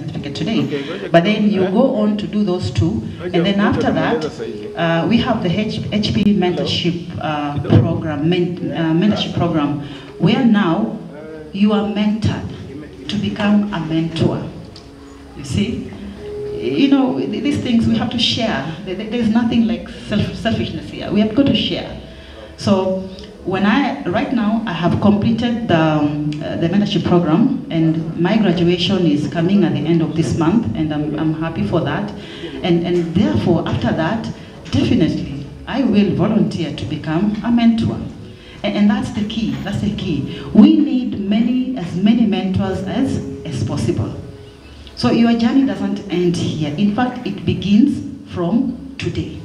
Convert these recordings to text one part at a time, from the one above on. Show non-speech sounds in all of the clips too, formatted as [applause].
certificate today. But then you go on to do those two, and then after that, uh, we have the H- HP mentorship uh, program, men, uh, mentorship program, where now you are mentored to become a mentor. You see, you know these things we have to share. There- there- There's nothing like self, selfishness here. We have got to share. So when I right now I have completed the um, uh, the mentorship program, and my graduation is coming at the end of this month, and I'm, I'm happy for that. And and therefore after that, definitely I will volunteer to become a mentor. And, and that's the key. That's the key. We need many as many mentors as as possible. So your journey doesn't end here. In fact, it begins from today.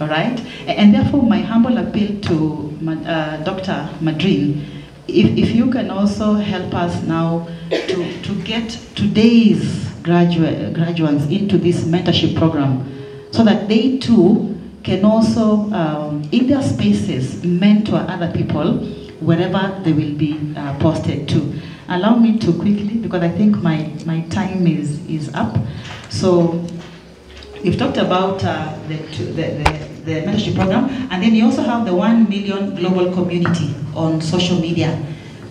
All right? And therefore, my humble appeal to uh, Dr. Madrin, if, if you can also help us now to, to get today's graduate, graduates into this mentorship program so that they too can also, um, in their spaces, mentor other people wherever they will be uh, posted to. Allow me to quickly, because I think my, my time is, is up. So You've talked about uh, the, the, the, the mentorship program, and then you also have the 1 million global community on social media.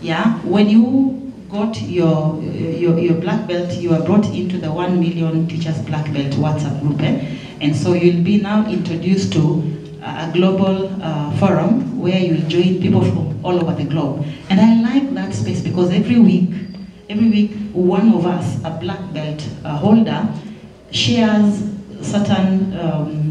Yeah, when you got your, your, your black belt, you are brought into the 1 million teachers black belt WhatsApp group. Eh? And so you'll be now introduced to a global uh, forum where you'll join people from all over the globe. And I like that space because every week, every week, one of us, a black belt uh, holder, shares certain um,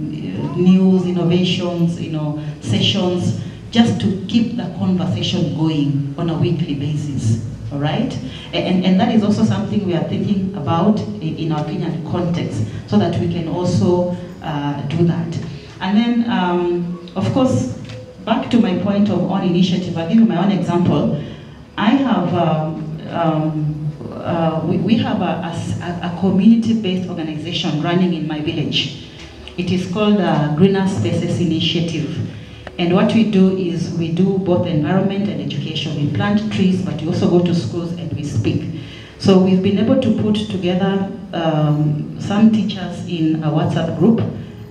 news, innovations, you know, sessions, just to keep the conversation going on a weekly basis. All right, and, and that is also something we are thinking about in, our Kenyan context, so that we can also uh, do that. And then, um, of course, back to my point of own initiative. I'll give you my own example. I have. Um, um, uh, we, we have a community-based organization running in my village. It is called uh, Greener Spaces Initiative. And what we do is we do both environment and education. We plant trees, but we also go to schools and we speak. So we've been able to put together um, some teachers in a WhatsApp group,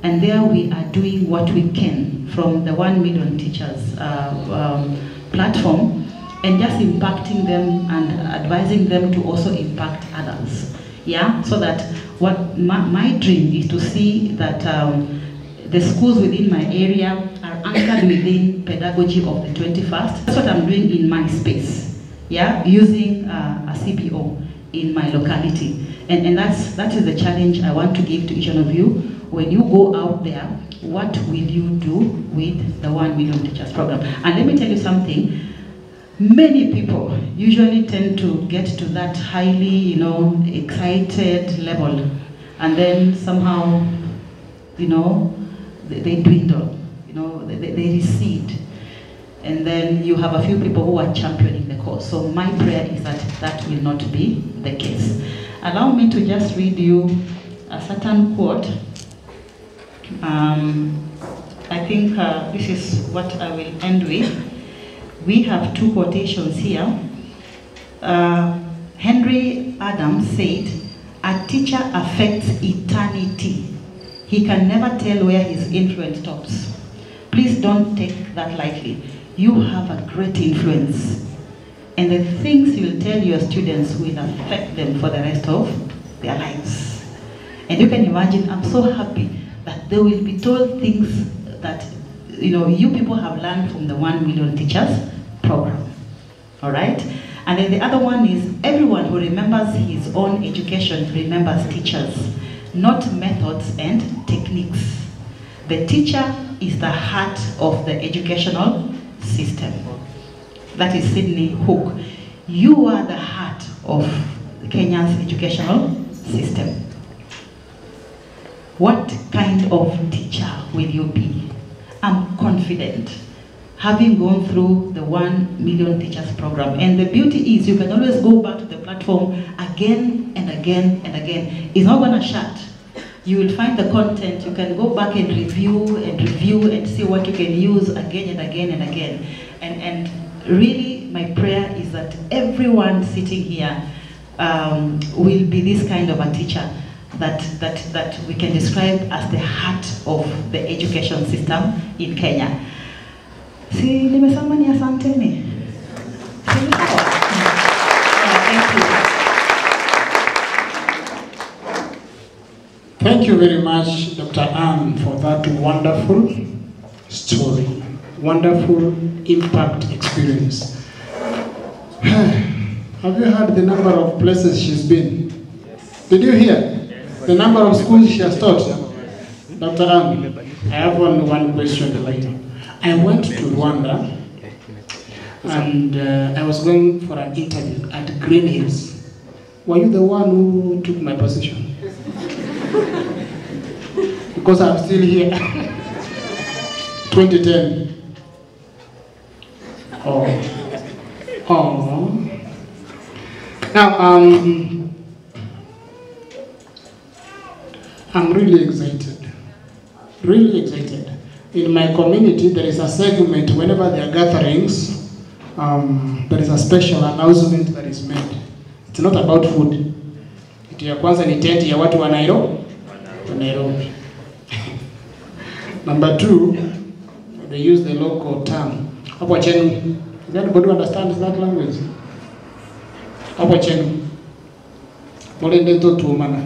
and there we are doing what we can from the 1 million teachers uh, um, platform and just impacting them and advising them to also impact others. Yeah, so that what my, my dream is to see that um, the schools within my area are anchored within pedagogy of the 21st. That's what I'm doing in my space. Yeah, using uh, a CBO in my locality, and and that's that is the challenge I want to give to each one of you. When you go out there, what will you do with the one million teachers program? And let me tell you something many people usually tend to get to that highly, you know, excited level, and then somehow, you know, they, they dwindle, you know, they, they recede. And then you have a few people who are championing the cause. So my prayer is that that will not be the case. Allow me to just read you a certain quote. Um, I think uh, this is what I will end with we have two quotations here. Uh, Henry Adams said, A teacher affects eternity. He can never tell where his influence stops. Please don't take that lightly. You have a great influence. And the things you will tell your students will affect them for the rest of their lives. And you can imagine, I'm so happy that they will be told things that you know you people have learned from the one million teachers program. All right? And then the other one is everyone who remembers his own education remembers teachers, not methods and techniques. The teacher is the heart of the educational system. That is Sidney Hook. You are the heart of Kenya's educational system. What kind of teacher will you be? I'm confident, having gone through the 1 million teachers program. And the beauty is you can always go back to the platform again and again and again. It's not to shut. You will find the content, you can go back and review and review and see what you can use again and again and again. And, and really, my prayer is that everyone sitting here um, will be this kind of a teacher that, that, that we can describe as the heart of the education system in Kenya. Si nimesema ni thank you. Very much, Dr. Ann, for that wonderful story, wonderful impact experience. [sighs] Have you heard the number of places she's been? Did you hear the number of schools she has taught? Dr. Ann, I have one question you. I went to Rwanda and uh, I was going for an interview at Green Hills. Were you the one who took my position? [laughs] because I'm still here. [laughs] 2010. Oh. Oh. Now, um, I'm really excited. Really excited. In my community, there is a segment whenever there are gatherings, um, there is a special announcement that is made. It's not about food. Kitu ya kwanza ni tent ya watu wa Nairobi. Wa Nairobi. [laughs] Number two, they use the local term. Hapo chenu. Does anybody understand that language? Hapo chenu. Mole ndeto tuumana.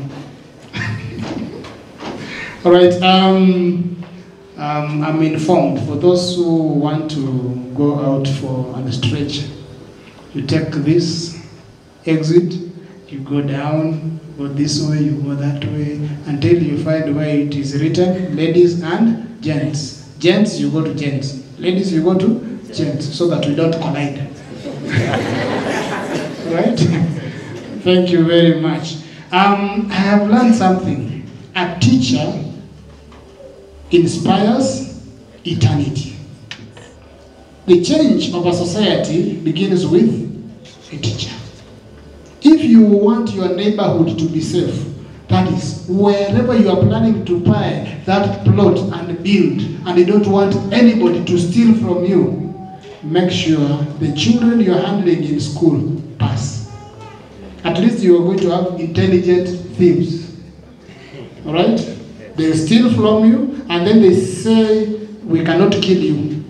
[laughs] All right. Um, um, I'm informed for those who want to go out for a stretch, you take this exit, you go down, go this way, you go that way, until you find where it is written, ladies and gents. Gents, you go to gents. Ladies, you go to gents, so that we don't collide. [laughs] right? Thank you very much. Um, I have learned something. A teacher inspires eternity. The change of a society begins with a teacher. If you want your neighborhood to be safe, that is, wherever you are planning to buy that plot and build, and you don't want anybody to steal from you, make sure the children you are handling in school pass. At least you are going to have intelligent thieves. All right? They steal from you, and then they say, We cannot kill you.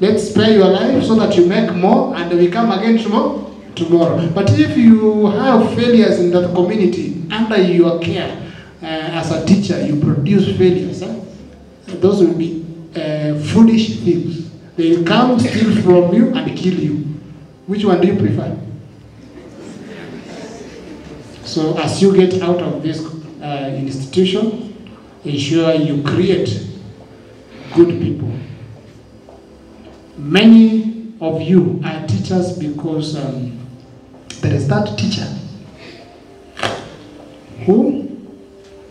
Let's spare your life so that you make more, and we come again tomorrow. Tomorrow. But if you have failures in that community under your care uh, as a teacher, you produce failures. Huh? Those will be uh, foolish things. They will come, steal from you, and kill you. Which one do you prefer? So as you get out of this uh, institution, ensure you create good people. Many of you are teachers because um, there is that teacher who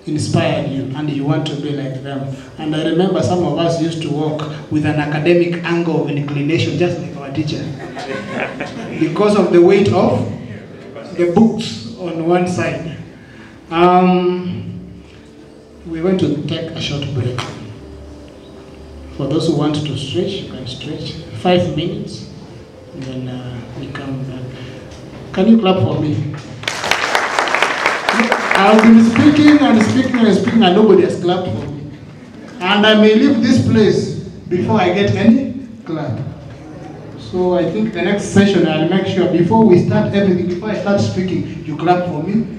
inspired you and you want to be like them. And I remember some of us used to walk with an academic angle of inclination, just like our teacher, [laughs] because of the weight of the books on one side. Um, we're going to take a short break. For those who want to stretch, you can stretch five minutes, and then uh, we come back. Can you clap for me? I've been speaking and speaking and speaking, and nobody has clapped for me. And I may leave this place before I get any clap. So I think the next session I'll make sure before we start everything, before I start speaking, you clap for me.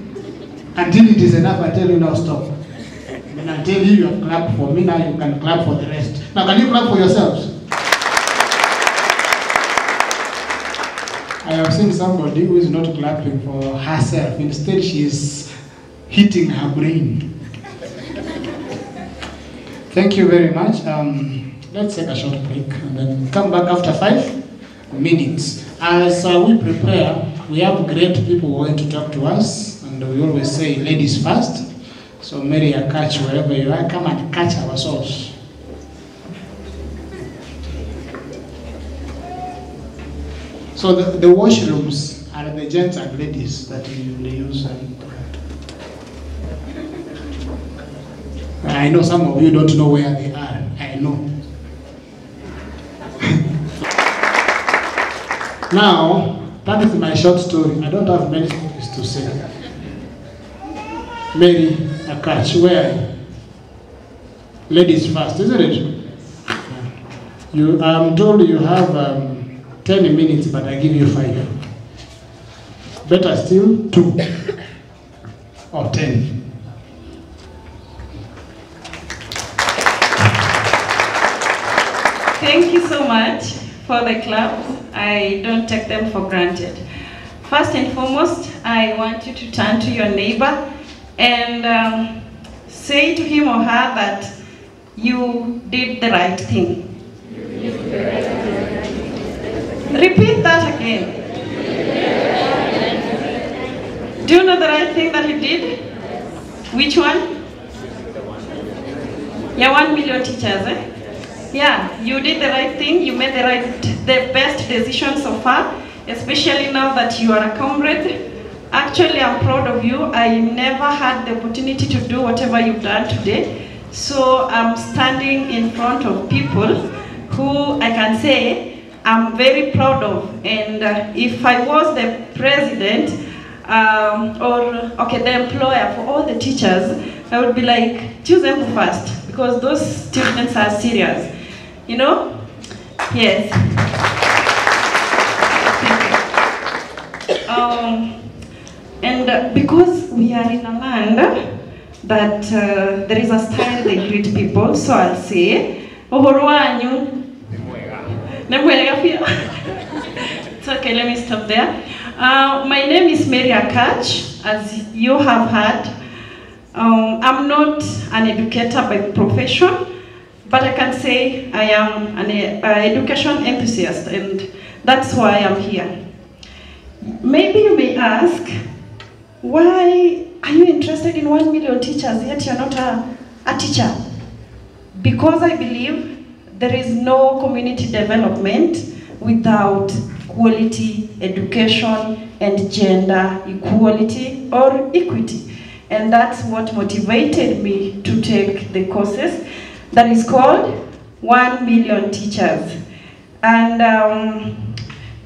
Until it is enough, I tell you now stop. And you you have clapped for me, now you can clap for the rest. Now can you clap for yourselves? I have seen somebody who is not clapping for herself. Instead, she is hitting her brain. Thank you very much. Um, let's take a short break and then come back after five minutes. As uh, we prepare, we have great people who want to talk to us, and we always say ladies first. So Mary Akach wherever you are, come and catch our souls. So the, the washrooms are the gents and ladies that will use. And, I know some of you don't know where they are. I know. [laughs] now, that is my short story. I don't have many things to sing. Mary Akach, where? Ladies first, isn't it? You, I'm told you have um, 10 minutes, but I give you five. Better still, two or 10. Thank you so much for the claps. I don't take them for granted. First and foremost, I want you to turn to your neighbor and um, say to him or her that you did the right thing. Repeat that again. Do you know the right thing that you did? Which one? Yeah, one million teachers, eh? Yeah, you did the right thing. You made the right, the best decision so far, especially now that you are a comrade. Actually, I'm proud of you. I never had the opportunity to do whatever you've done today. So I'm standing in front of people who I can say I'm very proud of. And uh, if I was the president um, or okay, the employer for all the teachers, I would be like, choose them first because those students are serious. You know? Yes. Um, and uh, because we are in a land that uh, there is a style they greet people, so I'll say, Uhuru wanyu ni mwega pia. It's okay, let me stop there. Uh, my name is Mary Akach, as you have heard. Um, I'm not an educator by profession, but I can say I am an uh, education enthusiast, and that's why I'm here. Maybe you may ask, why are you interested in one million teachers yet you're not a, a teacher? Because I believe there is no community development without quality education and gender equality or equity. And that's what motivated me to take the courses that is called 1 Million Teachers. And um,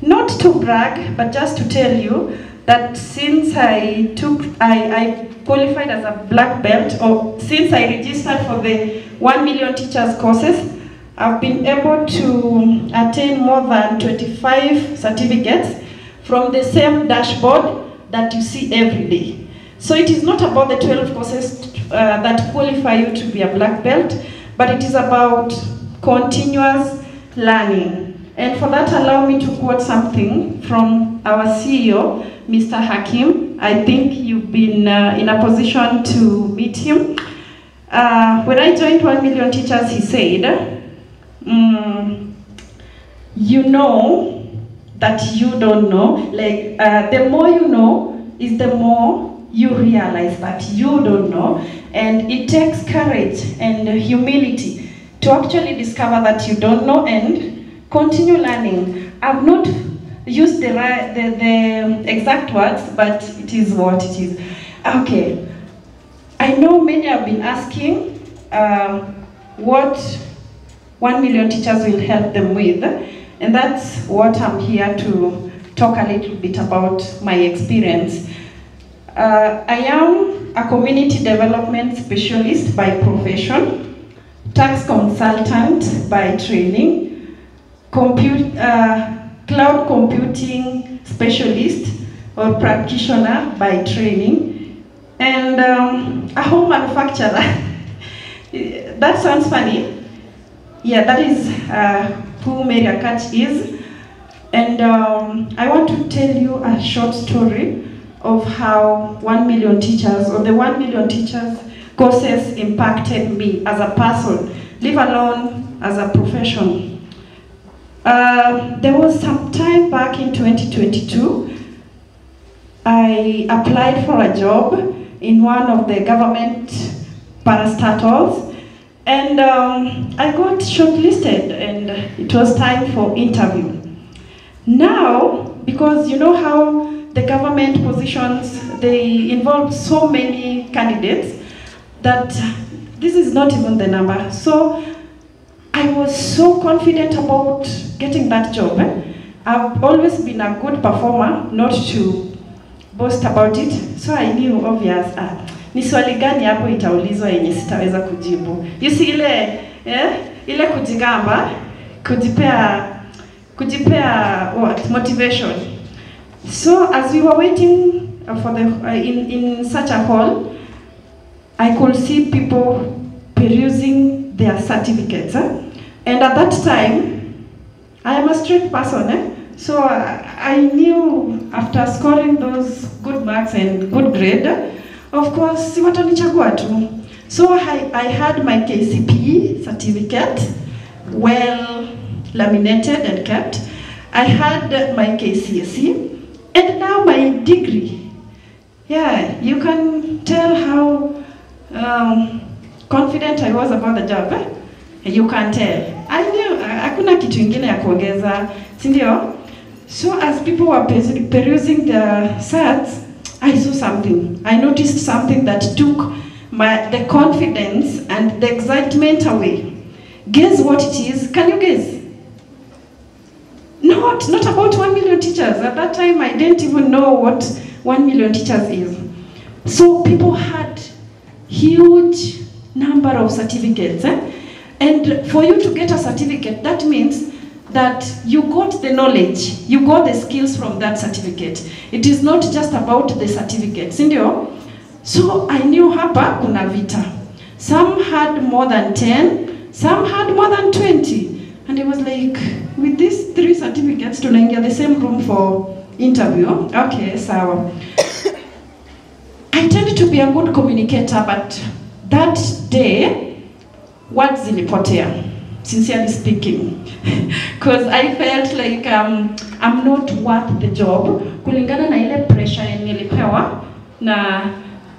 not to brag, but just to tell you that since I took, I, I qualified as a black belt, or since I registered for the 1 Million Teachers courses, I've been able to attain more than 25 certificates from the same dashboard that you see every day. So it is not about the 12 courses uh, that qualify you to be a black belt, but it is about continuous learning. And for that, allow me to quote something from our CEO, Mr. Hakim. I think you've been uh, in a position to meet him. Uh, when I joined 1 Million Teachers, he said, mm, you know that you don't know. Like, uh, the more you know is the more you realize that you don't know. And it takes courage and humility to actually discover that you don't know and continue learning. I've not used the, the, the exact words, but it is what it is. Okay. I know many have been asking um, what one million teachers will help them with, and that's what I'm here to talk a little bit about my experience. Uh, I am a community development specialist by profession, tax consultant by training, compute, uh, cloud computing specialist or practitioner by training, and um, a home manufacturer. [laughs] that sounds funny. Yeah, that is uh, who Mary Akach is. And um, I want to tell you a short story of how 1 million teachers, or the 1 million teachers courses impacted me as a person, leave alone as a profession. Uh, there was some time back in 2022, I applied for a job in one of the government parastatals and um, I got shortlisted and it was time for interview. Now, because you know how the government positions, they involve so many candidates that this is not even the number. So I was so confident about getting that job. eh. I've always been a good performer, not to boast about it. So I knew obvious, ah, ni swali gani hapo itaulizwa yenye sitaweza kujibu. You see ile eh, ile kujigamba, kujipea kujipea what motivation. So as we were waiting for the uh, in in such a hall, I could see people perusing their certificates. eh. And at that time, I am a straight person, eh? so I, I knew after scoring those good marks and good grade, of course, watanichagua tu. So I, I had my KCPE certificate, well laminated and kept. I had my KCSE, and now my degree. Yeah, you can tell how um, confident I was about the job. Eh? You can tell. Hakuna kitu ingine ya kuongeza, si ndio? So as people were perusing the sets, I saw something. I noticed something that took my the confidence and the excitement away. Guess what it is? Can you guess? Not, not about one million teachers. At that time, I didn't even know what one million teachers is. So people had huge number of certificates. eh? And for you to get a certificate, that means that you got the knowledge, you got the skills from that certificate. It is not just about the certificate, sindio? So I knew hapa kuna vita. Some had more than 10, some had more than 20. And it was like, with these three certificates, tunaingia the same room for interview. Okay, so I tended to be a good communicator, but that day, words zilipotea, sincerely speaking. [laughs] Because I felt like um, I'm not worth the job, kulingana na ile pressure nilipewa, na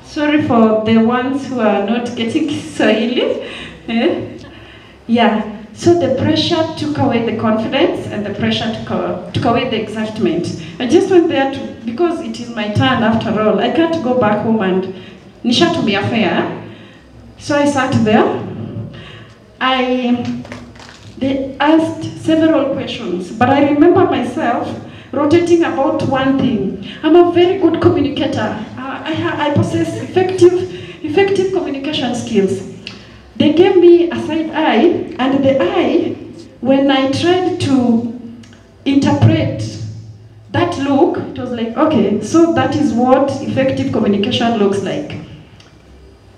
sorry for the ones who are not getting [laughs] Kiswahili. Eh? Yeah, so the pressure took away the confidence and the pressure took, took away the excitement. I just went there to, because it is my turn after all. I can't go back home and nishatumia fair So I sat there. I, they asked several questions, but I remember myself rotating about one thing. I'm a very good communicator. Uh, I, ha- I possess effective, effective communication skills. They gave me a side eye, and the eye, when I tried to interpret that look, it was like, okay, so that is what effective communication looks like.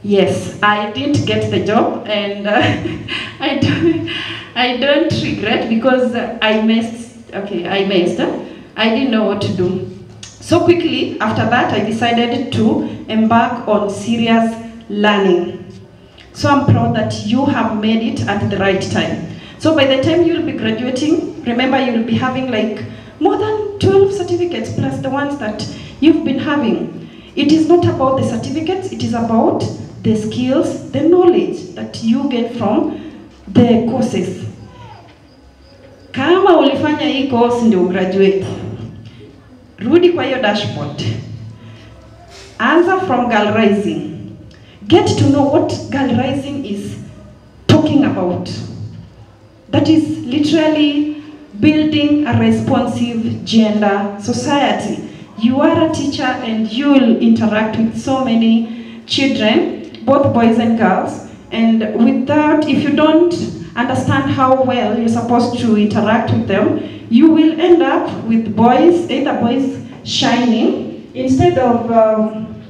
Yes, I didn't get the job, and uh, [laughs] I don't, I don't regret because I missed. Okay, I missed. I didn't know what to do. So quickly after that, I decided to embark on serious learning. So I'm proud that you have made it at the right time. So by the time you'll be graduating, remember you'll be having like more than 12 certificates plus the ones that you've been having. It is not about the certificates, it is about the skills, the knowledge that you get from the courses. Kama ulifanya hii course ndio graduate, rudi kwa hiyo dashboard. Answer from Girl Rising. Get to know what Girl Rising is talking about. That is literally building a responsive gender society. You are a teacher and you'll interact with so many children, both boys and girls. And without, if you don't understand how well you're supposed to interact with them, you will end up with boys, either boys shining instead of um,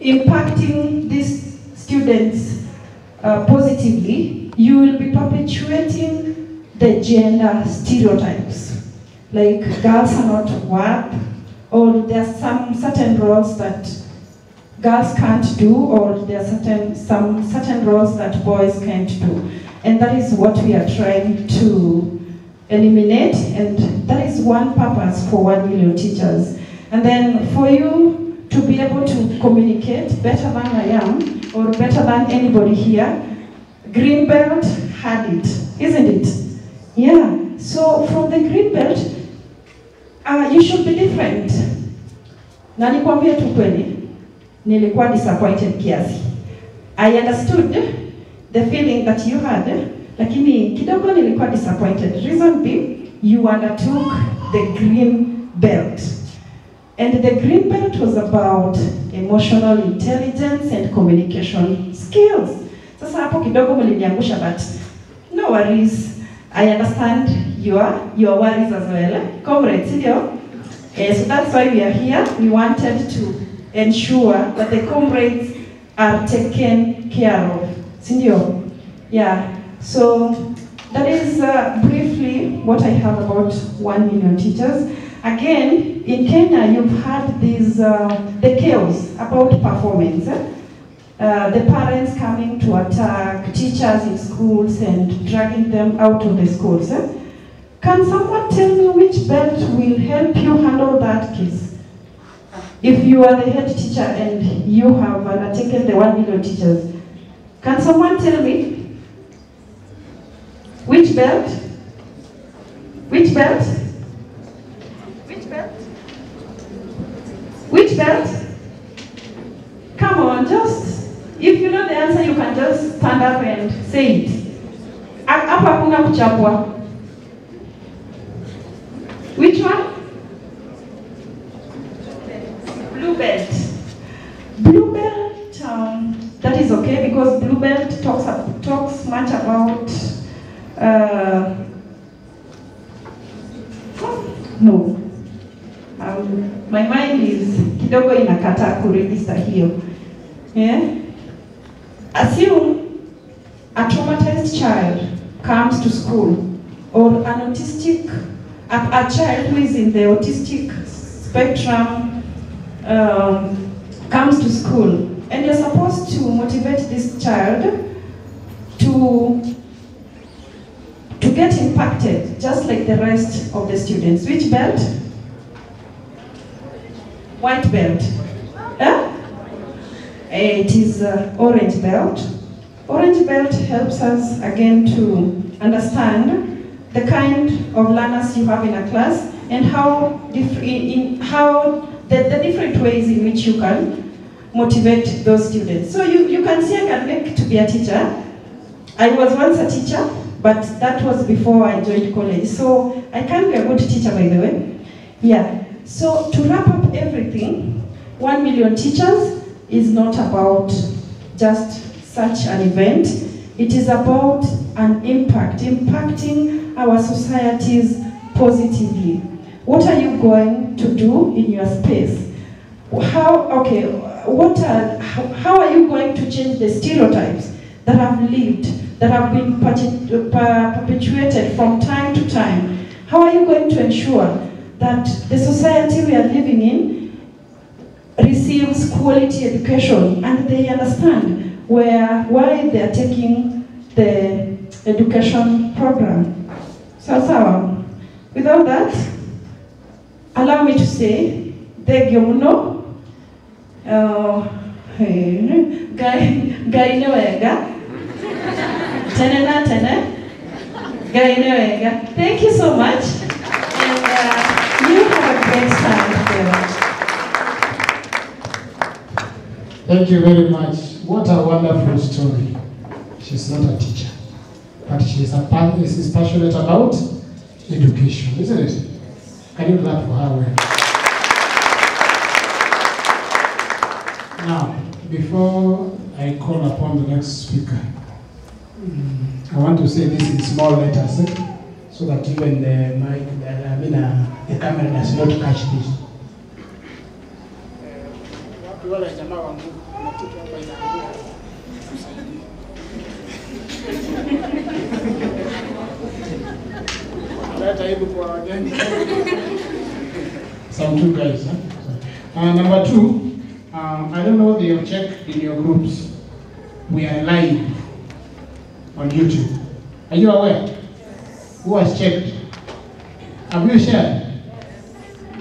impacting these students uh, positively, you will be perpetuating the gender stereotypes. Like girls are not worth, or there are some certain roles that girls can't do, or there are certain some certain roles that boys can't do, and that is what we are trying to eliminate, and that is one purpose for one million teachers. And then for you to be able to communicate better than I am, or better than anybody here, Greenbelt had it, isn't it? Yeah. So from the Greenbelt, uh, you should be different. Na nikwambie tu kweli, nilikuwa disappointed kiasi. I understood the feeling that you had, lakini kidogo nilikuwa disappointed. Reason being, you undertook the green belt. And the green belt was about emotional intelligence and communication skills. Sasa hapo kidogo mliniangusha but no worries. I understand your your worries as well. Comrades, ndio? Eh, so that's why we are here. We wanted to ensure that the comrades are taken care of. Sindio? Yeah. So that is uh, briefly what I have about 1 million teachers. Again, in Kenya, you've had these, uh, the chaos about performance. eh? Uh, the parents coming to attack teachers in schools and dragging them out of the schools. eh? Can someone tell me which belt will help you handle that case? If you are the head teacher and you have undertaken the 1 million teachers, can someone tell me which belt? Which belt? Which belt? Which belt? Come on, just if you know the answer, you can just stand up and say it. Which one? Blue belt. Blue belt. Um, that is okay because blue belt talks talks much about. Uh, no. Um, my mind is kidogo inakataa kuregister hiyo. Yeah? Assume a traumatized child comes to school or an autistic, a, a child who is in the autistic spectrum um, comes to school and you're supposed to motivate this child to to get impacted just like the rest of the students. Which belt? White belt. It is uh, orange belt. Orange belt helps us again to understand the kind of learners you have in a class and how in how the, the different ways in which you can motivate those students. So you, you can see I can make to be a teacher. I was once a teacher, but that was before I joined college. So I can be a good teacher, by the way. Yeah. So to wrap up everything, one million teachers is not about just such an event. It is about an impact, impacting our societies positively. What are you going to do in your space? How, okay, what are, how, are you going to change the stereotypes that have lived, that have been perpetuated from time to time? How are you going to ensure that the society we are living in receives quality education and they understand where, why they are taking the education program? So, so without that, allow me to say, thegio muno Ngai nĩ wega tene na tene Ngai wega thank you so much and uh, you have a great time there. Thank you very much. What a wonderful story. She's not a teacher, but she's a pa- is passionate about education, isn't it? Can you clap for her? Now, before I call upon the next speaker, mm, I want to say this in small letters, eh, so that even the mic, the, I mean, uh, the camera does not catch this. Leta aibu kwa wageni. Some two guys, huh? Uh, number two, um, I don't know if you checked in your groups. We are live on YouTube. Are you aware? Yes. Who has checked? Have you shared?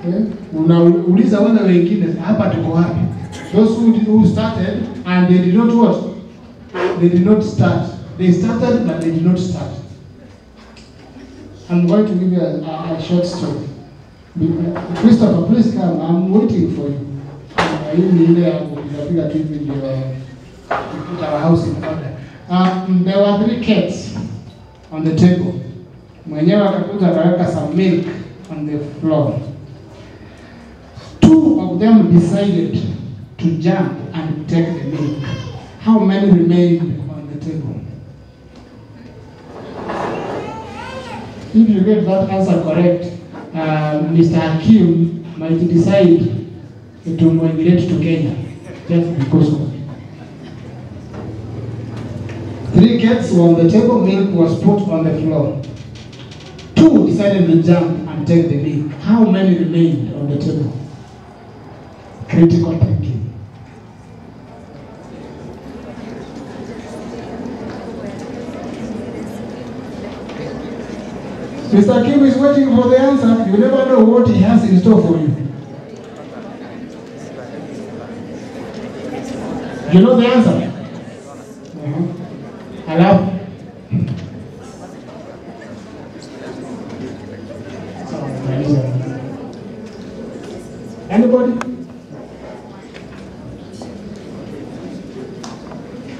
Eh? Unauliza wale wengine hapa tuko wapi? Those who, who started and they did not what? They did not start. They started but they did not start. I'm going to give you a, a, a short story. Christopher, please come. I'm waiting for you. Uh, Hii ni ile ya kupigapiga ndio put our house in order. Um, there were three cats on the table. Mwenyewe akakuja akaweka some milk on the floor. Two of them decided to jump and take the milk. How many remained on the table? If you get that answer correct, uh, Mr. Hakim might decide to migrate to Kenya just because of it. Three cakes were on the table, milk was put on the floor. Two decided to jump and take the milk. How many remained on the table? Critical thinking. Mr. Kim is waiting for the answer. You never know what he has in store for you. You know the answer? Uh-huh. Alafu Sawa, nimemaliza. Anybody?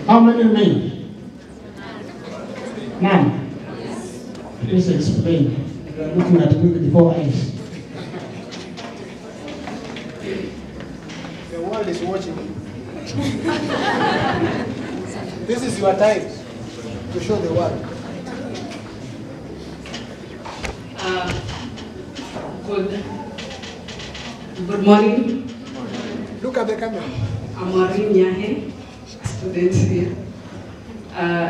How many remain? None. Please explain. You are looking at me with four eyes. The world is watching you. this is your time to show the world. Uh, good, good morning. Look at the camera. I'm Maureen Nyahe, student here.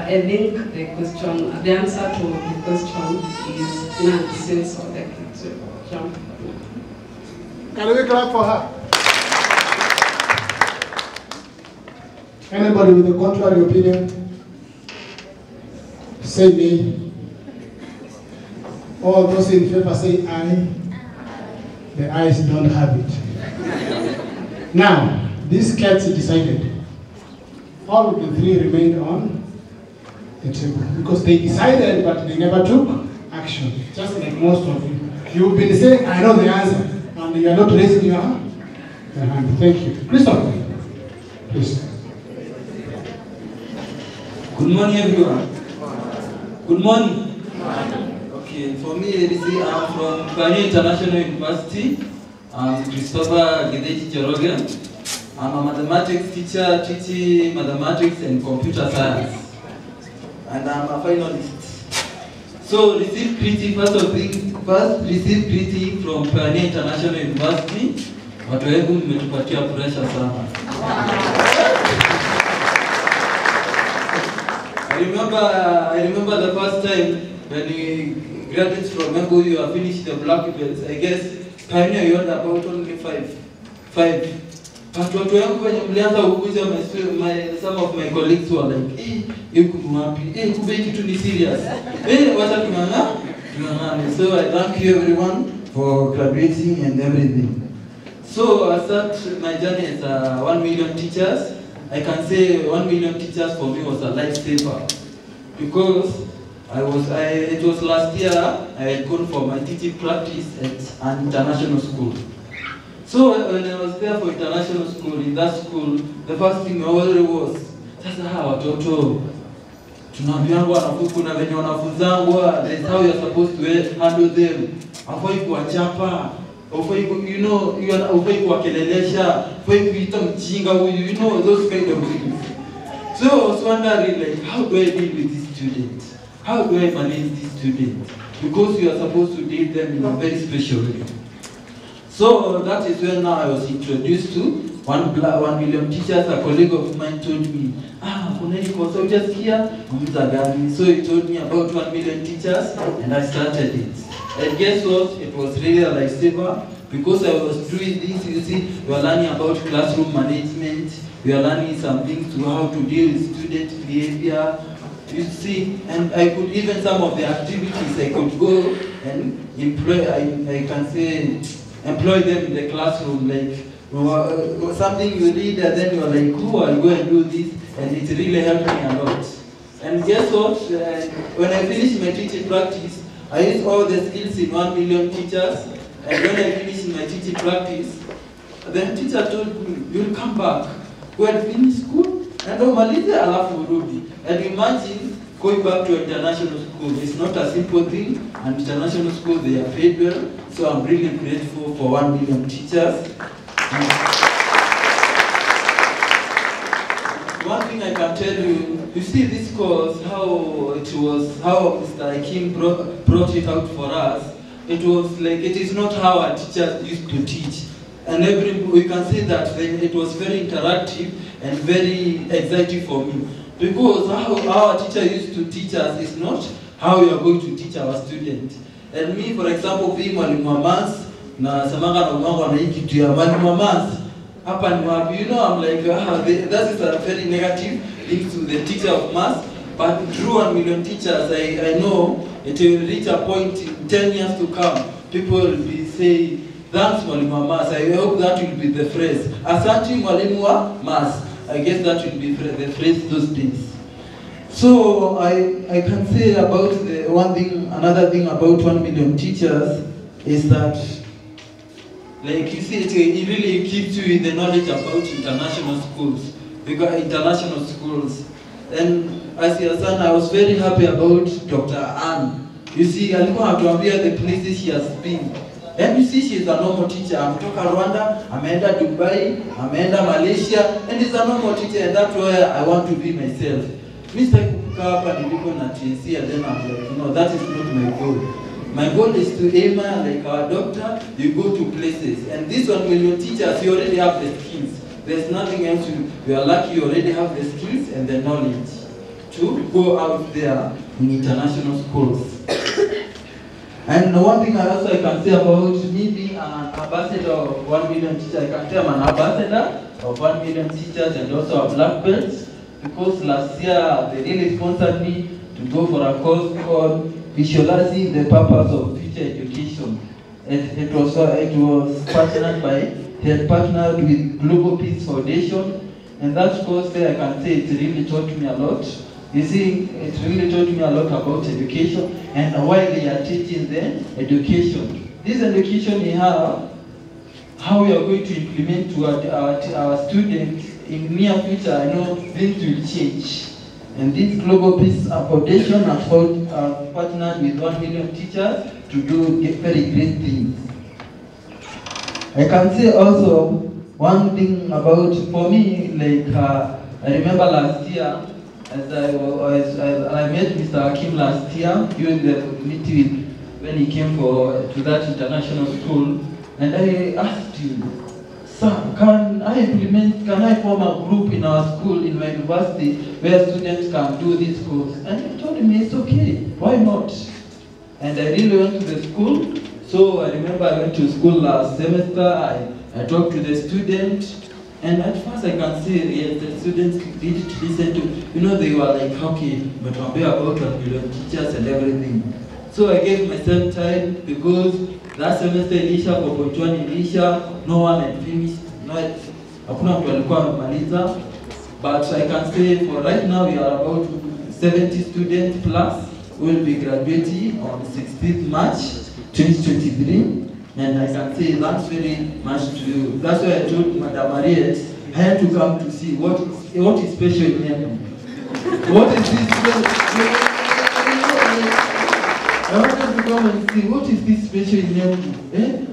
I think the question, the answer to the question is none since all the jump. Can we clap for her? Anybody with a contrary opinion? Say nay. All those in favor say aye. The ayes don't have it. Now, these cats decided. All of the three remained on the because they decided but they never took action. Just like most of you. You've been saying, I know the answer, and you are not raising your hand. Your hand. Thank you. Christopher, please. Good morning, everyone. Good morning. Okay, for me, say I'm from Pioneer International University. I'm Christopher Gedeji Njoroge. I'm a mathematics teacher teaching mathematics and computer science. And I'm a finalist. So, receive pretty, first of thing, first receive pretty from Pioneer International University. Watu wengu mmetupatia pressure sana. I remember, I remember the first time when we graduates from Mengo, you have finished the black belts. I guess Pioneer you had about only five, five. Watu wangu wenye mlianza kukuja, my, some of my colleagues were like, eh, yuko wapi? Eh, kumbe hii kitu ni serious. [laughs] Eh, wacha tung'ang'a, tung'ang'ane. So I thank you everyone for graduating and everything. So I start my journey as a one million teachers. I can say one million teachers for me was a lifesaver because I was I it was last year I had gone for my teaching practice at an international school. So when I was there for international school in that school, the first thing I already was sasa hawa watoto tunaambiangwa wanafunzi, that's how you're supposed to handle them. Hafai kuwachapa, hafai you know, hafai kuwakelelesha, hafai kuita mjinga huyu, you know, those kind of things. So I was wondering like, how do I deal with this student? How do I manage this student? Because you are supposed to deal them in a very special way. So that is when now I was introduced to one one million teachers. A colleague of mine told me, ah, kuna hii course? So he told me about one million teachers, and I started it. And guess what? It was really a lifesaver because I was doing this. You see, we are learning about classroom management. We are learning some things to how to deal with student behavior. You see, and I could even some of the activities I could go and employ. I, I can say employ them in the classroom, like uh, something you read and then you're like, oh, I'll go and do this, and it really helped me a lot. And guess what? Uh, when I finished my teaching practice, I used all the skills in one million teachers, and when I finished my teaching practice, the teacher told me, you'll come back, go and finish school, and umalize alafu urudi. And imagine going back to international school. It's not a simple thing, and international school, they are paid well, so I'm really grateful for one million teachers. One thing I can tell you, you see this course, how it was, how Mr. Akim brought, brought it out for us, it was like, it is not how our teachers used to teach. And every, we can say that it was very interactive and very exciting for me. Because how our teacher used to teach us is not how you are going to teach our students. And me, for example, being mwalimu wa maths, na semanga na umango na hii kitu ya mwalimu wa maths, hapa ni wapi? You know, I'm like, ah, that is a very negative link to the teacher of maths. But through one million teachers, I, I know it will reach a point in 10 years to come, people will be saying, thanks mwalimu wa maths. I hope that will be the phrase. Asante mwalimu wa maths. I guess that will be the phrase those days. So I, I can say about the one thing, another thing about one million teachers is that like you see, eh, it, it really keeps you the knowledge about international schools. We got international schools. And as your son, I was very happy about Dr. Ann. You see, I alikuwa anatuambia the places she has been. And you see, she's a normal teacher. I'm Ametoka Rwanda, ameenda Dubai, ameenda Malaysia, and is a normal teacher, and that's where I want to be myself. Sitaki kukaa hapa nilipo na and then I'm like, no, that is not my goal. My goal is to aim like our doctor, you go to places. And this one, when you teachers, you already have the skills. There's nothing else you, you are lucky you already have the skills and the knowledge to go out there in international schools. [coughs] And one thing I also I can say about me being an ambassador of one million teachers, I can say I'm an ambassador of one million teachers and also a black belt because last year they really sponsored me to go for a course called Visualizing the Purpose of Future Education. It, it was uh, it was partnered by they had partnered with Global Peace Foundation and that course there I can say it really taught me a lot. You see, it really taught me a lot about education and why they are teaching the education. This education we have, how we are going to implement to our, our, our students in near future, I know things will change. And this Global Peace Foundation has uh, partnered with one million teachers to do very great things. I can say also one thing about, for me, like, uh, I remember last year, as I, was, as I met Mr. Hakim last year during the meeting when he came for to that international school, and I asked him, Sir, can I implement, can I form a group in our school, in my university, where students can do this course? And he told me, it's okay, why not? And I really went to the school. So I remember I went to school last semester. I, I talked to the student. And at first I can say, yes, the students did listen to, you know, they were like, okay, but about million teachers and everything. So I gave myself time because that semester ilisha, one ilisha, no one had finished, no, hakuna mtu alikuwa amemaliza. But I can say for right now we are about 70 students plus will be graduating on 16th March 2023. And I can say that's very much to. That's why I told Madam Mariette, I had to come to see what is, what is special in heaven. What is this special? Come and see what is this special in. Eh?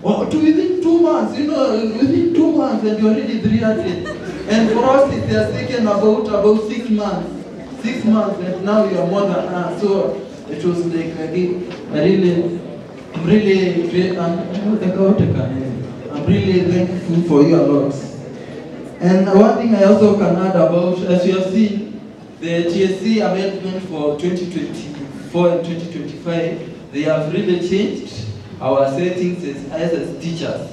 Well, to within two months, you know, within two months, and you're already 300. And for us, it has taken about about six months. Six months, and now you are more than us. So it was like, I really, I'm really, I'm, I'm really thankful for you a lot. And one thing I also can add about, as you have seen, the TSC amendment for 2024 and 2025, they have really changed our settings as, as, teachers.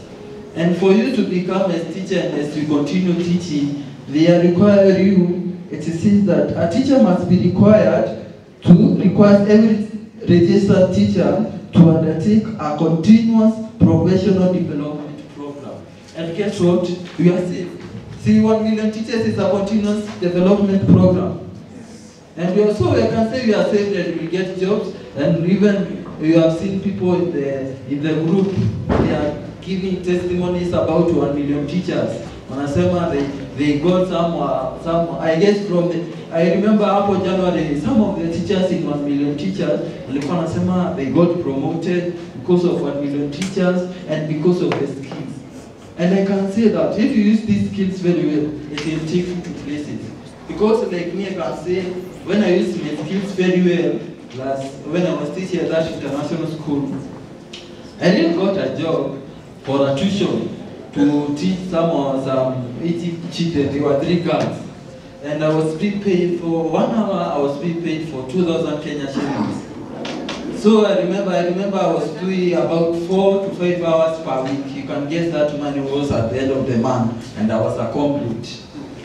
And for you to become a teacher and as you continue teaching, they are require you, it says that a teacher must be required to require every registered teacher to undertake a continuous professional development program. And guess what? We are safe. See, one million teachers is a continuous development program. And we also, I can say we are safe that we get jobs, and even you have seen people in the in the group, they are giving testimonies about one million teachers. Wanasema they, they got some, uh, some, I guess from the, I remember hapo January, some of the teachers in one million teachers, walikuwa wanasema they got promoted because of one million teachers and because of the skills. And I can say that if you use these skills very well, it will take you to places. Because like me, I can say, when I use my skills very well, last, when I was teaching at that international school, I didn't got a job for a tuition to teach someone some um, 80 children, there were three girls. And I was being paid for one hour, I was being paid for 2,000 Kenya shillings. So I remember, I remember I was doing about four to five hours per week. You can guess that money was at the end of the month, and I was a complete.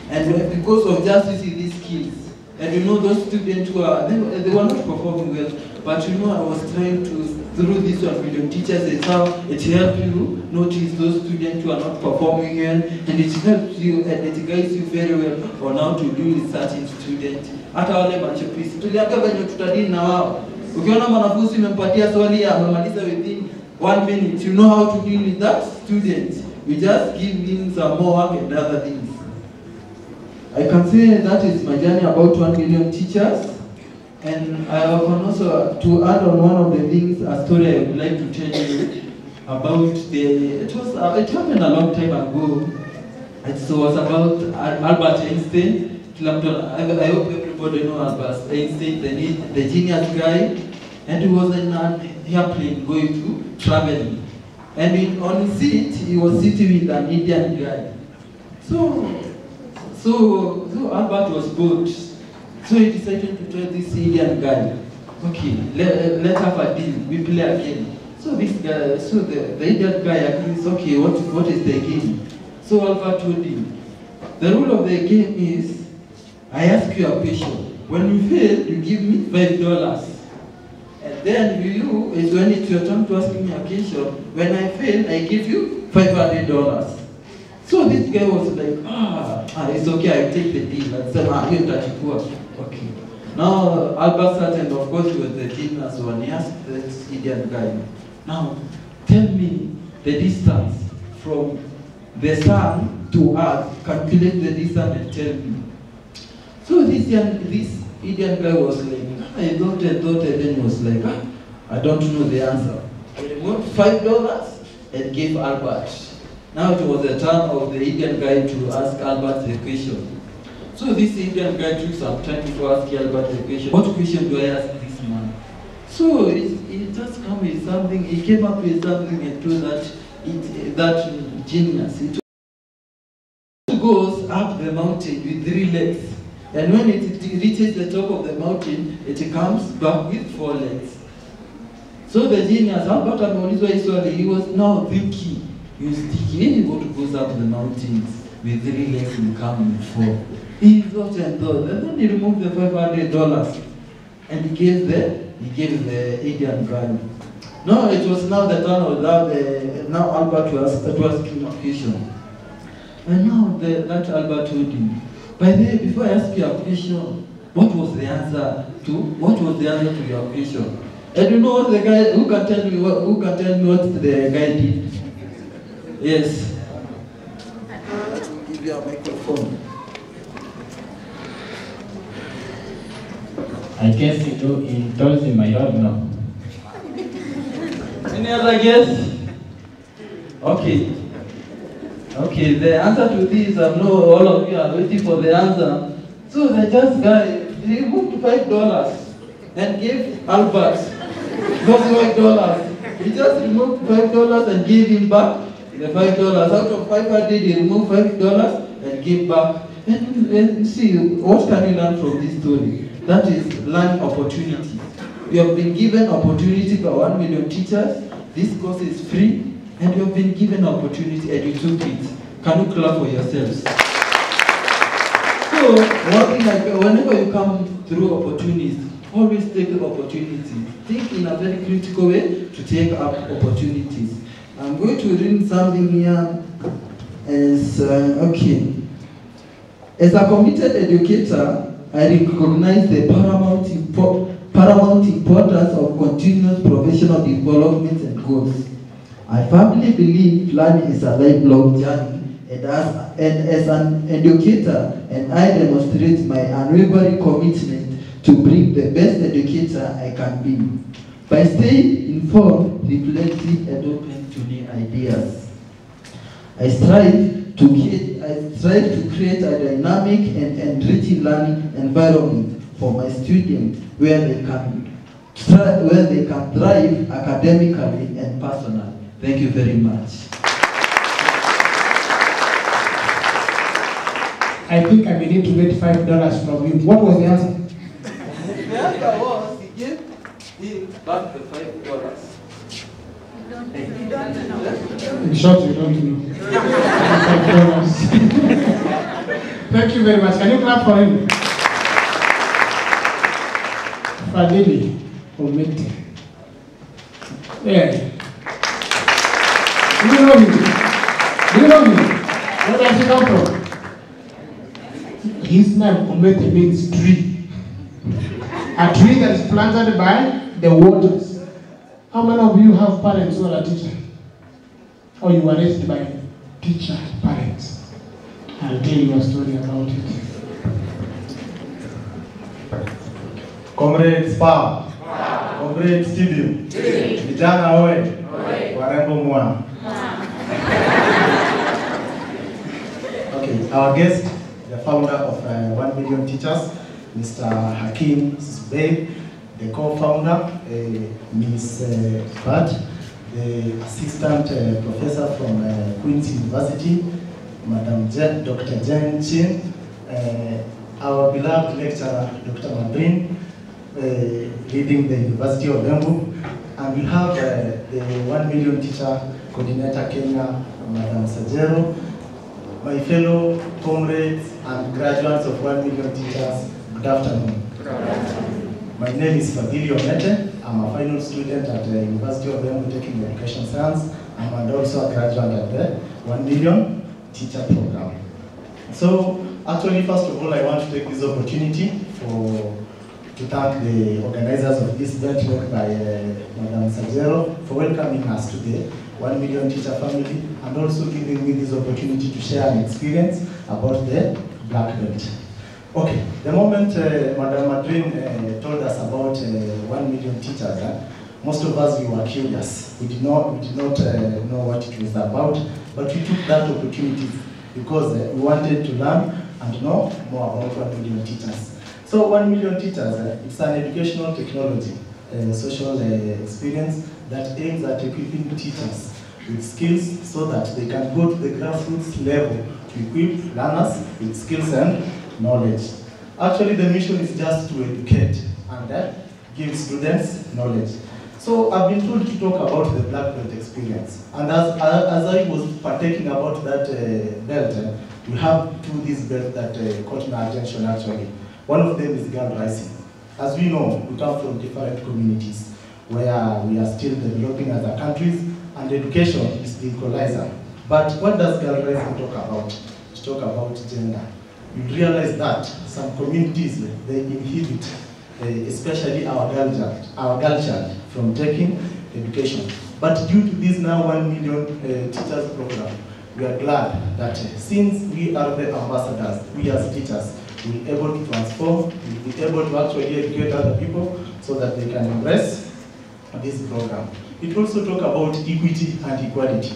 And because of just using these skills, and you know those students who are, they, were- they were not performing well, but you know I was trying to, through this one video teachers, it's how it helps you notice those students who are not performing well, and it helps you, and it guides you very well on how to deal with certain students. Hata wale machepisi, tuliambia venye tutadili na wao. Ukiona mwanafunzi umempatia swali amemaliza within one minute, you know how to deal with that student. You just give him some more work and other things. I can say that is my journey about one million teachers. And I can also, to add on one of the things, a story I would like to tell you about the, it was, uh, it happened a long time ago. It was about Al- Albert Einstein. I hope everybody knows Albert Einstein, the, the genius guy. And he was in an airplane going to traveling. And in, on his seat, he was sitting with an Indian guy. So so, so Albert was bored. So he decided to tell this Indian guy, okay, let, let's have a deal, we play a game. So this guy, so the, the Indian guy agrees, okay, what, what is the game? So Albert told him, the rule of the game is, I ask you a question. When you fail, you give me five dollars. And then you, is when it's your turn to ask me a question. When I fail, I give you five hundred dollars. So this guy was like, ah, ah, it's okay, I take the deal. I said, ah, you tachukua. Okay. Now, Albert and of course he was the genius one. He asked this Indian guy, now, tell me the distance from the sun to earth. Calculate the distance and tell me. So this young, this Indian guy was like, ah, I thought and thought and then he was like, ah, I don't know the answer. He removed five dollars and gave Albert. Now it was the turn of the Indian guy to ask Albert the question. So this Indian guy took some time to ask Albert the question. What question do I ask this man? So it just came with something. He came up with something and told that it, that genius. It goes up the mountain with three legs. And when it reaches the top of the mountain, it comes back with four legs. So the genius, Albert ameulizwa hii he was now thinking, you stick anybody goes up the mountains with three legs and come with four. He thought and thought, and then he removed the five hundred dollars and he gave the he gave the Indian guy. No, it was now the turn of now the now Albert was to ask him a question. And now the, that Albert told him, by the way, before I ask you a question, what was the answer to what was the answer to your question? And you know the guy who can tell me what who can tell me what the guy did? Yes. Let me give you a microphone. I guess he, do, he told him I don't know. Any other guess? Okay. Okay, the answer to this, I know all of you are waiting for the answer. So the just guy, he moved five dollars and gave Albert [laughs] those five dollars. He just removed five dollars and gave him back the five dollars. Out of five hundred, he remove five dollars and give back. And, and see, what can you learn from this story? That is learn opportunity. You have been given opportunity by one million teachers. This course is free, and you have been given opportunity and you took it. Can you clap for yourselves? So, one thing like whenever you come through opportunities, always take the opportunity. Think in a very critical way to take up opportunities. I'm going to read something here. As uh, okay, as a committed educator, I recognize the paramount, impo- paramount importance of continuous professional development and growth. I firmly believe learning is a lifelong journey, and as, and as an educator, and I demonstrate my unwavering commitment to bring the best educator I can be by staying informed, reflective, and open to new ideas. I strive to create, I strive to create a dynamic and enriching learning environment for my students where they can where they can thrive academically and personally. Thank you very much. I think I may need to get five dollars from you. What was the answer? The answer was he gave him back the five dollars. In short, you don't know. Five dollars. [laughs] Thank you very much. Can you clap for him? Fadili Omete. Yeah. Do you know him? Do you know him? Where does he come from? His name Omete means tree. A tree that is planted by the waters. How many of you have parents who are a teacher? Or you were raised by teacher parents? I'll tell you a story about it. Comrade Spa. Comrade Studio. Vijana oe. Warembo mwa. Okay, our guest, the founder of uh, One Million Teachers, Mr. Hakim Zubeir, the co-founder, uh, Ms. Uh, Pat, the assistant uh, professor from uh, Queen's University, Madam Dr. Jen Chin, uh, our beloved lecturer, Dr. Madrin, uh, leading the University of Embu, and we have uh, the One Million Teacher Coordinator Kenya, Madam Sajero, my fellow comrades and graduates of One Million Teachers, good afternoon. My name is Fadili Omete. I'm a final student at the University of Embu taking education science. I'm also a graduate at the One Million Teacher Program. So, actually, first of all, I want to take this opportunity for to thank the organizers of this event led by uh, Madam Sajero for welcoming us today, One Million Teacher Family, and also giving me this opportunity to share an experience about the Black Belt. Okay, the moment uh, Madam Madrin uh, told us about uh, One Million Teachers, most of us we were curious. We did not, we did not uh, know what it was about, but we took that opportunity because uh, we wanted to learn and know more about One Million Teachers. So One Million Teachers, uh, it's an educational technology, uh, social experience that aims at equipping teachers with skills so that they can go to the grassroots level to equip learners with skills and knowledge. Actually, the mission is just to educate and uh, give students knowledge. So I've been told to talk about the Black Belt experience. And as, as I was partaking about that uh, belt, uh, we have two these belts that uh, caught my attention actually. One of them is Girl Rising. As we know, we come from different communities where we are still developing as a countries and education is the equalizer. But what does Girl Rising talk about? To talk about gender. You realize that some communities, they inhibit, uh, especially our girl child, our girl child from taking education. But due to this now one million uh, teachers program, we are glad that uh, since we are the ambassadors, we as teachers, we're able to transform, we'll be able to actually educate other people so that they can embrace this program. It also talk about equity and equality.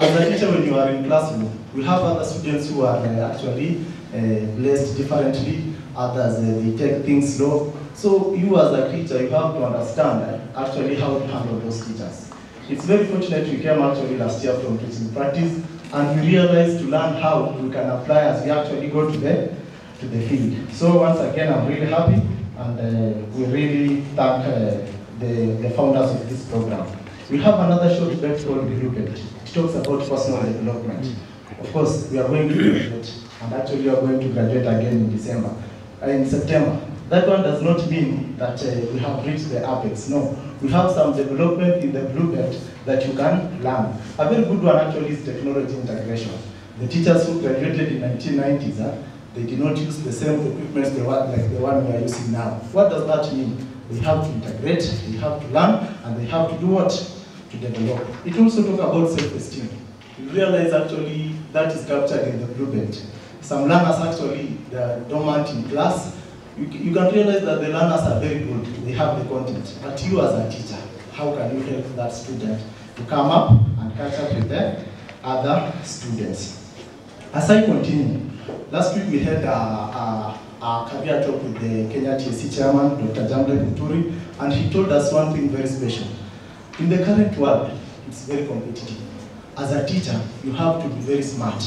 As a teacher, when you are in classroom, we have other students who are uh, actually blessed differently, others uh, they take things slow. So you as a teacher, you have to understand uh, actually how to handle those teachers. It's very fortunate we came actually last year from teaching practice and we realized to learn how we can apply as we actually go to the, to the field. So once again, I'm really happy and uh, we really thank uh, the, the founders of this program. We have another short text called Blueprint. It talks about personal development. Of course, we are going to graduate, and actually we are going to graduate again in December, uh, in September. That one does not mean that uh, we have reached the apex. No, we have some development in the blueprint that you can learn. A very good one actually is technology integration. The teachers who graduated in 1990s, huh, they did not use the same equipment they were, like the one we are using now. What does that mean? They have to integrate, they have to learn, and they have to do what? To develop. It also talk about self-esteem. You realize actually that is captured in the blueprint. Some learners actually, they are dormant in class. You, you can realize that the learners are very good, they have the content. But you as a teacher, how can you help that student to come up and catch up with the, other students. As I continue, last week we had a, a, a career talk with the Kenya TSC chairman, Dr. Jamleck Muturi, and he told us one thing very special. In the current world, it's very competitive. As a teacher, you have to be very smart.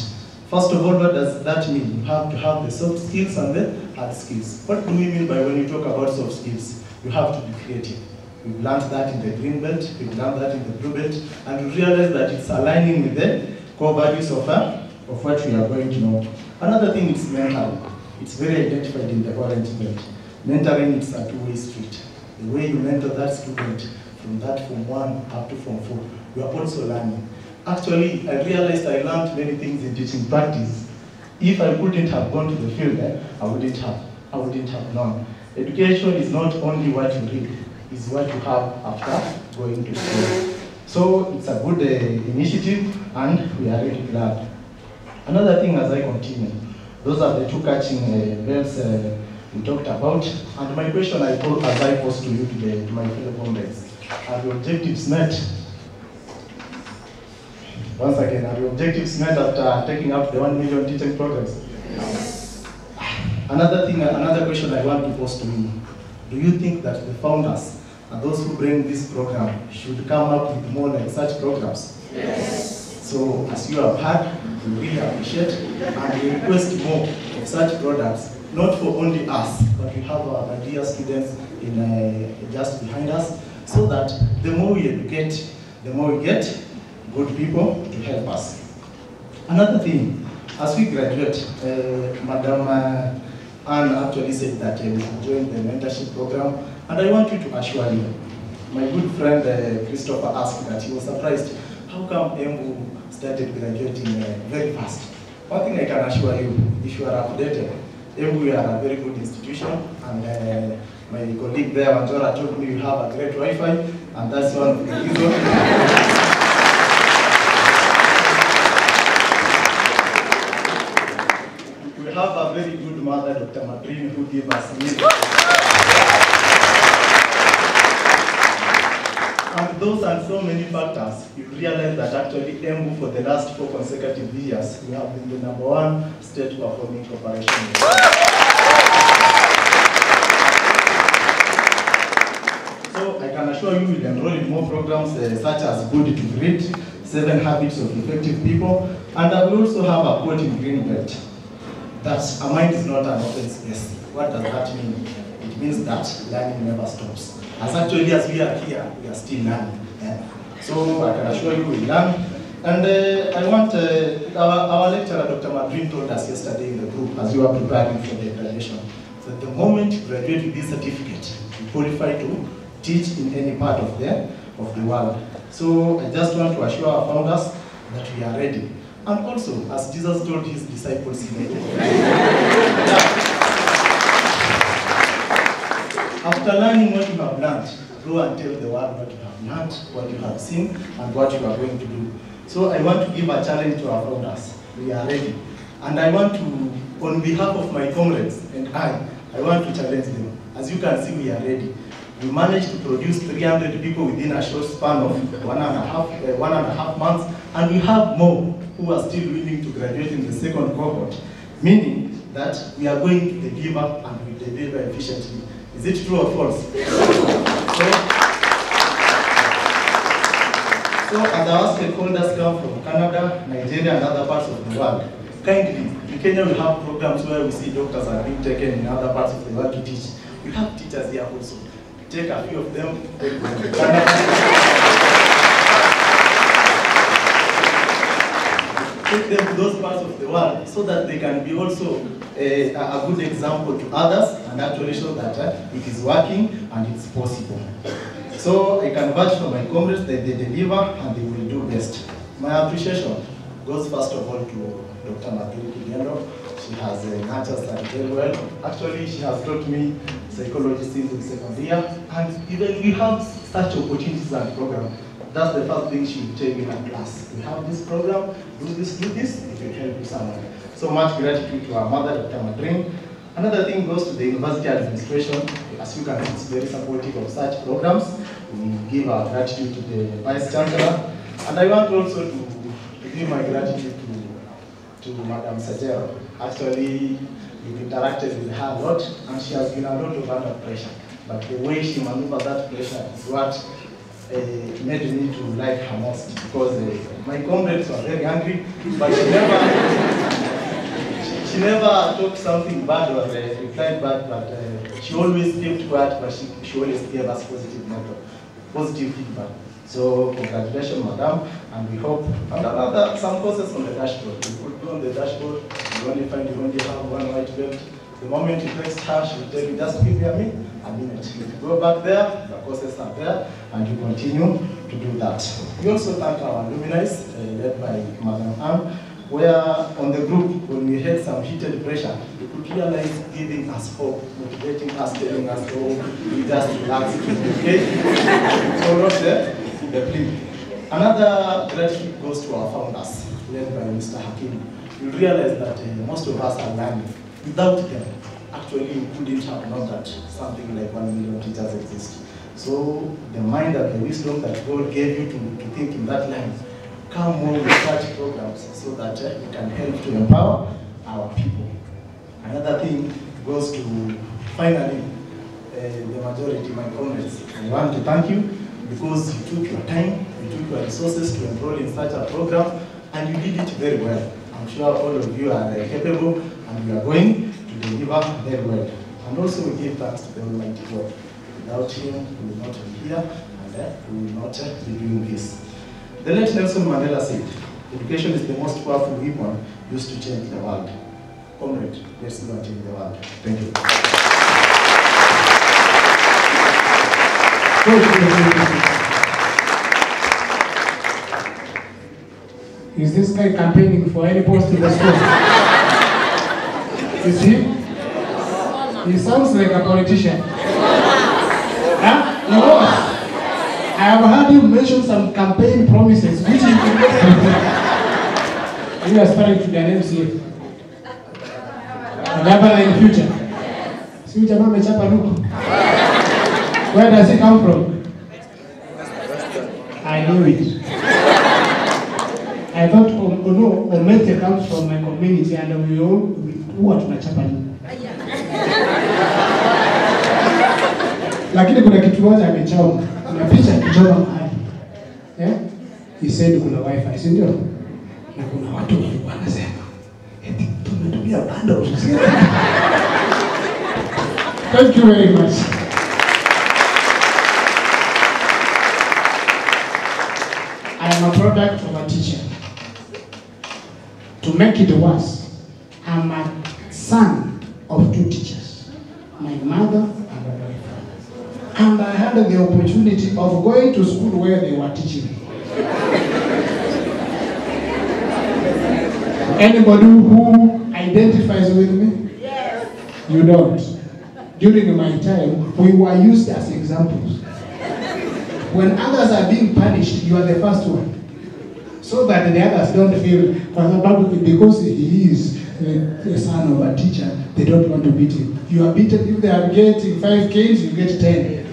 First of all, what does that mean? You have to have the soft skills and the hard skills. What do we mean by when you talk about soft skills? You have to be creative. We've learned that in the green belt, we've learned that in the blue belt, and we realize that it's aligning with the core values of, uh, of what we are going to know. Another thing is mentoring. It's very identified in the orange belt. Mentoring is a two-way street. The way you mentor that student from that form one up to form four, you are also learning. Actually, I realized I learned many things in teaching practice. If I couldn't have gone to the field, eh, I wouldn't have. I wouldn't have known. Education is not only what you read, it's what you have after going to school. So it's a good uh, initiative, and we are really glad. Another thing as I continue, those are the two catching uh, bells uh, we talked about. And my question I pose as I pose to you today, to my fellow comrades, are the objectives met? Once again, are the objectives met after taking up the 1 million teaching programs? Another thing, another question I want to pose to you. Do you think that the founders and those who bring this program should come up with more like such programs? Yes. So as you have heard, we really appreciate and we request more of such products, not for only us, but we have our dear students in uh, just behind us, so that the more we educate, the more we get good people to help us. Another thing, as we graduate, uh, Madam uh, Anne actually said that uh, we should join the mentorship program, and I want you to assure you, my good friend uh, Christopher asked that he was surprised, how come Embu started graduating uh, very fast? One thing I can assure you, if you are updated, Embu are a very good institution, and uh, my colleague there, Manjora, told me you have a great Wi-Fi, and that's one of [laughs] the reasons. we have a very good mother, Dr. Madrini, who gave us music. And those and so many factors, you realize that actually Embu for the last four consecutive years, we have been the number one state performing corporation. So I can assure you, we'll enroll in more programs uh, such as Good to Great, Seven Habits of Effective People, and I will also have a quote in Green Belt that a mind is not an open space. What does that mean? It means that learning never stops. As actually as we are here, we are still learning. Yeah. So I can assure you we learn. And uh, I want, uh, our, our lecturer, Dr. Madrin, told us yesterday in the group as we were preparing for the graduation, that the moment you graduate with this certificate, you qualify to teach in any part of the, of the world. So I just want to assure our founders that we are ready. And also, as Jesus told his disciples After learning what you have learned, go and tell the world what you have learned, what you have seen, and what you are going to do. So I want to give a challenge to our founders. We are ready. And I want to, on behalf of my comrades and I, I want to challenge them. As you can see, we are ready. We managed to produce 300 people within a short span of one and a half, uh, one and a half months, and we have more who are still willing to graduate in the second cohort, meaning that we are going to deliver and we deliver efficiently. Is it true or false? So, so as our stakeholders come from Canada, Nigeria, and other parts of the world, kindly, in Kenya we have programs where we see doctors are being taken in other parts of the world to teach. We have teachers here also. Take a few of them, take them to those parts of the world so that they can be also a, a good example to others and actually show that uh, it is working and it's possible. So I can vouch for my comrades that they deliver and they will do best. My appreciation goes first of all to Dr. Madhuri Kigendo. She has uh, nurtured us very well. Actually, she has taught me psychology since the second year. And even we have such opportunities and programs. That's the first thing she will tell me in her class. We have this program, do this, do this, it will help you somewhere. So much gratitude to our mother, Dr. Madrin. Another thing goes to the university administration. As you can see, it's very supportive of such programs. We give our gratitude to the Vice Chancellor. And I want also to, to give my gratitude to, to Madam Sajero. Actually, we've interacted with her a lot, and she has been a lot of under pressure. But the way she maneuvered that pressure is what made me to like her most, because uh, my comrades were very angry, but she never, she, never talked something bad or uh, replied bad, but uh, she always kept quiet, but she, she always gave us positive method, positive feedback. So congratulations, madam, and we hope, and another, some courses on the dashboard. Could go on the dashboard, you only find you only have one white belt. The moment you text her, she will tell you, just give me a minute, a minute. If you go back there, the courses are there, and you continue to do that. We also thank our alumni, uh, led by Madam Anne, where on the group, when we had some heated pressure, you could realize giving us hope, motivating us, telling us, oh, we just relax, okay? [laughs] so not the, the plea. Another gratitude goes to our founders, led by Mr. Hakim. You realize that uh, most of us are learning. Without them, actually, we couldn't have known that something like one million teachers exist. So the mind and the wisdom that God gave you to, to think in that line, come more with such programs so that uh, we can help to empower our people. Another thing goes to finally uh, the majority, my comrades. I want to thank you because you took your time, you took your resources to enroll in such a program, and you did it very well. I'm sure all of you are uh, capable and you are going to deliver very well. And also we give thanks to the Almighty God. Without him, we will not be here and uh, we will not uh, be doing this. The late Nelson Mandela said, education is the most powerful weapon used to change the world. Comrade, let's go and change the world. Thank you. Is this guy campaigning for any post in the school? [laughs] Is he? He sounds like a politician. Huh? He was. I have heard you mention some campaign promises, which you are aspiring to an MCA. A governor in future. Where does he come from? I knew it. I thought um, no, Omete comes from my community and we all we huwa tunachapa luku. Lakini kuna kitu moja amechoma. Kuna picha akichoma mahali. Eh? He said kuna wifi, si ndio? Na kuna watu walikuwa wanasema eti tumetumia bundles. Thank you very much. I am a product of a teacher. To make it worse, I'm a son of two teachers, my mother and my father. And I had the opportunity of going to school where they were teaching. Anybody who identifies with me? Yes. You don't. During my time, we were used as examples. When others are being punished, you are the first one. So that the others don't feel, because he is the son of a teacher, they don't want to beat him. You are beaten, if they are getting five Ks, you get 10.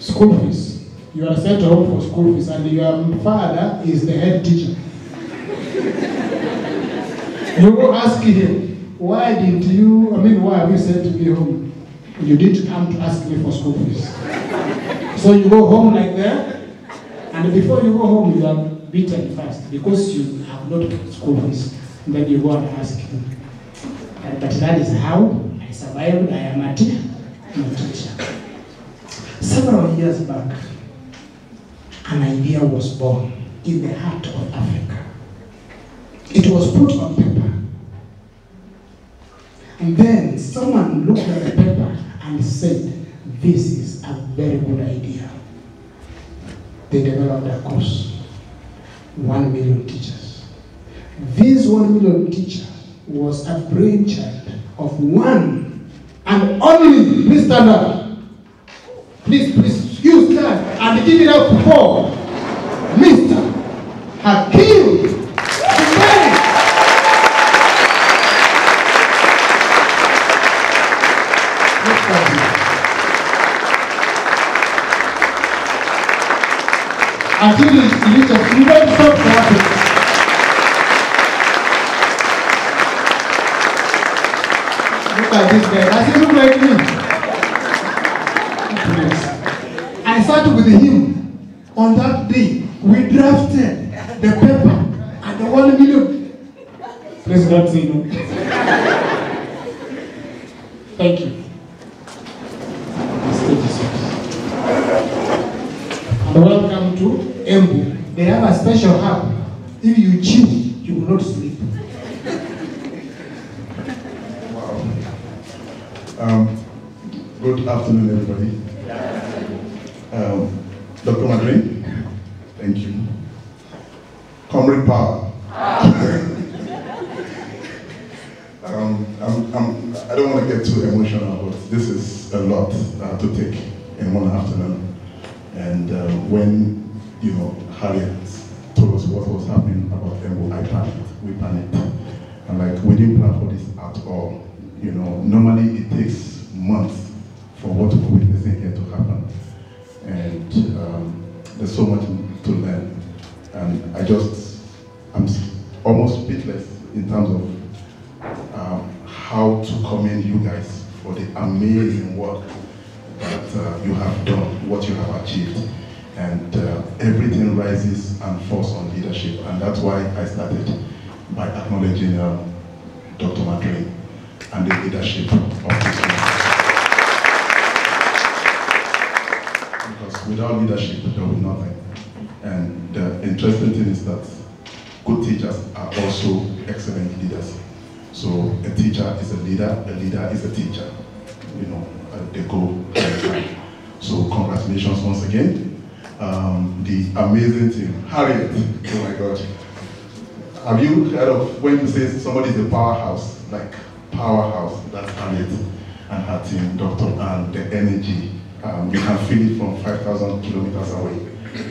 School fees. You are sent home for school fees, and your father is the head teacher. You ask him, why didn't you, I mean, why have you sent me home? You didn't come to ask me for school fees. So you go home like that, and before you go home, you are beaten first because you have not school fees. And then you go and ask him. And, but that is how I survived. I am a teacher. Several years back, an idea was born in the heart of Africa. It was put on paper. And then someone looked at the paper and said, this is a very good idea. They developed a course, one million teachers. This one million teacher was a brainchild of one and only, please stand. Please, please, you stand and give it up for Mr. Hakim Zuberi. Please stand. until you reach a, you don't stop clapping. Look at this guy. Does he look like me? Please. I started with him. On that day, we drafted the paper and the one million. Praise God, say no. Thank you. And welcome to Embu. They have a special hub. If you chew, I started by acknowledging uh, Dr. Madrid and the leadership of this. Because without leadership, there will be nothing. And the interesting thing is that good teachers are also excellent leaders. So a teacher is a leader, a leader is a teacher. You know, uh, they go. So congratulations once again. Um, the amazing team, Harriet, oh my God. Have you heard of when you say somebody is a powerhouse, like powerhouse, that's Harriet and her team, Dr. and the energy. Um, you can feel it from 5,000 kilometers away,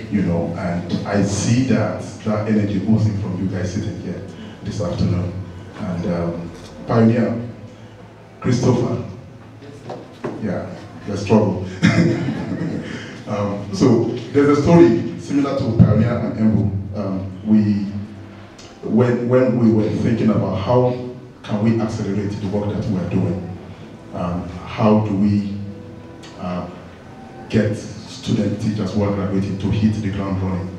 you know, and I see that, that energy oozing from you guys sitting here this afternoon. And um, Pioneer, Christopher, yeah, the struggle. [laughs] um, so there's a story similar to Pioneer and Embu. Um, we, when, when we were thinking about how can we accelerate the work that we are doing, um, how do we uh, get student teachers who are graduating to hit the ground running,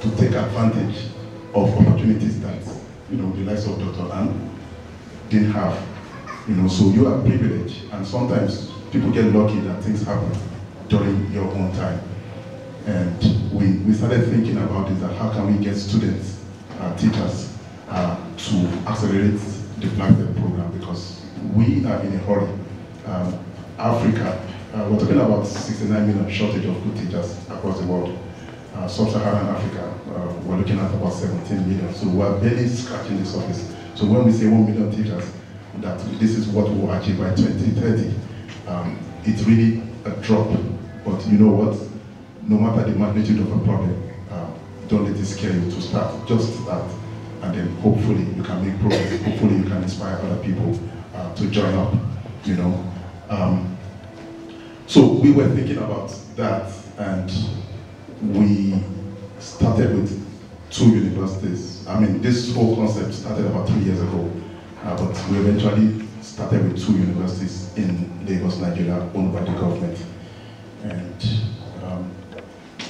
to take advantage of opportunities that you know the likes of Dr. Ann didn't have. You know, so you are privileged, and sometimes people get lucky that things happen during your own time. And we, we started thinking about this, that how can we get students, teachers, uh, to accelerate the Black Belt program because we are in a hurry. Um, Africa, uh, we're talking about 69 million shortage of good teachers across the world. Uh, Sub-Saharan Africa, uh, we're looking at about 17 million. So we're barely scratching the surface. So when we say 1 million teachers, that this is what we'll achieve by 2030, um, it's really a drop. But you know what? No matter the magnitude of a problem, don't let it scare you to start. Just that And then hopefully you can make progress. Hopefully you can inspire other people uh, to join up, you know. Um, so we were thinking about that and we started with two universities. I mean, this whole concept started about three years ago, uh, but we eventually started with two universities in Lagos, Nigeria, owned by the government. And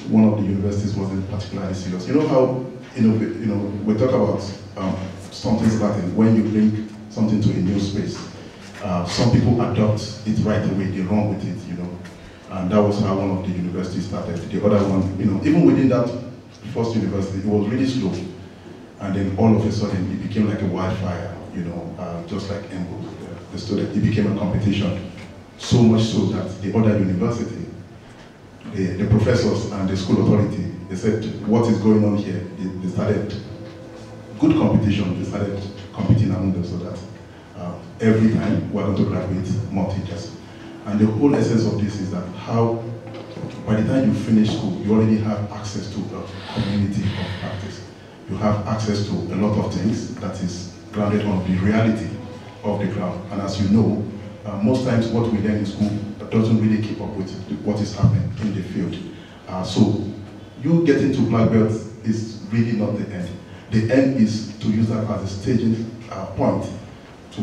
one of the universities wasn't particularly serious. You know how, you know, you know we talk about um, something starting, when you bring something to a new space, uh, some people adopt it right away, they run with it, you know. And that was how one of the universities started. The other one, you know, even within that first university, it was really slow. And then all of a sudden, it became like a wildfire, you know, uh, just like Embu, the, the student. It became a competition. So much so that the other university, the, the professors and the school authority, they said, what is going on here? They, they started good competition. They started competing among them so that uh, every time we're going to graduate more teachers. And the whole essence of this is that how, by the time you finish school, you already have access to a community of practice. You have access to a lot of things that is grounded on the reality of the ground. And as you know, uh, most times what we learn in school doesn't really keep up with what is happening in the field. Uh, so you getting to black belt is really not the end. The end is to use that as a staging uh, point to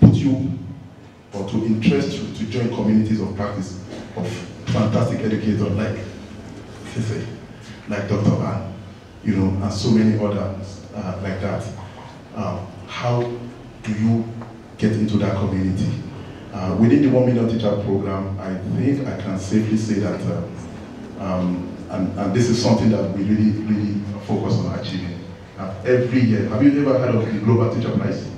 put you or to interest you to join communities of practice of fantastic educators like Sise, like Dr. Ann, you know, and so many others uh, like that. Uh, how do you get into that community? Uh, within the One Million Teacher Program, I think I can safely say that, uh, um, and, and this is something that we really, really focus on achieving. Uh, every year, have you ever heard of the Global Teacher Prize?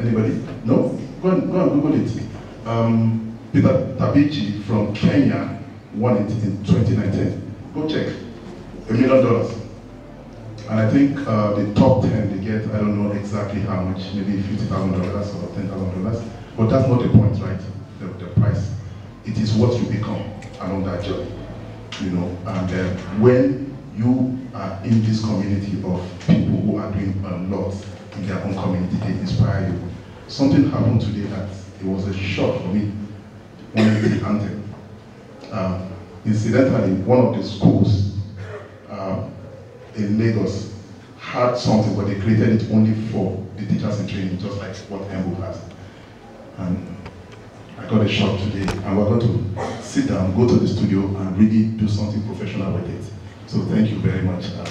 Anybody? No? Go and, go and Google it. Um, Peter Tabichi from Kenya won it in 2019. Go check. A million dollars. And I think uh, the top 10 they get, I don't know exactly how much, maybe $50,000 or $10,000. But that's not the point, right? The, the price. It is what you become along that journey. You know, and uh, when you are in this community of people who are doing a lot in their own community, they inspire you. Something happened today that it was a shock for me when I did the anthem. Uh, incidentally, one of the schools uh, in Lagos had something, but they created it only for the teachers in training, just like what Embu has. And I got a shot today, and we're going to sit down, go to the studio, and really do something professional with it. So thank you very much. Uh,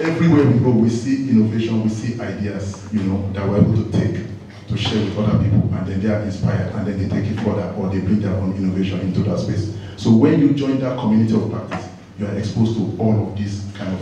everywhere we go, we see innovation, we see ideas, you know, that we're able to take to share with other people, and then they are inspired, and then they take it further, or they bring their own innovation into that space. So when you join that community of practice, you are exposed to all of these kind of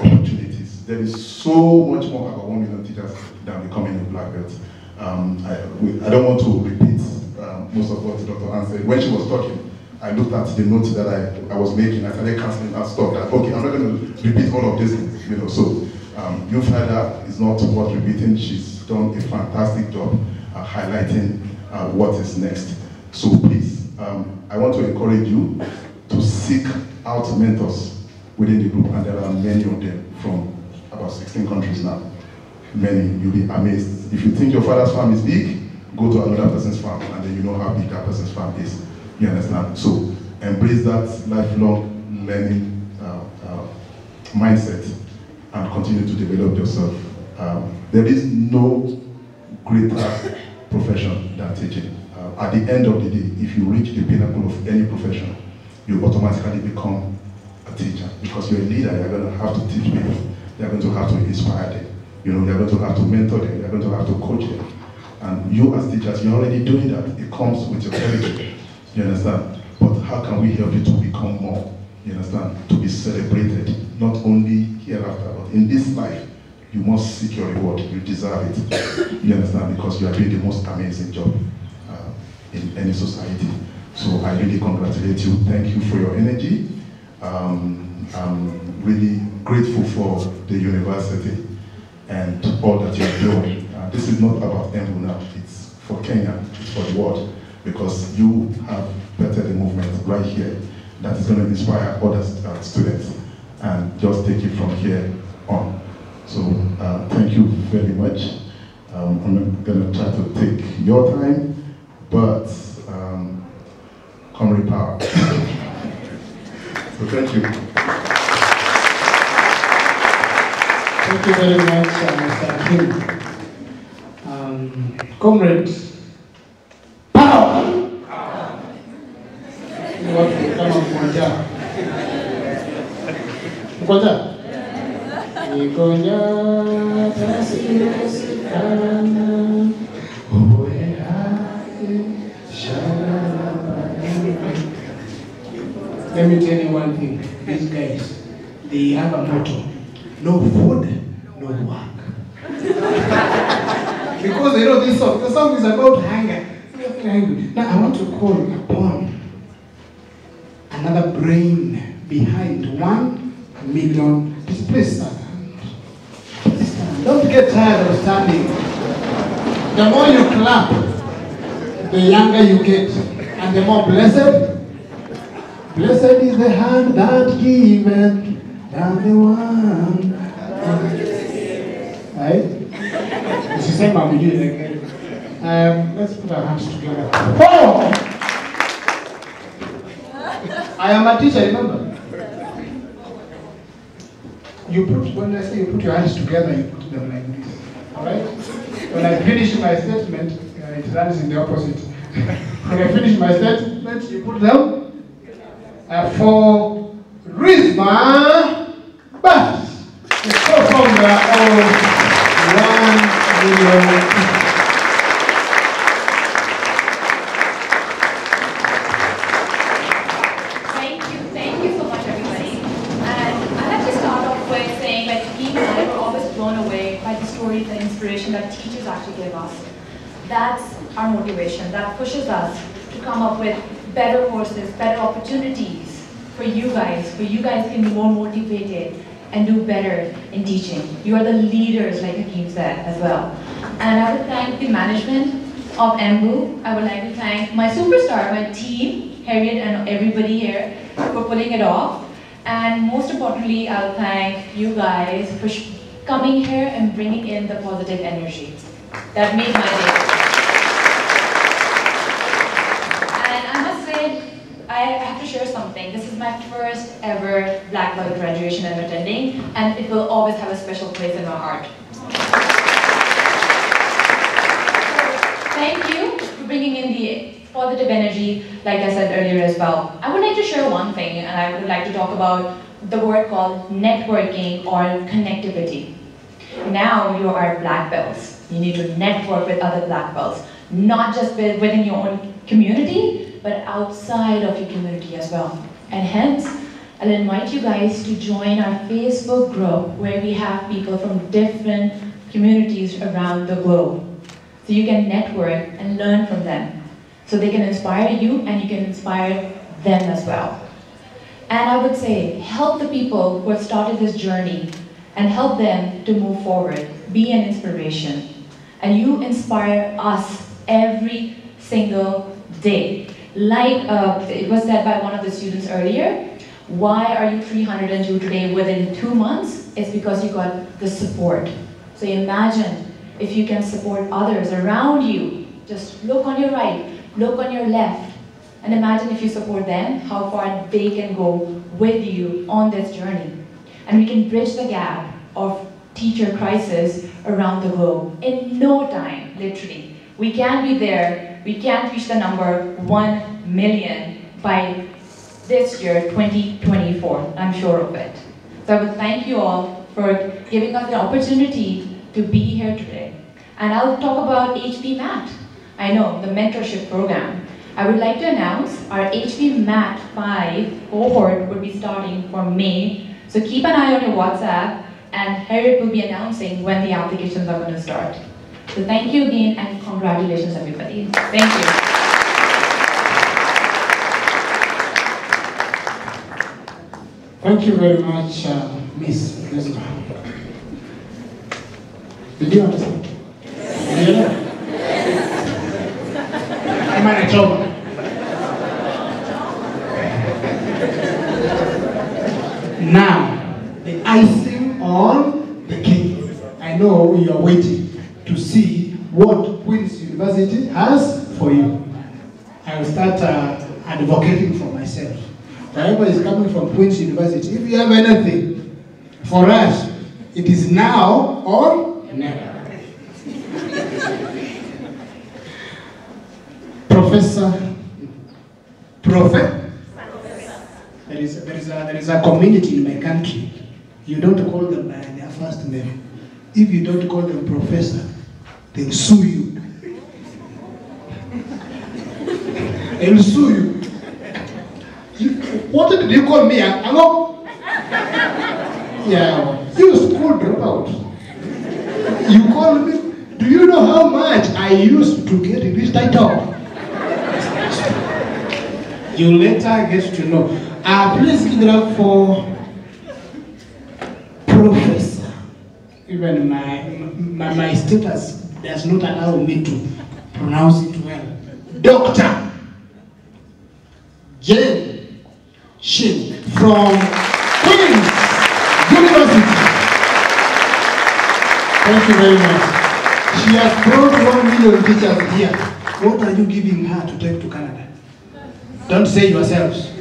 opportunities. There is so much more about one million teachers than becoming a black belt. Um, I, we, I don't want to repeat um, most of what Dr. Ann said. When she was talking, I looked at the notes that I, I was making. I started canceling that stuff. That okay, I'm not going to repeat all of this. You know, so um, heard that it's not worth repeating. She's done a fantastic job uh, highlighting uh, what is next. So please, um, I want to encourage you to seek out mentors within the group, and there are many of them from about 16 countries now. Many, you'll be amazed. If you think your father's farm is big, go to another person's farm, and then you know how big that person's farm is. You understand? So embrace that lifelong learning uh, uh, mindset and continue to develop yourself. Um, there is no greater [coughs] profession than teaching. Uh, at the end of the day, if you reach the pinnacle of any profession, you automatically become a teacher because you're a leader. You're going to have to teach people. You're going to have to inspire them. You know, you're going to have to mentor them. You're going to have to coach them. And you as teachers, you're already doing that. It comes with your territory. You understand? But how can we help you to become more? You understand? To be celebrated, not only hereafter, but in this life, you must seek your reward. You deserve it. You understand? Because you are doing the most amazing job uh, in any society. So I really congratulate you. Thank you for your energy. Um, I'm really grateful for the university and all that you're doing. Uh, this is not about Embu now. It's for Kenya. It's for the world. Because you have bettered the movement right here that is going to inspire other uh, students and just take it from here on. So uh, thank you very much. Um, I'm going to try to take your time, but um, Comrade Power. [laughs] so thank you. Thank you very much, uh, Mr. Kim. Um, comrades, power! Watu Let me tell you one thing. These guys, they have a motto. No food, no work. because you know this song, the song is about hunger. Now I want to call upon another brain behind one million. Please, stand. Stand. Don't get tired of standing. The more you clap, the younger you get, and the more blessed. Blessed is the hand that giveth, than the one. Right? It's the same I'm doing again. Um, let's put our hands together. I am a teacher, remember? You put, when I say you put your hands together, you put them like this. Alright? When I finish my statement, uh, it runs in the opposite. [laughs] when I finish my statement, you put them uh, for Rizma of One Million People. Thank you, thank you so much, everybody. And I'd like to start off with saying that Dean and I were always blown away by the stories and inspiration that teachers actually give us. That's our motivation. That pushes us to come up with better courses, better opportunities for you guys, for you guys can be more motivated and do better in teaching. You are the leaders, like Hakeem said, as well. And I would thank the management of EMBU. I would like to thank my superstar, my team, Harriet and everybody here for pulling it off. And most importantly, I'll thank you guys for coming here and bringing in the positive energy. That made my day. And I must say, I have to share something. This is my first ever Black Belt graduation I'm attending, and it will always have a special place in my heart. Thank you for bringing in the positive energy, like I said earlier as well. I would like to share one thing, and I would like to talk about the word called networking or connectivity. Now you are black belts. You need to network with other black belts, not just within your own community, but outside of your community as well. And hence, I'll invite you guys to join our Facebook group where we have people from different communities around the globe. So you can network and learn from them. So they can inspire you and you can inspire them as well. And I would say, help the people who have started this journey and help them to move forward. Be an inspiration. And you inspire us every single day. Like uh, it was said by one of the students earlier, why are you 302 today within two months? It's because you got the support. So imagine if you can support others around you. Just look on your right, look on your left, and imagine if you support them, how far they can go with you on this journey. And we can bridge the gap of teacher crisis around the globe in no time, literally. We can be there, we can't reach the number 1 million by this year, 2024. I'm sure of it. So I would thank you all for giving us the opportunity to be here today. And I'll talk about MAT. I know, the mentorship program. I would like to announce our MAT 5 cohort will be starting for May. So keep an eye on your WhatsApp and Harriet will be announcing when the applications are going to start. So thank you again and congratulations everybody. Thank you. Thank you very much, uh, Miss Resma. Did you understand? Yeah. I'm an October. Now, the icing on the cake. I know you are waiting to see what Queen's University has for you. I will start uh, advocating for myself. Whoever is coming from Queen's University, if you have anything for us, it is now or never. Professor, Prophet, there is, there, is a, there is a community in my country. You don't call them by their first name. If you don't call them professor, they'll sue you. They'll sue you. What did you call me? Hello? Yeah, you school dropout. You call me. Do you know how much I used to get in this title? You later get to know. Uh, please give it up for Professor. Even my, my, my status does not allow me to pronounce it well. Doctor Jane Chin from Queen's University. Thank you very much. She has brought one million teachers here. What are you giving her to take to Canada? Don't say yourselves.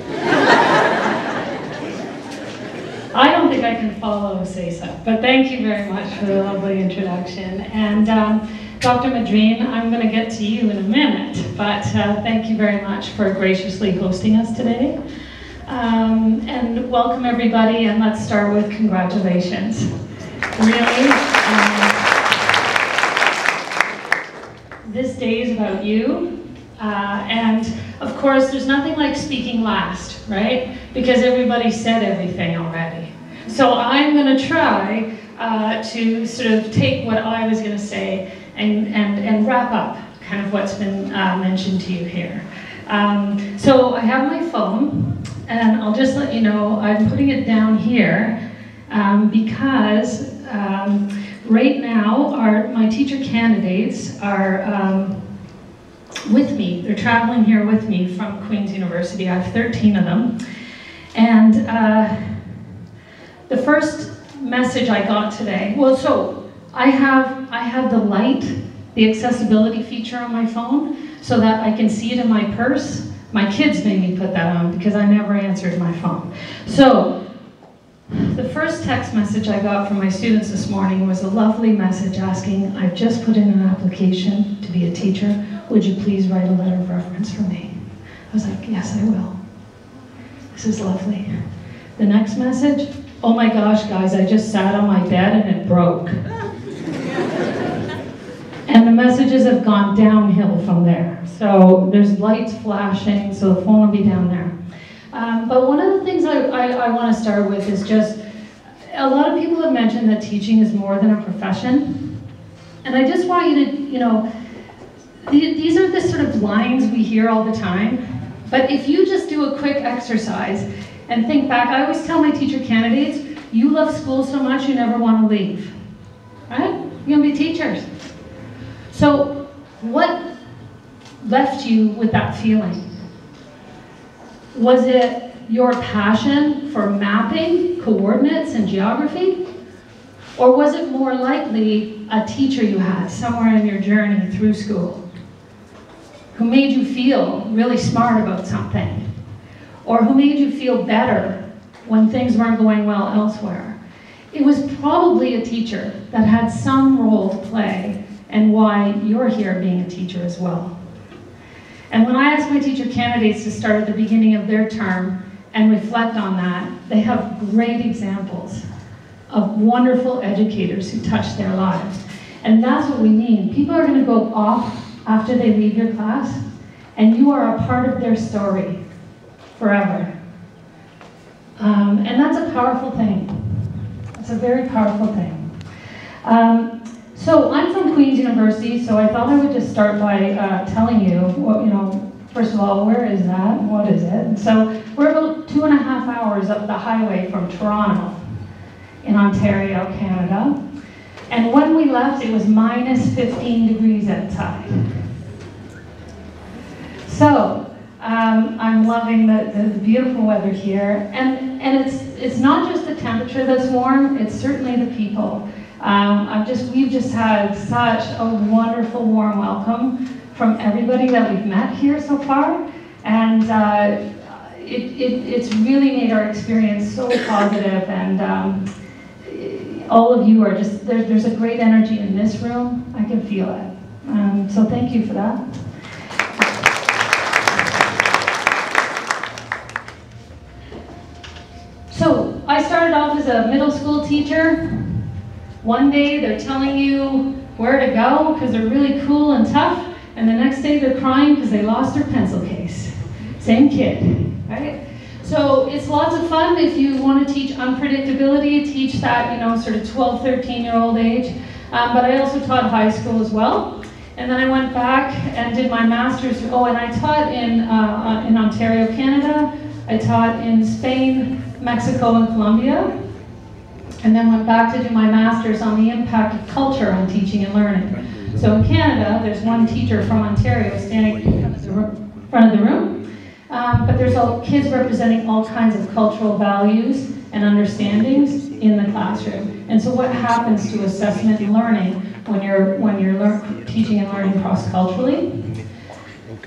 I don't think I can follow Osesa, but thank you very much for the lovely introduction. And um, Dr. Madrine, I'm going to get to you in a minute, but uh, thank you very much for graciously hosting us today. Um, and welcome everybody, and let's start with congratulations. Really, um, this day is about you. Uh, and of course, there's nothing like speaking last, right? Because everybody said everything already. So I'm going to try uh, to sort of take what I was going to say and, and, and wrap up kind of what's been uh, mentioned to you here. Um, so I have my phone, and I'll just let you know I'm putting it down here um, because um, right now our, my teacher candidates are um, with me. They're traveling here with me from Queen's University. I have 13 of them. And uh, the first message I got today, well, so I have, I have the light, the accessibility feature on my phone so that I can see it in my purse. My kids made me put that on because I never answered my phone. So the first text message I got from my students this morning was a lovely message asking, I've just put in an application to be a teacher. Would you please write a letter of reference for me? I was like, yes, I will. This is lovely. The next message, oh my gosh, guys, I just sat on my bed and it broke. and the messages have gone downhill from there. So there's lights flashing, so the phone will be down there. Um, but one of the things I, I, I want to start with is just, a lot of people have mentioned that teaching is more than a profession. And I just want you to, you know, these are the sort of lines we hear all the time. But if you just do a quick exercise and think back, I always tell my teacher candidates, you love school so much you never want to leave. Right? You're going to be teachers. So what left you with that feeling? Was it your passion for mapping, coordinates, and geography? Or was it more likely a teacher you had somewhere in your journey through school? Who made you feel really smart about something, or who made you feel better when things weren't going well elsewhere. It was probably a teacher that had some role to play and why you're here being a teacher as well. And when I ask my teacher candidates to start at the beginning of their term and reflect on that, they have great examples of wonderful educators who touched their lives. And that's what we mean. People are going to go off after they leave your class, and you are a part of their story forever. Um, and that's a powerful thing. It's a very powerful thing. Um, so I'm from Queen's University, so I thought I would just start by uh, telling you, what, you know, first of all, where is that? What is it? So we're about two and a half hours up the highway from Toronto in Ontario, Canada. And when we left, it was minus 15 degrees outside. So, um, I'm loving the, the, beautiful weather here. And, and it's, it's not just the temperature that's warm, it's certainly the people. Um, I'm just, we've just had such a wonderful warm welcome from everybody that we've met here so far. And uh, it, it, it's really made our experience so positive and um, all of you are just, there, there's a great energy in this room. I can feel it. Um, so thank you for that. So I started off as a middle school teacher. One day they're telling you where to go because they're really cool and tough, and the next day they're crying because they lost their pencil case. Same kid, right? So it's lots of fun if you want to teach unpredictability, teach that, you know, sort of 12, 13 year old age. Um, but I also taught high school as well. And then I went back and did my master's. Oh, and I taught in, uh, uh in Ontario, Canada. I taught in Spain, Mexico, and Colombia. And then went back to do my master's on the impact of culture on teaching and learning. So in Canada, there's one teacher from Ontario standing in front of the room. Um, but there's all kids representing all kinds of cultural values and understandings in the classroom. And so what happens to assessment and learning when you're, when you're teaching and learning cross-culturally?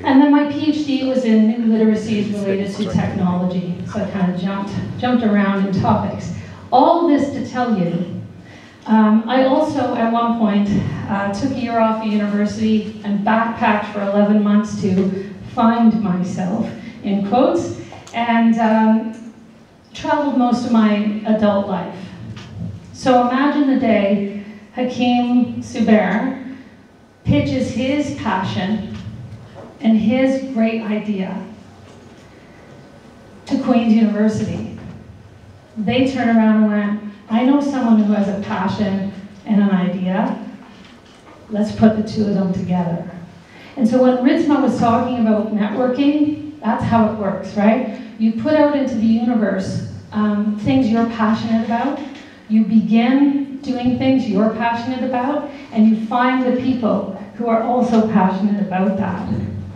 And then my PhD was in new literacies related to technology, so I kind of jumped, jumped around in topics. All this to tell you, um, I also at one point uh, took a year off of university and backpacked for 11 months to find myself, in quotes, and um, traveled most of my adult life. So imagine the day Hakeem Subair pitches his passion and his great idea to Queen's University. They turn around and went, I know someone who has a passion and an idea. Let's put the two of them together. And so when Ritzma was talking about networking, that's how it works, right? You put out into the universe um, things you're passionate about. You begin doing things you're passionate about, and you find the people who are also passionate about that.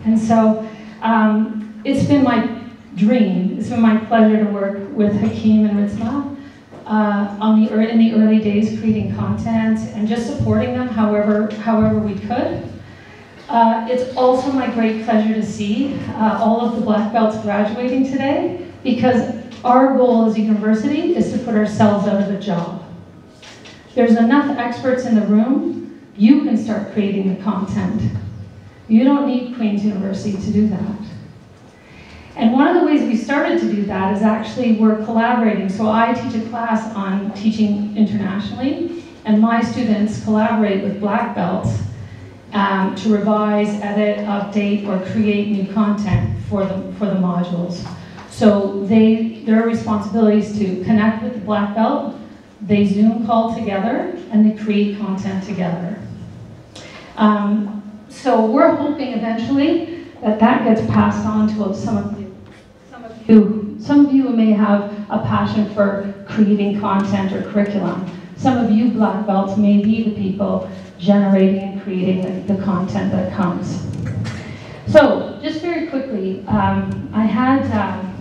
And so um, it's been my dream, it's been my pleasure to work with Hakeem and Ritzma uh, on the, in the early days creating content and just supporting them however, however we could. Uh, it's also my great pleasure to see uh, all of the black belts graduating today because our goal as a university is to put ourselves out of a job. There's enough experts in the room, you can start creating the content. You don't need Queen's University to do that. And one of the ways we started to do that is actually we're collaborating. So I teach a class on teaching internationally, and my students collaborate with black belts um, to revise, edit, update, or create new content for the, for the modules. So they, their responsibility is to connect with the black belt, they Zoom call together, and they create content together. Um, so we're hoping eventually that that gets passed on to some of you. Some of you, some of you may have a passion for creating content or curriculum. Some of you black belts may be the people generating creating the, the content that comes. So just very quickly, um, I had um,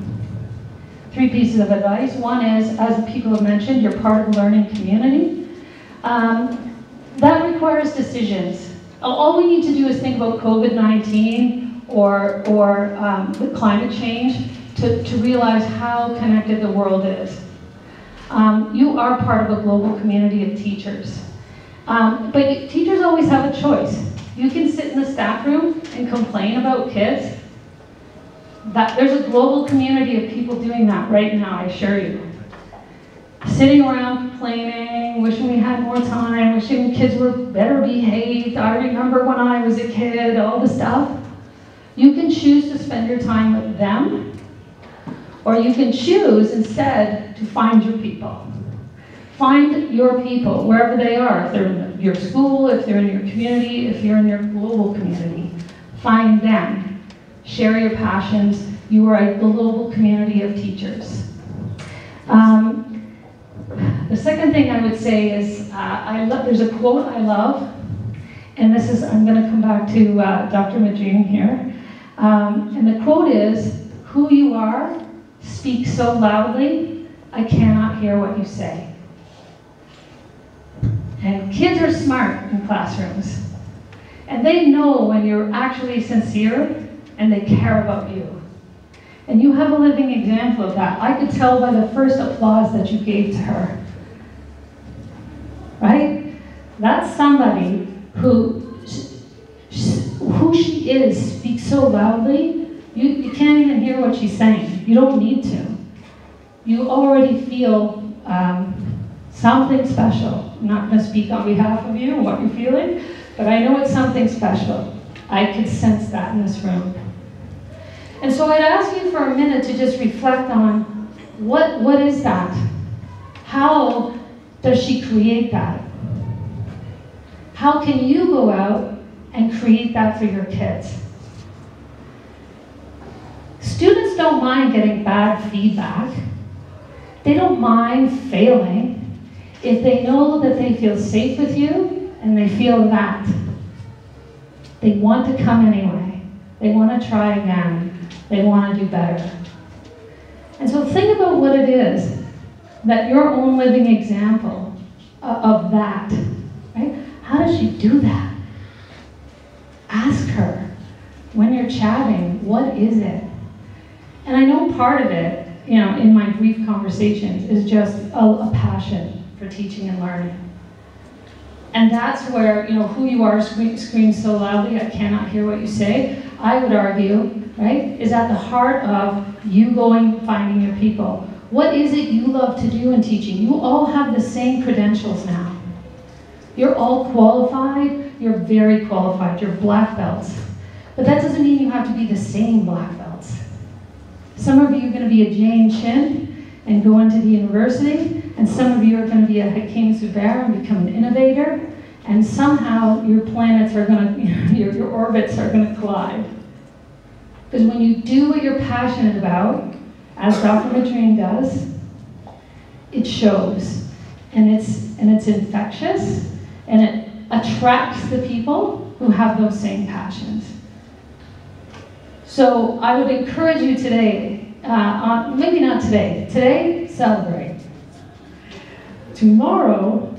three pieces of advice. One is, as people have mentioned, you're part of a learning community. Um, that requires decisions. All we need to do is think about COVID-19 or, or um, the climate change to, to realize how connected the world is. Um, you are part of a global community of teachers. Um, but teachers always have a choice. You can sit in the staff room and complain about kids. That, there's a global community of people doing that right now, I assure you sitting around complaining, wishing we had more time, wishing kids were better behaved. I remember when I was a kid, all the stuff. You can choose to spend your time with them, or you can choose instead to find your people. Find your people wherever they are, if they're in your school, if they're in your community, if you're in your global community. Find them. Share your passions. You are a global community of teachers. Um, the second thing I would say is, uh, I love, there's a quote I love, and this is, I'm going to come back to uh, Dr. Majin here. Um, and the quote is, who you are speaks so loudly, I cannot hear what you say. And kids are smart in classrooms. And they know when you're actually sincere and they care about you. And you have a living example of that. I could tell by the first applause that you gave to her right? That's somebody who, who she is speaks so loudly, you, you can't even hear what she's saying. You don't need to. You already feel um, something special. I'm not going to speak on behalf of you and what you're feeling, but I know it's something special. I could sense that in this room. And so I'd ask you for a minute to just reflect on what, what is that? How does she create that? How can you go out and create that for your kids? Students don't mind getting bad feedback. They don't mind failing if they know that they feel safe with you and they feel that. They want to come anyway. They want to try again. They want to do better. And so think about what it is that your own living example of that, right? How does she do that? Ask her when you're chatting, what is it? And I know part of it, you know, in my brief conversations is just a, a passion for teaching and learning. And that's where, you know, who you are screams so loudly, I cannot hear what you say. I would argue, right, is at the heart of you going, finding your people. What is it you love to do in teaching? You all have the same credentials now. You're all qualified, you're very qualified, you're black belts. But that doesn't mean you have to be the same black belts. Some of you are going to be a Jane Chin and go into the university, and some of you are going to be a Hakeem Subair and become an innovator, and somehow your planets are going [laughs] to, your, your orbits are going to collide. Because when you do what you're passionate about, as Dr. Madrine does, it shows. And it's, and it's infectious, and it attracts the people who have those same passions. So I would encourage you today, uh, on, maybe not today, today, celebrate. Tomorrow,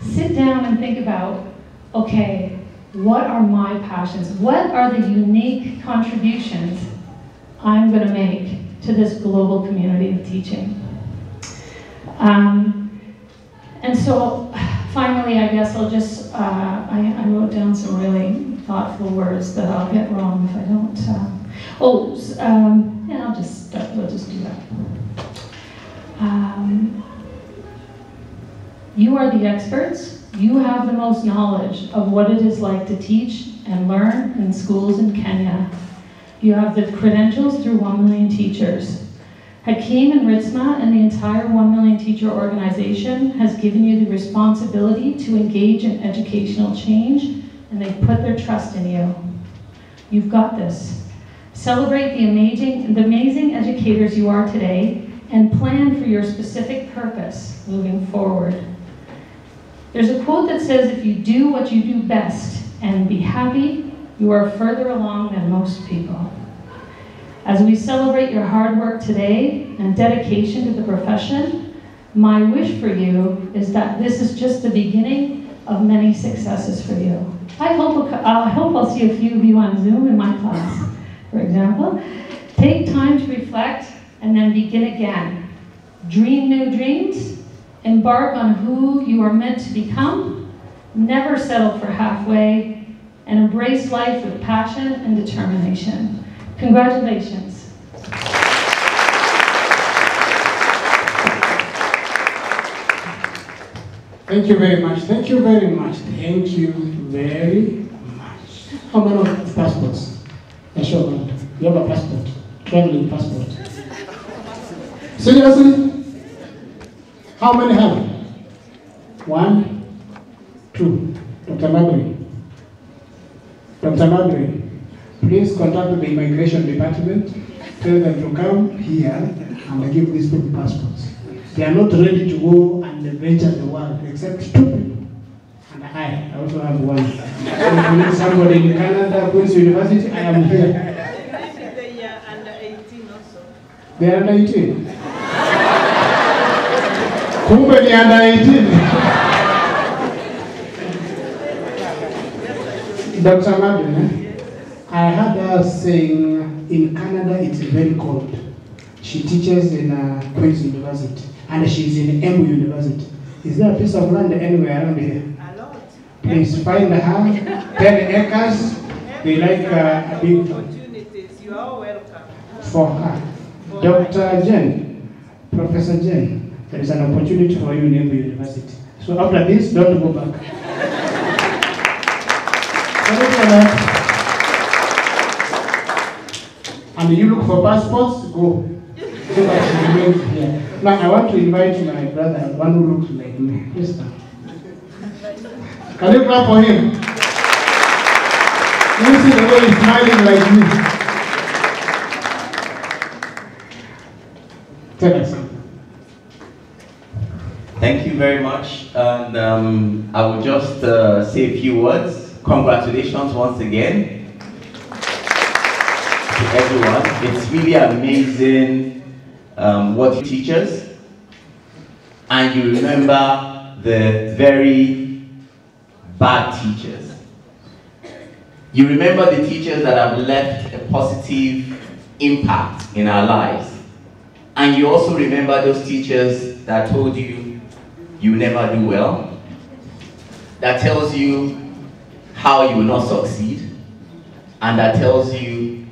sit down and think about, okay, what are my passions? What are the unique contributions I'm going to make to this global community of teaching? Um, and so finally, I guess I'll just, uh, I, I, wrote down some really thoughtful words that I'll get wrong if I don't. Uh, oh, um, yeah, I'll just, we'll just do that. Um, you are the experts. You have the most knowledge of what it is like to teach and learn in schools in Kenya. You have the credentials through 1 million teachers. Hakeem and Ritzma and the entire 1 Million Teacher organization has given you the responsibility to engage in educational change, and they put their trust in you. You've got this. Celebrate the amazing, the amazing educators you are today, and plan for your specific purpose moving forward. There's a quote that says, if you do what you do best and be happy, you are further along than most people. As we celebrate your hard work today and dedication to the profession, my wish for you is that this is just the beginning of many successes for you. I hope, uh, I hope I'll see a few of you on Zoom in my class, for example. Take time to reflect and then begin again. Dream new dreams, embark on who you are meant to become, never settle for halfway, and embrace life with passion and determination. Congratulations. Thank you very much. Thank you very much. Thank you very much. How many of passports? You. You have a passport. Traveling passport. Seriously? How many have? One, two. Dr. Mabry. Dr. Mabry. Please contact the immigration department, tell them to come here and give these people passports. They are not ready to go and venture the world except two people. And I, I also have one. So if you need somebody in Canada, Queen's University, I am here. They are under 18 also. They are under 18. Kumbe ni under 18. Dr. Madden? I heard her saying in Canada it's very cold. She teaches in uh, Queen's University and she's in Embu University. Is there a piece of land anywhere around here? A lot. Please find her 10 acres. They like uh, a big Opportunities. You are welcome. for her. Dr. Jen, Professor Jen, there is an opportunity for you in Embu University. So after this, don't go back. And you look for passports, go. So that remains here. Now I want to invite my brother, one who looks like me. Yes, sir. Can you clap for him? You see the way he's smiling like me. Tell us. Thank you very much. And um, I will just uh, say a few words. Congratulations once again to everyone. It's really amazing um, what you teach us. And you remember the very bad teachers. You remember the teachers that have left a positive impact in our lives. And you also remember those teachers that told you you never do well, that tells you how you will not succeed, and that tells you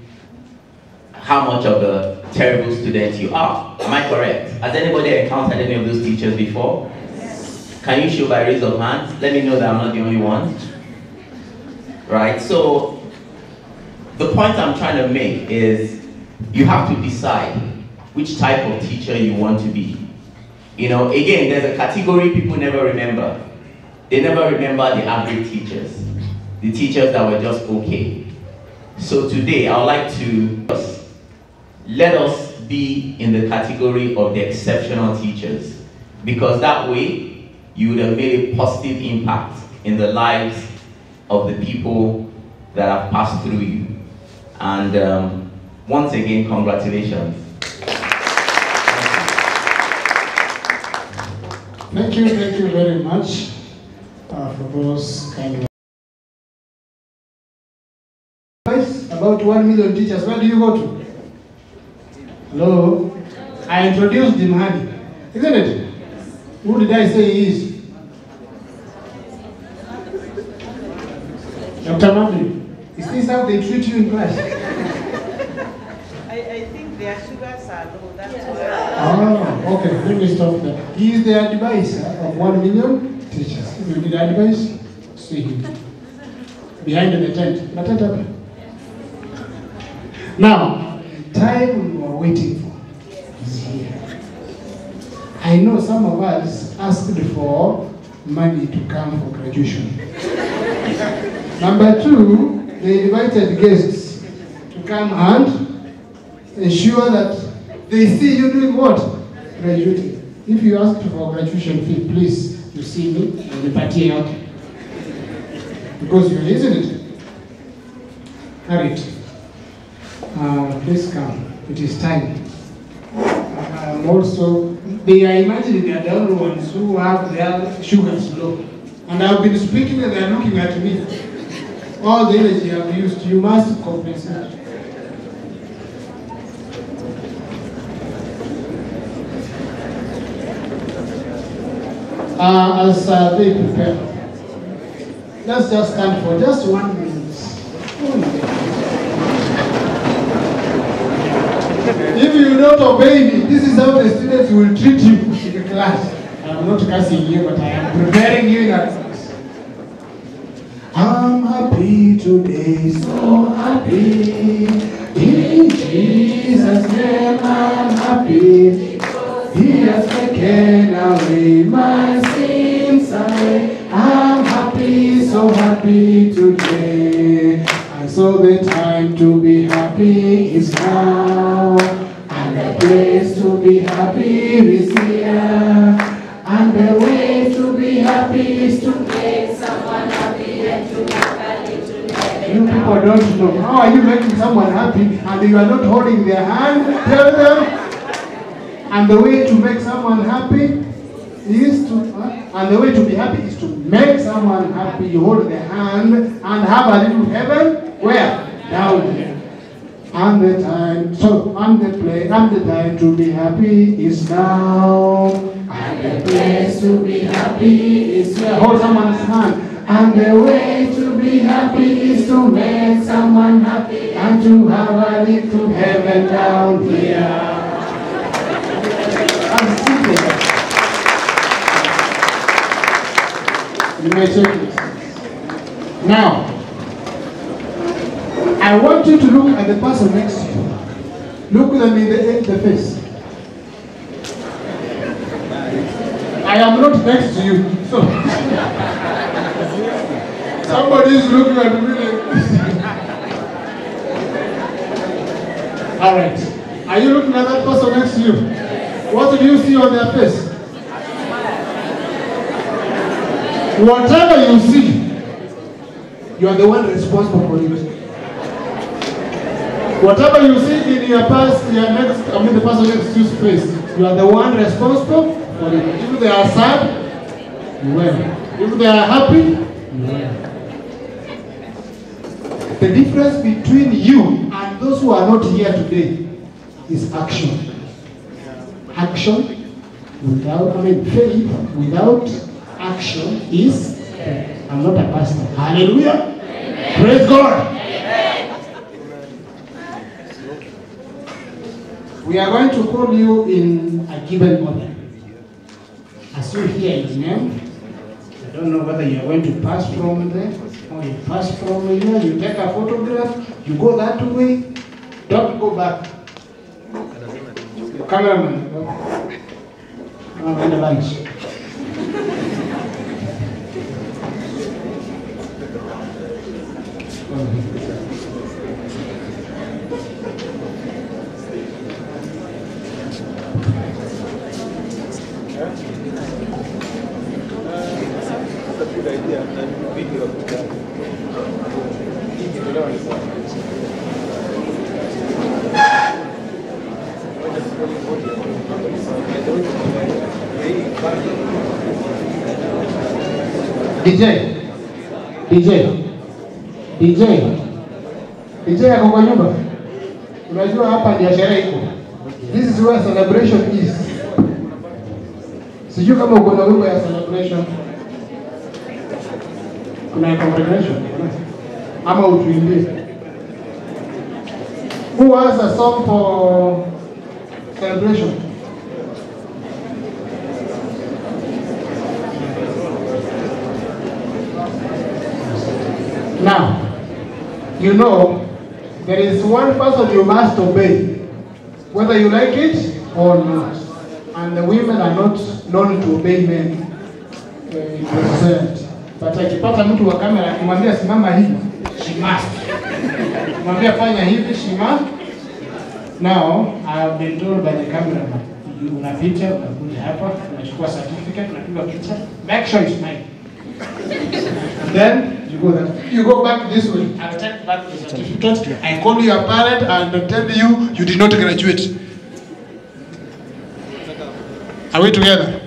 how much of a terrible student you are. Am I correct? Has anybody encountered any of those teachers before? Can you show by raise of hands? Let me know that I'm not the only one. Right? So, the point I'm trying to make is you have to decide which type of teacher you want to be. You know, again, there's a category people never remember. They never remember the average teachers, the teachers that were just okay. So today, I would like to let us be in the category of the exceptional teachers because that way you would have made a positive impact in the lives of the people that have passed through you. And um, once again, congratulations. Thank you, thank you very much uh, for those kind of. About one million teachers, where do you go to? Hello? I introduced Dimani, isn't it? Who did I say he is? Dr. Mamdi, is this how they treat you in class? I, I think their sugars are low, that's why. Oh, okay, let me stop there. He is the advisor eh, of one million teachers. If you need advice, see him. Behind the tent. The tent up. Now, time we were waiting for is here. I know some of us asked for money to come for graduation. Number two, they invited guests to come and ensure that they see you doing what? Graduating. If you ask for graduation fee, please, you see me and the party out. Because you're isn't it? Uh, please come. It is time. Um, also, they are imagining they are the only ones who have their sugars low. And I've been speaking and they are looking at me. All the energy I've used, you must compensate. Uh, as uh, they prepare. Let's just stand for just one minute. If you don't obey me, this is how the students will treat you in the class. I'm not cursing you, but I am preparing you in advance. I'm happy today, so happy. In Jesus' name, I'm happy. He has taken away my sins. I'm happy, so happy today. And so the time to be happy is now. And the place to be happy is here. And the way to be happy is to make someone happy and to little You people don't know. How are you making someone happy and you are not holding their hand? Tell them. And the way to make someone happy is to, uh, and the way to be happy is to make someone happy. You hold the hand and have a little heaven. Where? Down here. And the time, so, and the place, and the time to be happy is now. And the place to be happy is here. Hold someone's hand. And the way to be happy is to make someone happy and to have a little heaven down here. You may. Now, I want you to look at the person next to you. Look them in the, in the face. I am not next to you. So somebody is looking at me like All right. Are you looking at that person next to you? What do you see on their face? Whatever you see, you are the one responsible for it. Whatever you see in your past, your next, I mean the person next to you's face, you are the one responsible for it. If they are sad, you well. If they are happy, you well. The difference between you and those who are not here today is action. Action without, I mean, faith without action is, I'm not a pastor. Hallelujah. Praise God. We are going to call you in a given order. As you hear his name, I don't know whether you are going to pass from there or you pass from here, you take a photograph, you go that way, don't go back. Cameraman, go. Oh. DJ, DJ, DJ, DJ yako kwa nyumba. Unajua hapa ndio sherehe iko. This is where celebration is. Sijui kama uko na wimbo ya celebration. Kuna ya congregation ama utuimbie. Who has a song for celebration? Now, you know, there is one person you must obey, whether you like it or not. And the women are not known to obey men. It was said. But akipata mtu wa kamera akimwambia simama hivi, she must. Mwambia fanya hivi, she must. Now, I have been told by the cameraman, you unapita, unakuja hapa, unachukua certificate, unapiga picha, make sure it's mine. And then you go there. You go back this way. I'll take back the certificate. I call your parent and tell you you did not graduate. Are we together?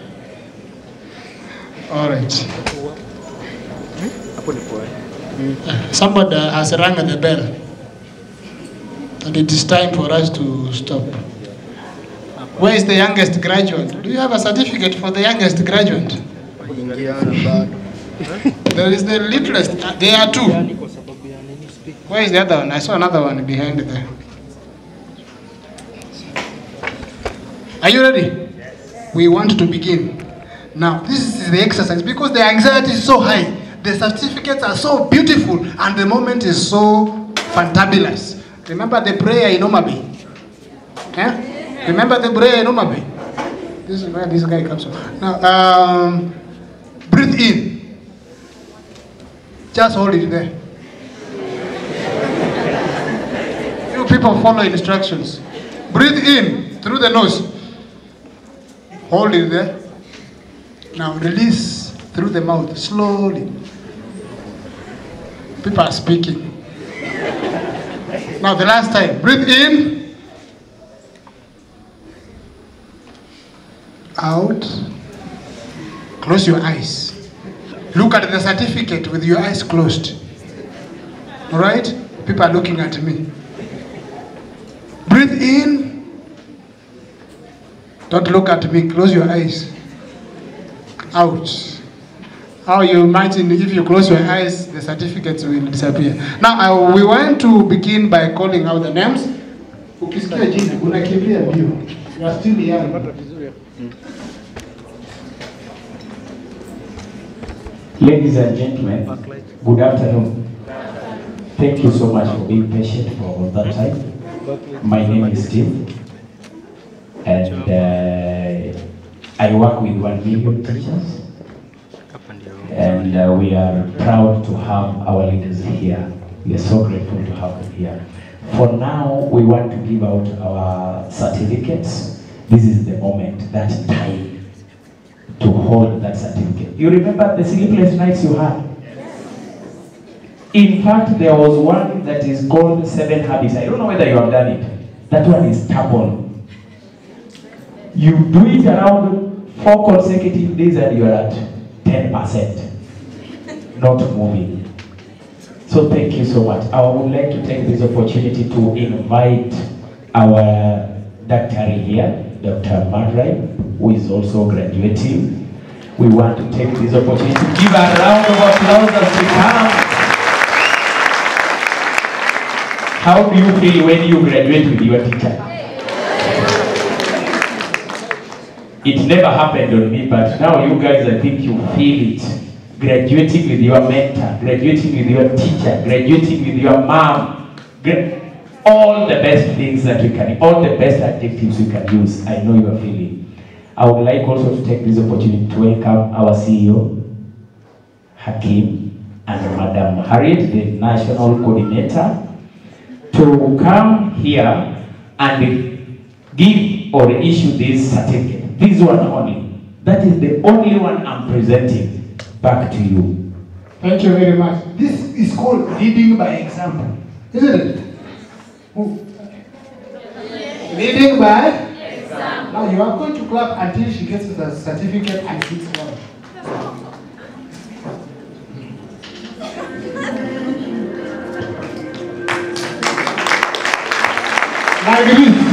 All right. Somebody has rang the bell. And it is time for us to stop. Where is the youngest graduate? Do you have a certificate for the youngest graduate? There is the littlest. There are two. Where is the other one? I saw another one behind there. Are you ready? We want to begin. Now, this is the exercise because the anxiety is so high, the certificates are so beautiful, and the moment is so fantabulous. Remember the prayer in Omabe? Eh? Remember the prayer in Omabe? This is where this guy comes from. Now, um, breathe in. Just hold it there. You people follow instructions. Breathe in through the nose. Hold it there. Now release through the mouth slowly. People are speaking. Now the last time. Breathe in. Out. Close your eyes. Look at the certificate with your eyes closed. All right? People are looking at me. Breathe in. Don't look at me. Close your eyes. Out. How you imagine if you close your eyes, the certificates will disappear. Now, I, we want to begin by calling out the names. You are still young. Ladies and gentlemen, good afternoon. Thank you so much for being patient for all that time. My name is Steve, and uh, I work with one million teachers, and uh, we are proud to have our leaders here. We are so grateful to have them here. For now, we want to give out our certificates. This is the moment, that time to hold that certificate. You remember the sleepless nights you had? In fact, there was one that is called Seven Habits. I don't know whether you have done it. That one is stubborn. You do it around four consecutive days and you're at 10%, not moving. So thank you so much. I would like to take this opportunity to invite our doctor here, Dr. Madrai, who is also graduating. We want to take this opportunity to give a round of applause as we come. How do you feel when you graduate with your teacher? It never happened on me, but now you guys, I think you feel it. Graduating with your mentor, graduating with your teacher, graduating with your mom, all the best things that we can, all the best adjectives we can use. I know you are feeling. I would like also to take this opportunity to welcome our CEO, Hakeem, and Madam Harriet, the national coordinator, to come here and give or issue this certificate. This one only. That is the only one I'm presenting. Back to you. Thank you very much. This is called leading by example, isn't it? Who? Leading by example. Now you are going to clap until she gets the certificate and sits down. Like this.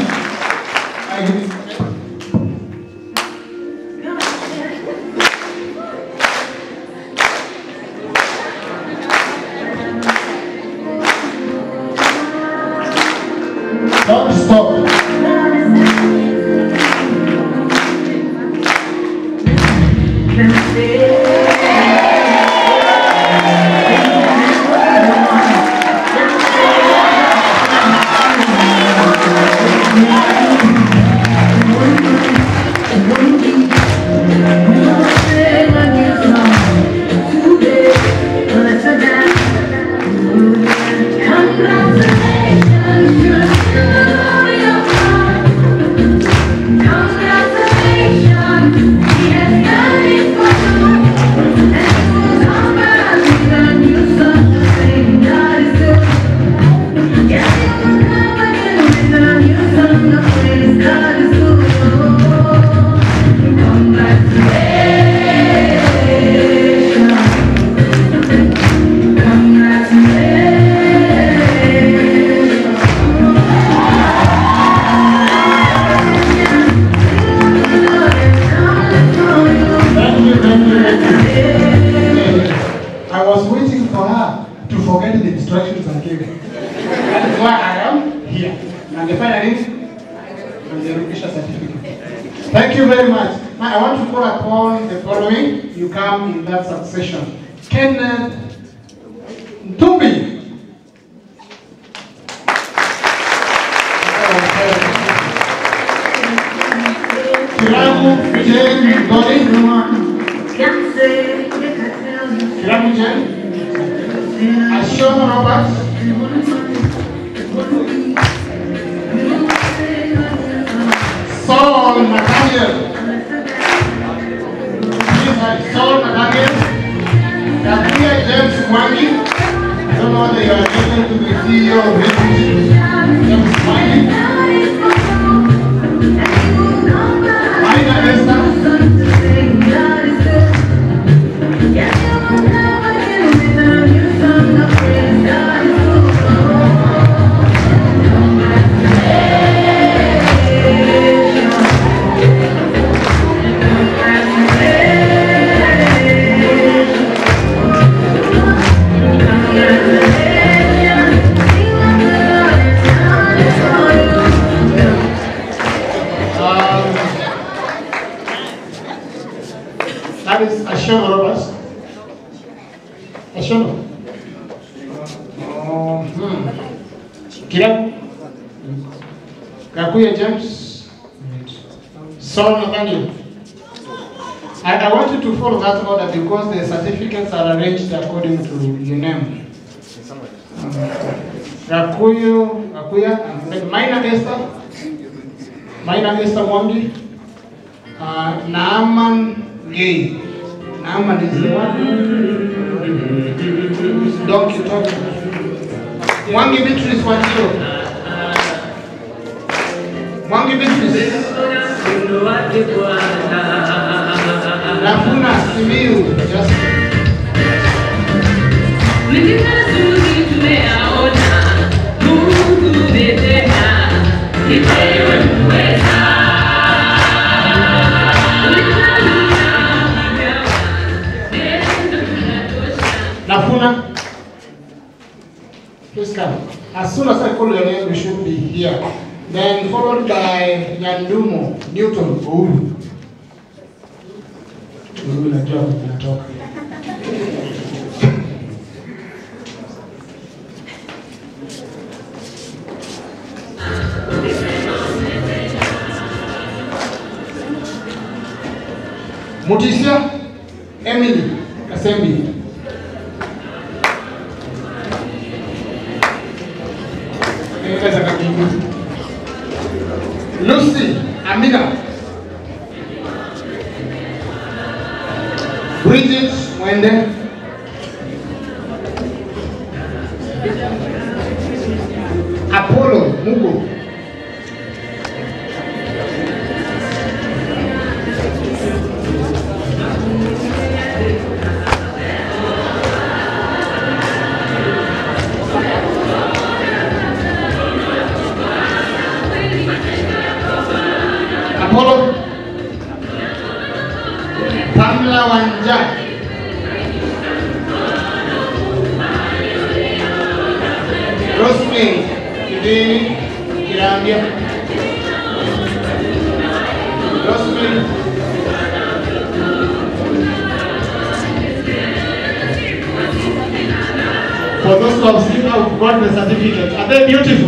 Beautiful?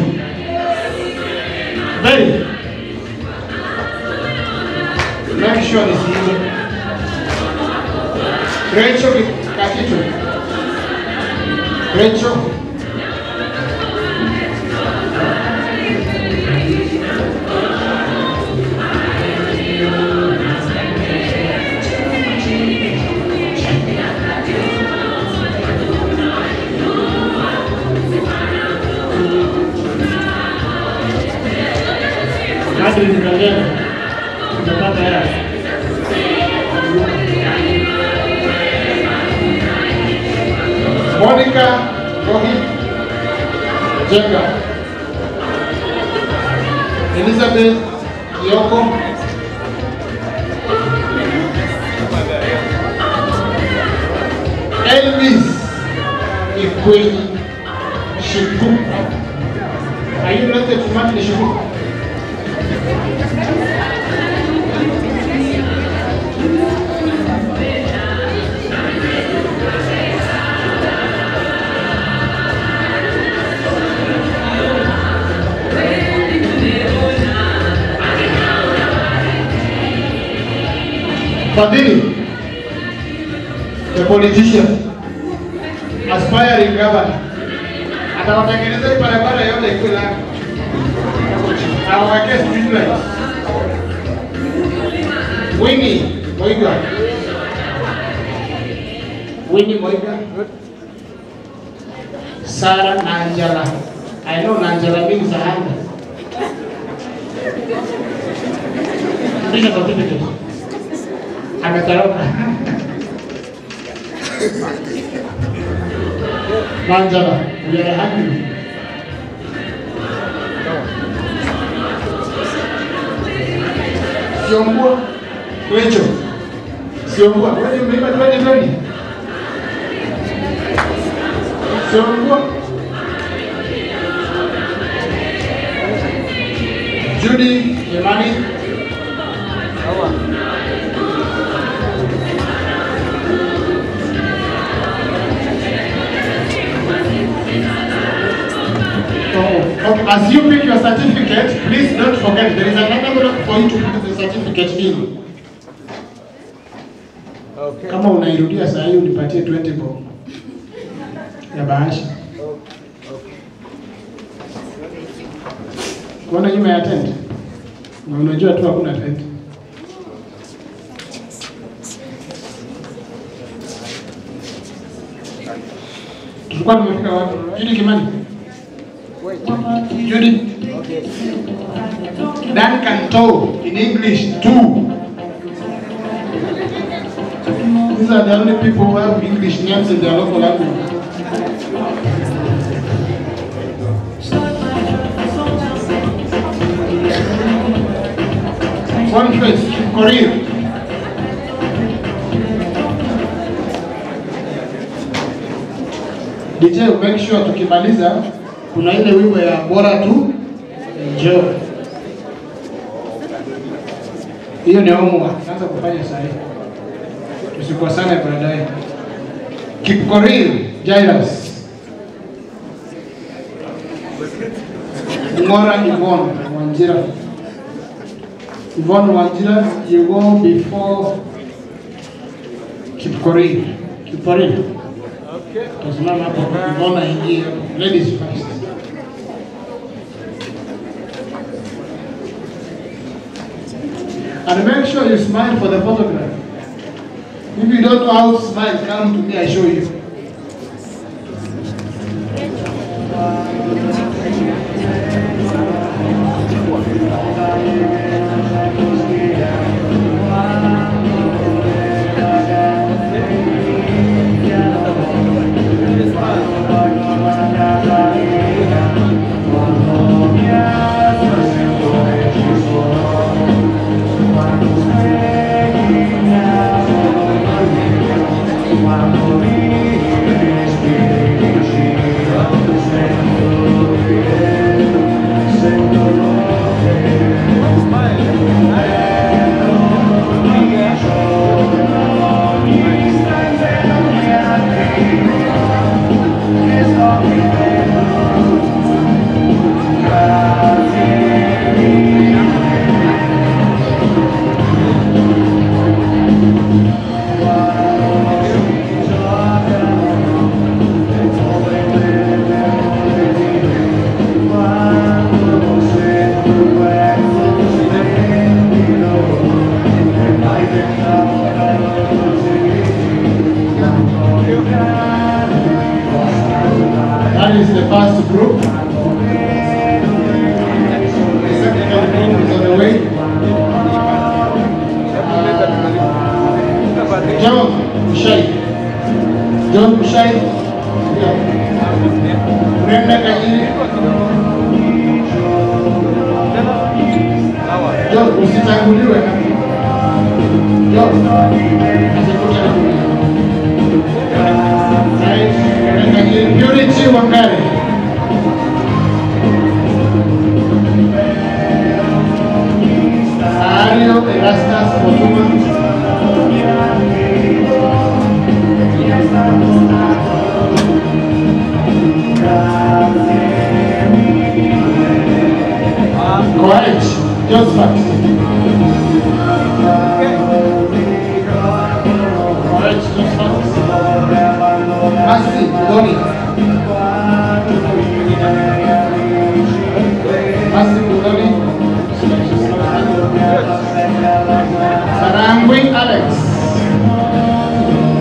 Alex.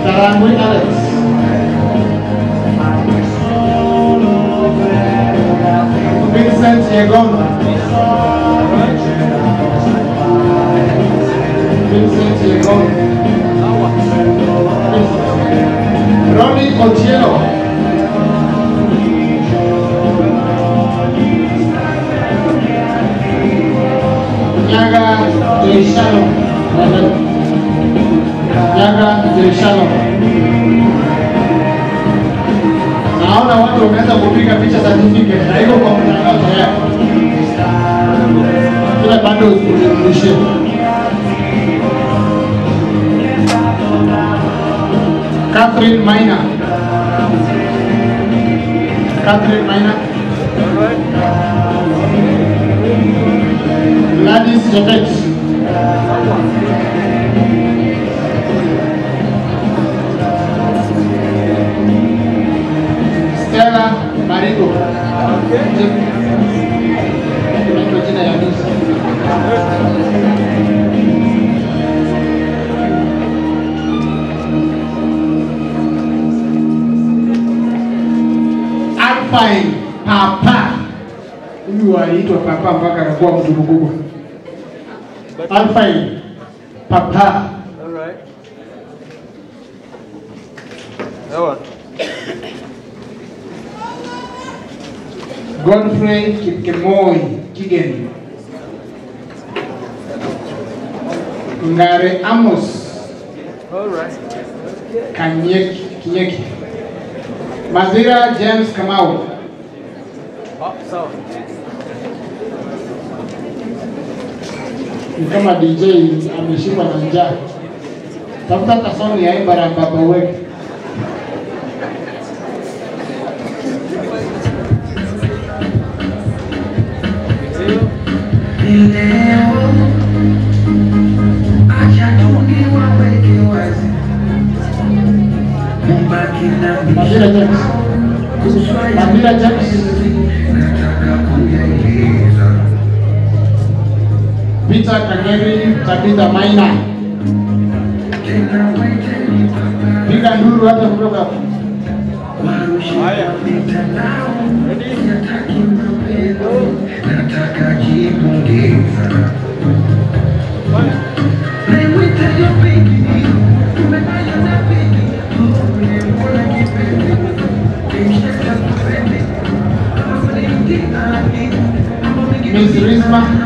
Sarangwi Alex. Vincent Yegon. Vincent Yegon. Ronnie Otieno. Nyaga Joishano. Naona watu wameanza kupiga picha certificate na iko kwa mtandao tayari. Kila bado urudishie. Catherine Maina. Catherine Maina. Gladys Jobet. Alfain Papa, huyu aliitwa Papa mpaka anakuwa mtu mkubwa. Alfain Kimoi Kigeni, Ngare Amos. Kanyeki, Mazira James Kamau. Oh, ni kama DJ ameshikwa na njaa. Tafuta tasoni ya Ibara Baba Weke. Amira James Peter Kageri Tabitha Maina. Piga nduru hata kutoka haya. nataka kipongeza Miss Risma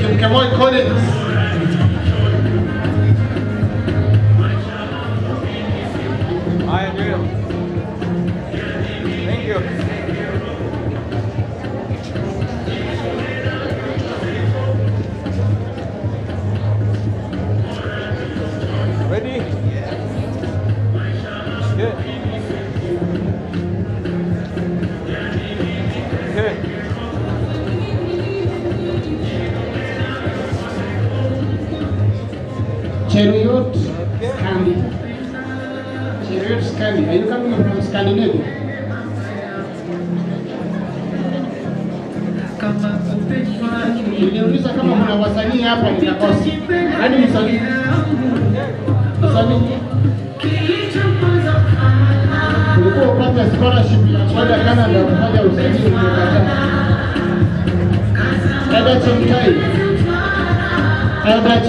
Kipkemoi Collins.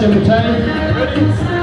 Eda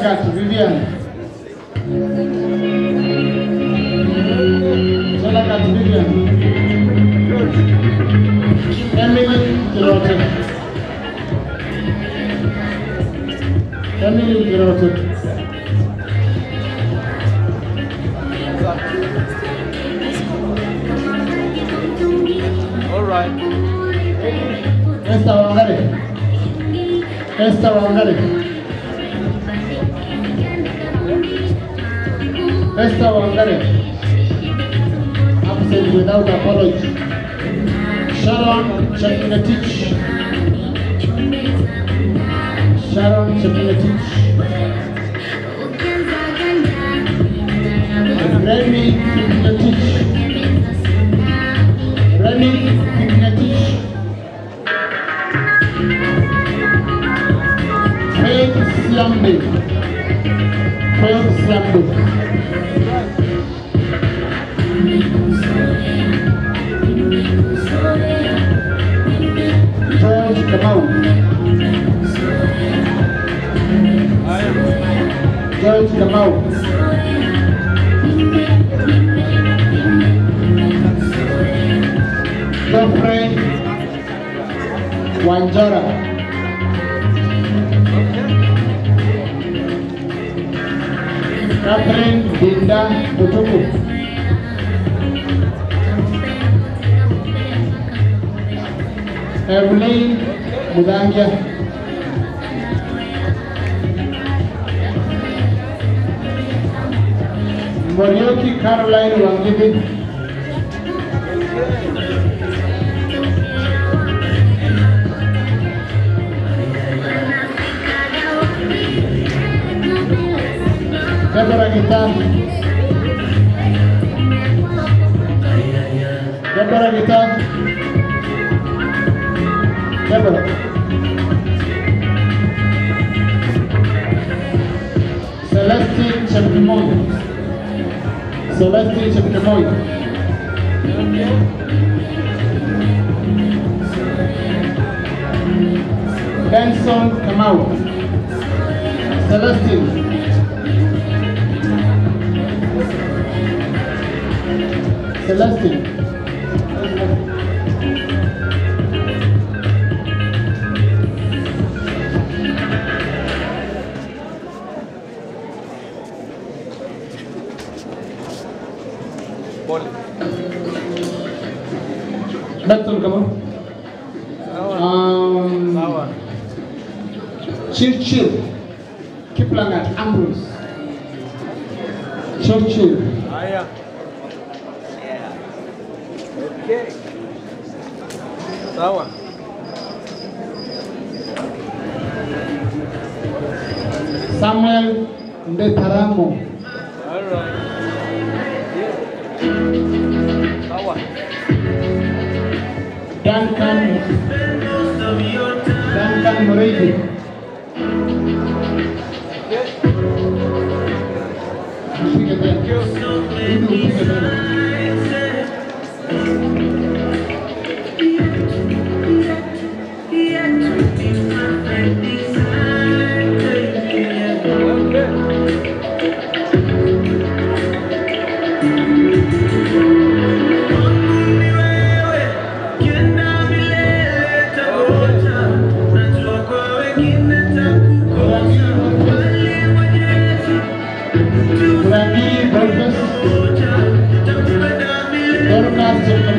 Shalagat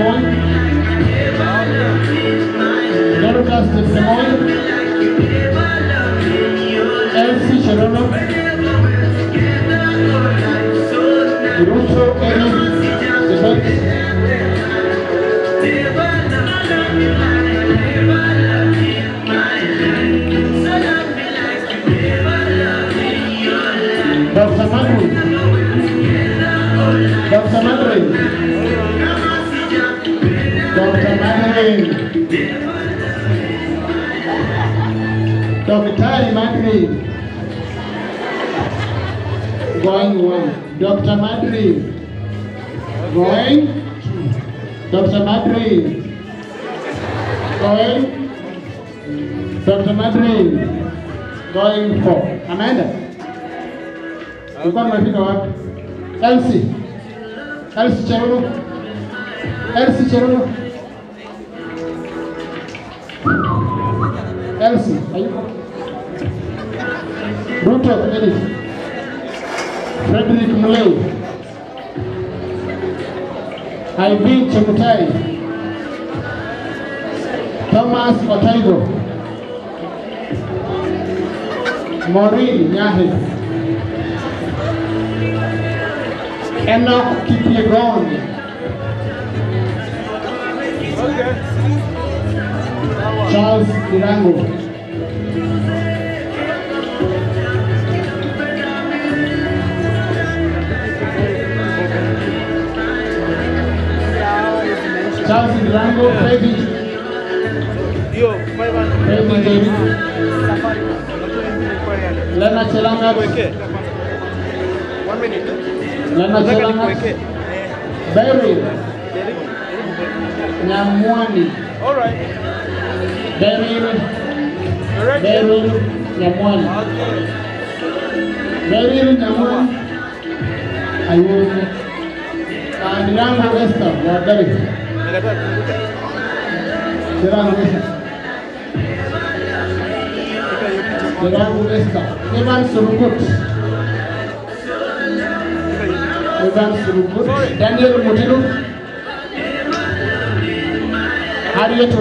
one. Mapri. Going. Dr. Mapri. Going. Dr. Mapri. Going for Amanda. Ulikuwa unafika wapi? Elsie. Elsie Cheruno. Elsie Cheruno. Ivy Thomas Otaigo. Maureen Nyahe. Enoch Kipyegon. Charles Irango. Rango, Baby. Yo, Baby David. Lena Chelanga. One minute. Lena Chelanga. Barry. Nyamwani. All right. Barry. Barry Nyamwani. Barry Nyamwani. Ayo. And Esther, what. Daniel Mutilu. Harriet.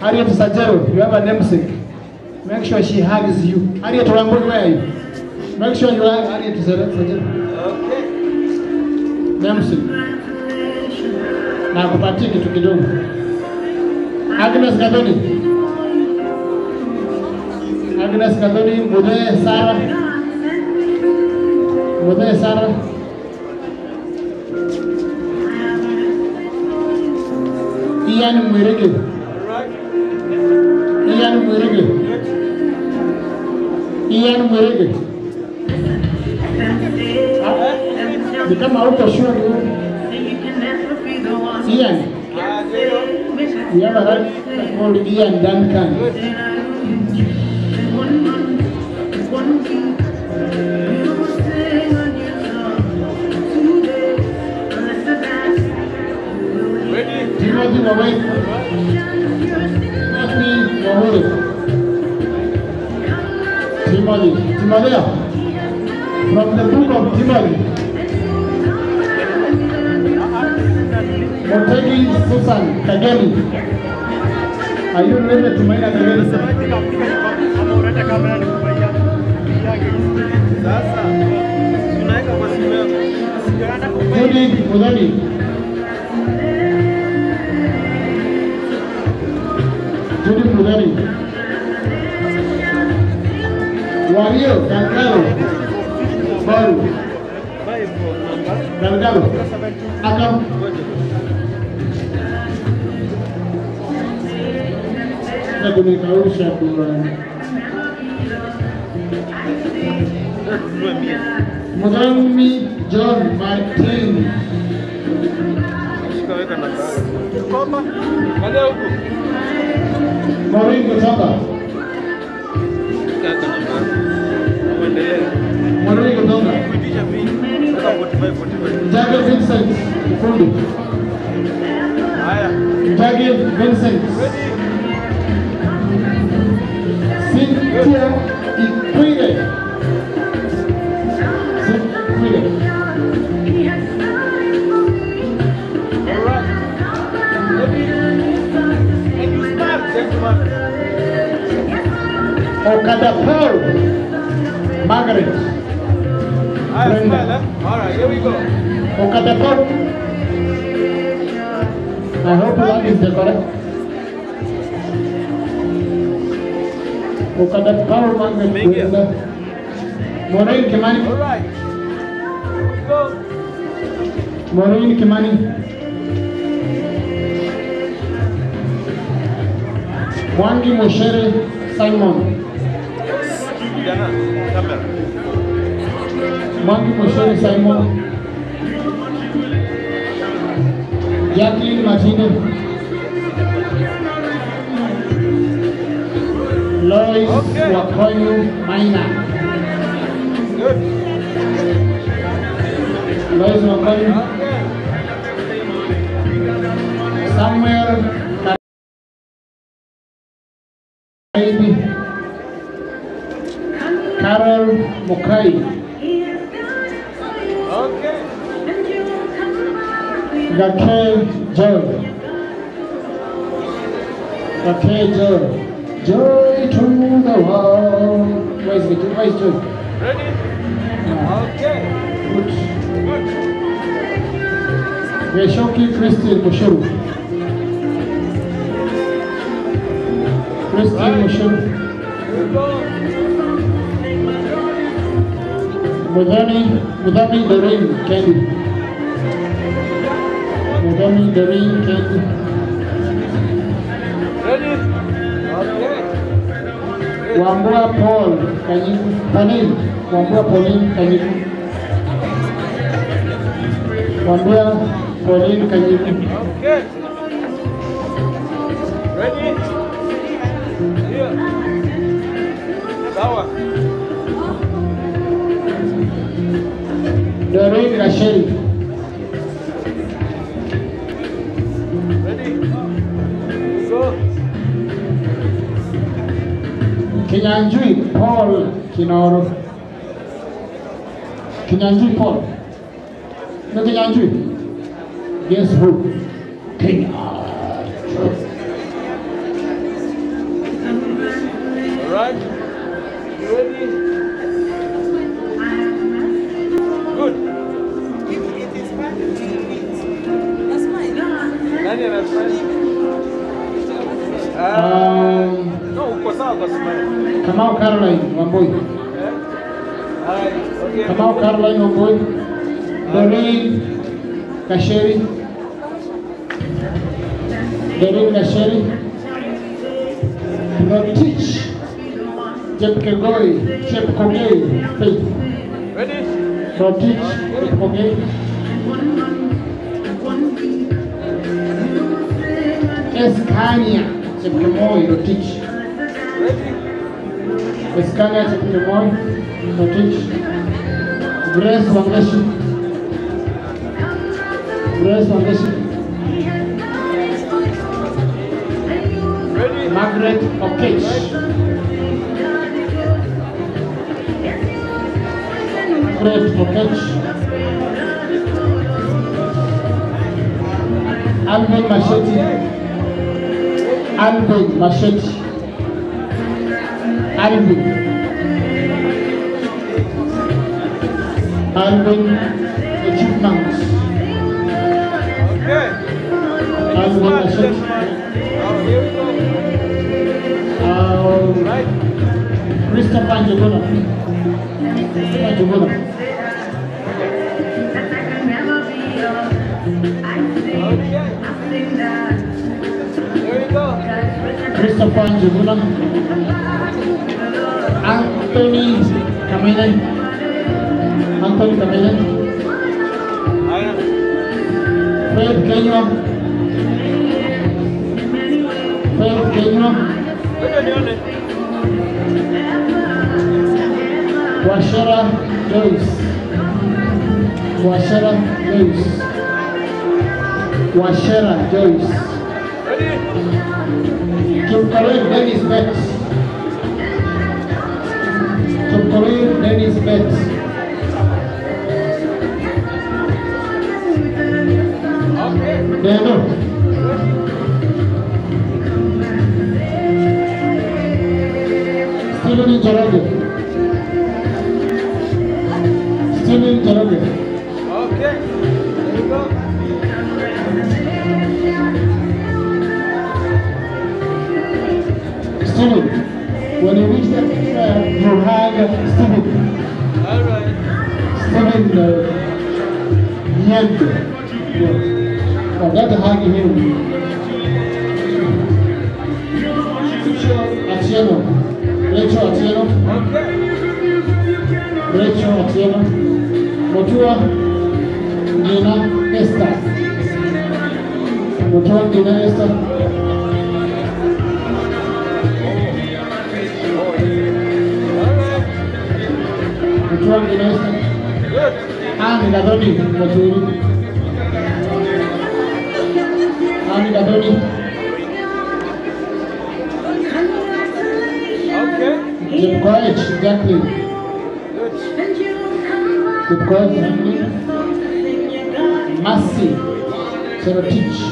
Harriet Sajero, you have a namesake. Make sure she hugs you. Harriet Wamboi, where are you? Make sure you hug Harriet Sajero. nakupatia kitu kidogo. Agnes Kadoni, Agnes Kadoni, mzee Sara, mzee Sara Ian Mwirege, Ian Mwirege, Ian Mwirege, ah, ni kama hauko shule. We have a right called Ian Duncan. Timothy Wawai. Timothy Wawai. Timothy. Timothy. From the book of Timothy. Motegi Susan Kagemi. Are you ready to mind Kagemi? Judy Mudani. Judy Mudani. Wario Gangaro. Baru. Gangaro. Akam. kunikausha bwana. Mrami John Martin Moringo Tamba Moringo Tamba Mtage Vincent Mfundi Mtage Vincent Ready. Ikwire. Okada Paul. Margaret. Brenda. All right, here we go. Okada Paul. I hope that is the correct. Okada Paul Margaret Brenda. Maureen Kimani. All right. Go. Maureen Kimani. Mwangi Moshere Simon. Mwangi Moshere Simon. Jacqueline Martine. Lois Wakonyu Maina. Lois Wakonyu. Kinyanjui Paul Kinoro. Kinyanjui Paul. No Kinyanjui. Guess who? King Alright. You ready? Good. Nani anafanya? Um, No, uko sawa kwa smile. Kamau Caroline Wambui. Kamau Caroline Wamboi. Kamau Caroline Wamboi. Doreen Kasheri. Doreen Kasheri. teach. Jeb Kegoi. Jeb Kogei. Faith. Ready? teach. Jeb Kogei. Escania. Jeb Kemoi. Notich. Rotich. Eskania Chepkemoi. Rotich. Grace Wangeshi. Grace Wangeshi. Margaret Okech. Margaret Okech. Alvin Machete. Alvin Machete. Alvin. Alvin Achievements. Okay. Alvin. Oh, here we go. Um, Right. Christopher Njuguna. Christopher Njuguna. Here we go. Christopher Njuguna. Anthony Kamene. Anthony Kamene. Haya. Faith Kenywa. Faith Kenywa. Ngoja nione. Washera Joyce. Ready? Chepkorir Dennis Betts. Chepkorir Dennis Betts. Okay. Deno. Stephen Njoroge. Stephen Njoroge. Okay. Here we When you reach that, uh, you. Forgot to hug him. Rachel Atieno. Rachel Atieno. Rachel Atieno. Motua Nina Esther. Motua Nina Esther. Motua Nina Esther. Good. Ani Gadoni Moturi. music. Because Mercy teach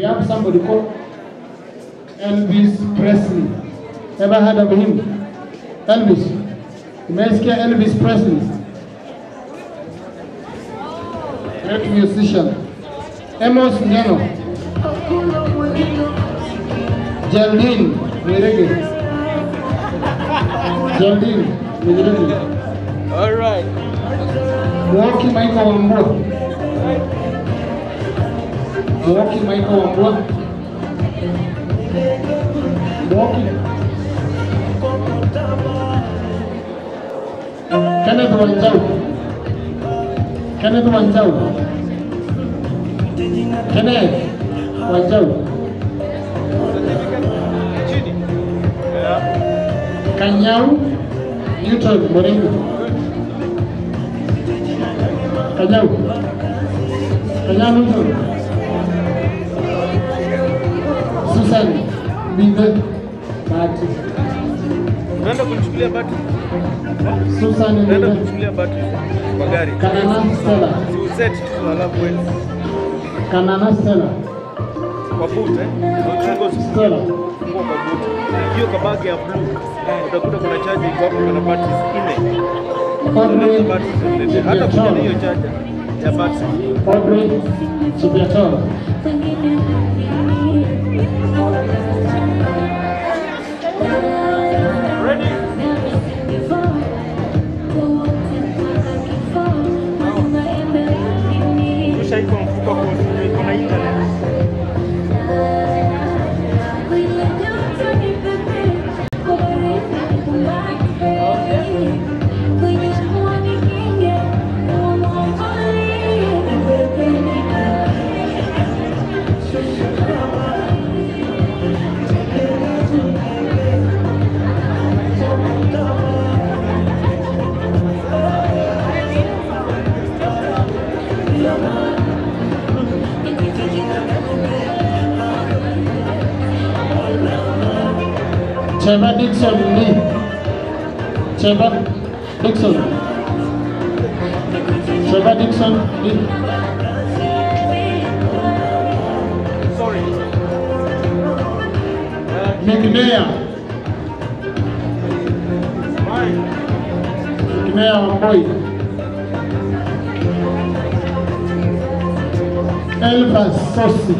We have somebody called Elvis Presley. Ever heard of him? Elvis. Umesikia Elvis Presley? Great musician. Amos Ngeno. Geraldine Mwirege. Geraldine Mwirege. All right. Mwoki Michael Bố khi máy tô luôn. Bố khi Kenneth Wanzau Kenneth Wanzau Kenneth Wanzau Kanyau Newton Moreno Kanyau Kanyau Newton Bibe Bati, Unaenda kuchukulia bati? Susan Unaenda Bibe. kuchukulia bati kwa gari? Kanana Stella. Suset uset tu alafu wewe Kanana Stella. kwa boot eh? Uchungo Stella. kwa boot. Hiyo kabagi ya blue utakuta kuna charge iko hapo kuna batteries nne. Hata kuja hiyo charge ya battery. Audrey Chibiatoro. Cheba Dixon Lee. Cheba Dixon. Cheba Dixon Lee. Sorry. McNair. McNair Wamboi. Elvas Sosi.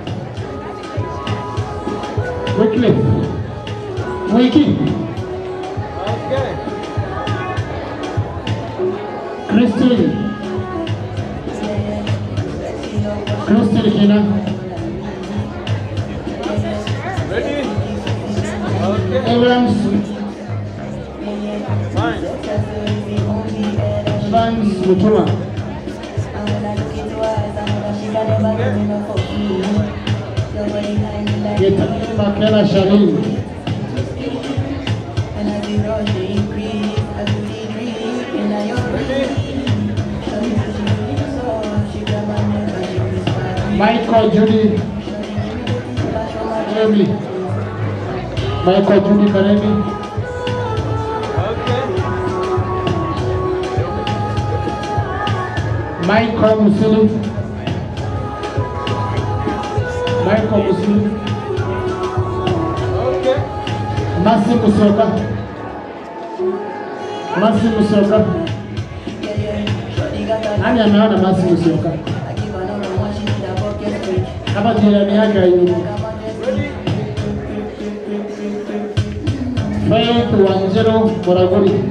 Wycliffe. Wiki. Christine. Christine Kina. Makena Shalini. Michael Judy Emily. Michael Judy Karemi. Michael. Merci, Monsieur Oka. Merci, Monsieur Oka. Ani ameona merci, Monsieur Oka. Kama tunamiaga hivi. Fayo tuwanjero Moragori.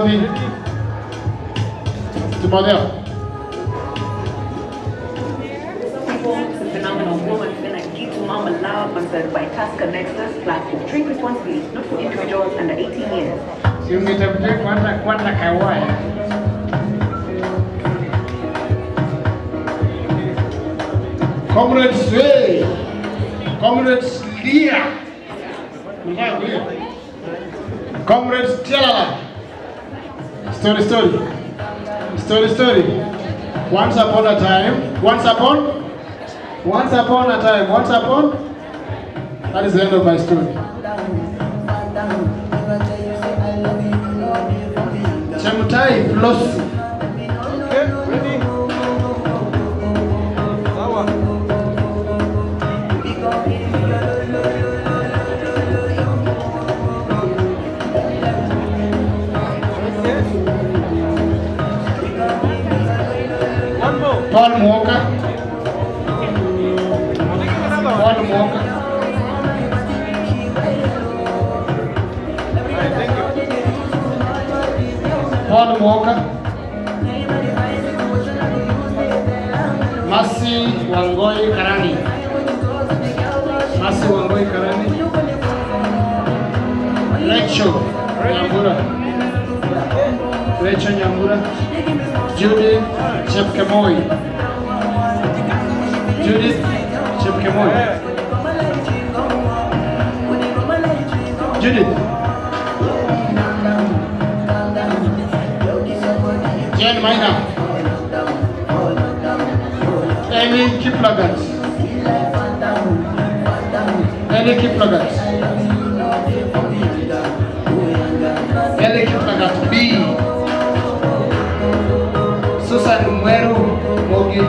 Dr. Timothy. Timotheo. Upon time. Once upon. Once upon a time. Once upon. That is the end of my story. Chemutai Flossy. Wangoi Karani. Masi Wangoi Karani. Rachel Nyambura. Rachel Nyambura. Judy Chepkemoi. Judith Chepkemoi. Judith. Jen Maina. keep pluggers. Ele keep pluggers. Ele keep pluggers. B. Susan número Mogi.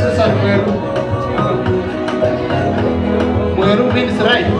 Susan número. Número means right.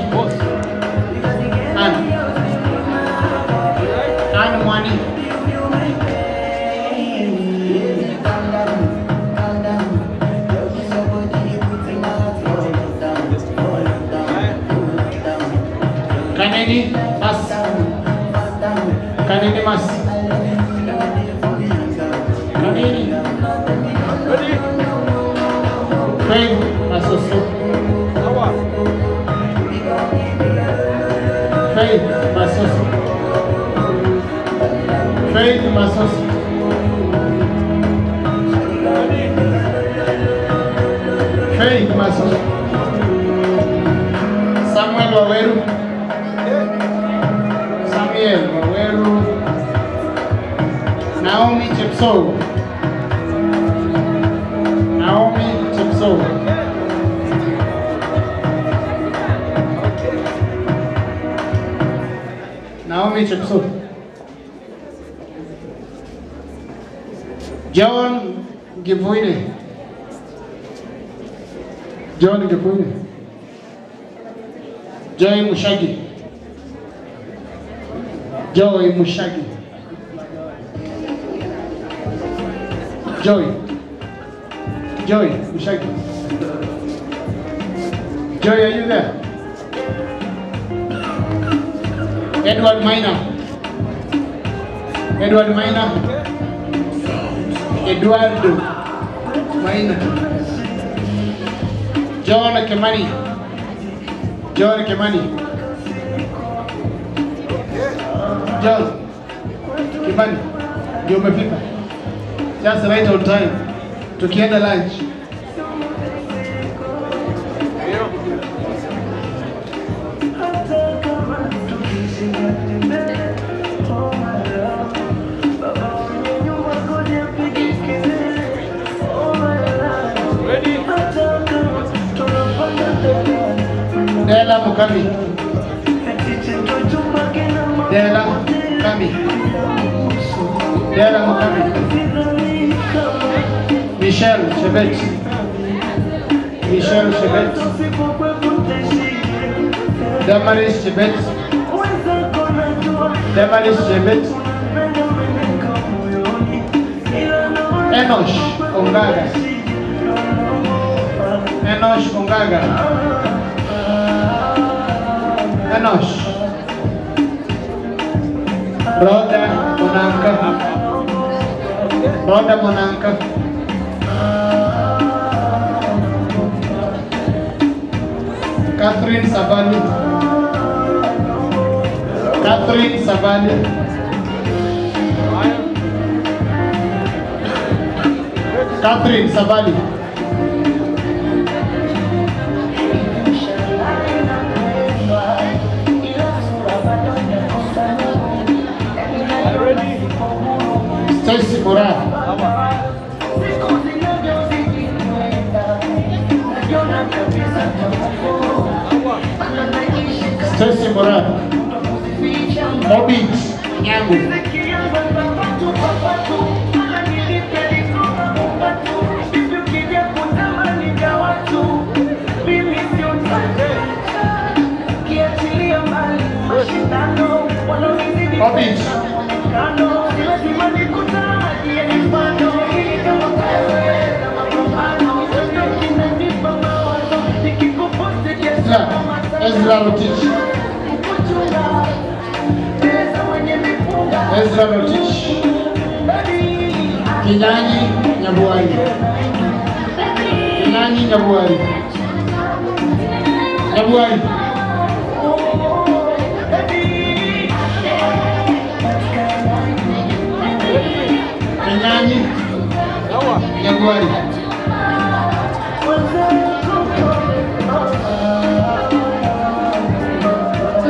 Faith Masoso. Faith Masoso. Samuel Waweru. Samuel Waweru. Naomi Chepso. Naomi Chepso. Naomi Chepso. Givuine. John Givuine. Joy Mushagi. Joy Mushagi. John Charles Kimani. Ndio umefika. Just right on time. Tukienda lunch. Demali Shibet Demali Shibet Enosh Ongaga. Enosh Ongaga. Enosh. Brother Monanka. Brother Monanka. Catherine Savani Катрин за вами. Катрин за. Mobit Nyangu. Mobit. Islam. Ezra Rotich. Ezra Rotich. Kinyanyi Nyabuari. Kinyanyi Nyabuari. Nyabuari. Kinyanyi Nyabuari.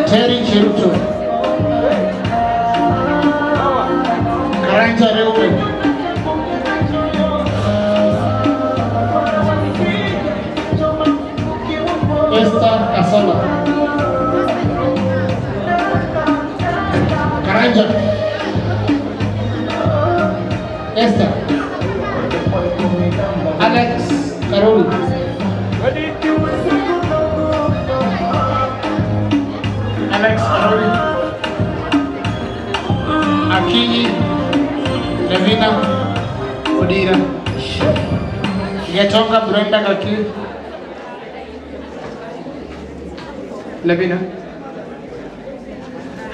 Terry Cheruto. Asala. Karanja. Esther. Alex Karoli. Alex Levina Odira. Getonga Brenda. Levina.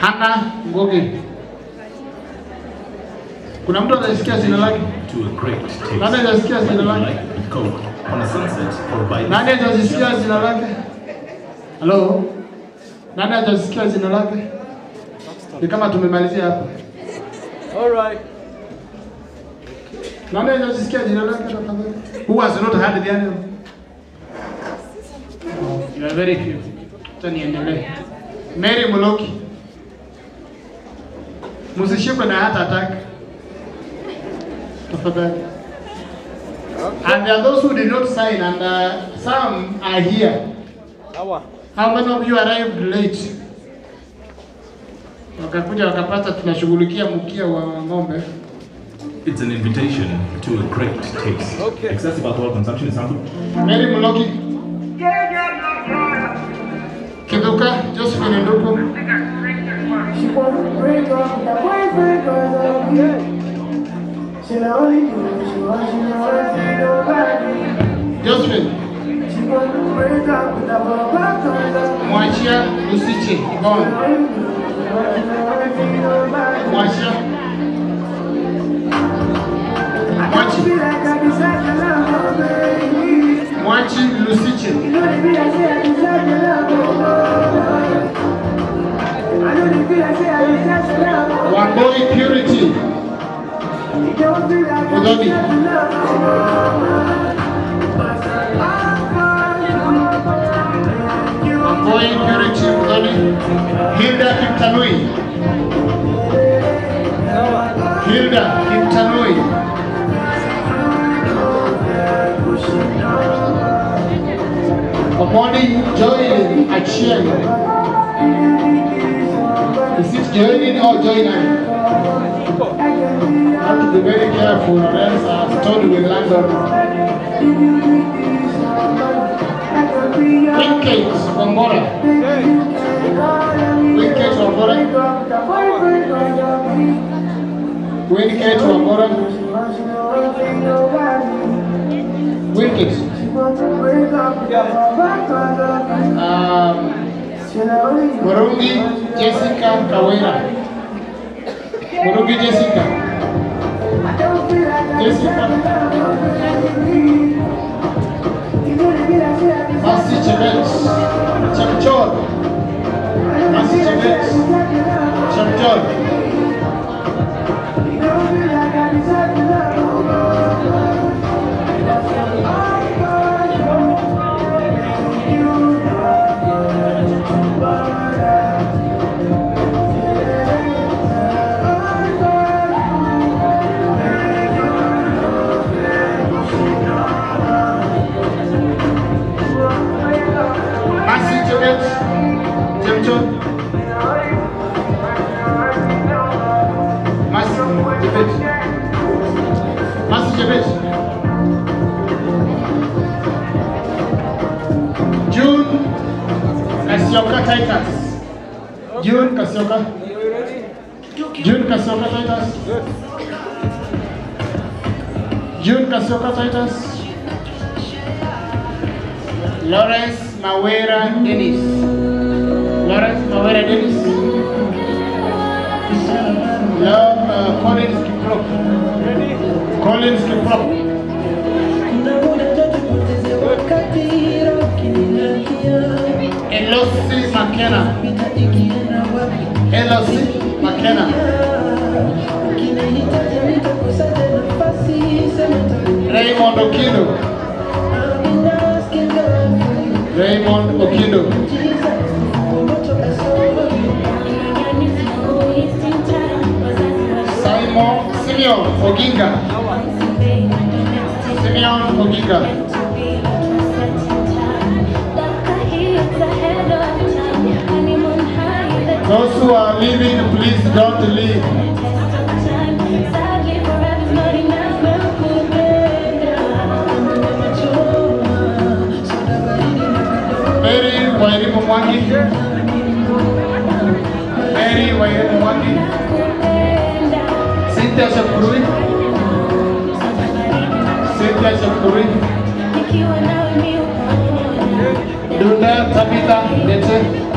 Hana Ngogi. Kuna mtu anasikia jina lake? to a great taste. Nani hajasikia jina lake? With Coke on a sunset or by the Nani hajasikia jina lake? Hello? Nani hajasikia jina lake? Ni kama tumemalizia hapa. Alright. Nani hajasikia jina lake tafadhali? Who has not heard the name? Are here. How many of you arrived late? Wakakuja wakapata tunashughulikia mkia wa ng'ombe. It's an invitation to a great taste. Okay. Excessive alcohol consumption is harmful. Mary Muloki. Kiduka, Josephine Nduku. She the boyfriend. She only she she nobody. Josephine. Mwachia Lusiche Yvonne. Mwachia. Mwachi. Mwachi Lusiche. Wamboi Purity. Udoni. Wamboi Purity Udoni. Hilda Kimtanui. Hilda Kimtanui. Omoni Joylin Achieng. Is it joining or joining? Have to be very careful or else our story will land on. Wickets from Bora. Wickets from Bora. Wickets from Bora. Wickets. Burundi Jessica Burundi Jessica. Jessica. Mercy Chebet. Chepchor. Mercy Chebet. Chepchor. Kasioka Titans. June Kasioka. June Kasioka June Kasioka Lawrence Mawera Dennis. Lawrence Mawera Dennis. Love uh, Collins Kiprop. Collins Kiprop. Elosi Makena. Elosi Makena. Raymond Okindo. Raymond Okindo. Simon Simeon Oginga. Simeon Oginga. Those who are leaving, please don't leave. Mwangi. Mary Wairimu Mwangi. Cynthia Shapurui. Cynthia Shapurui. Dunda Tabitha Dete.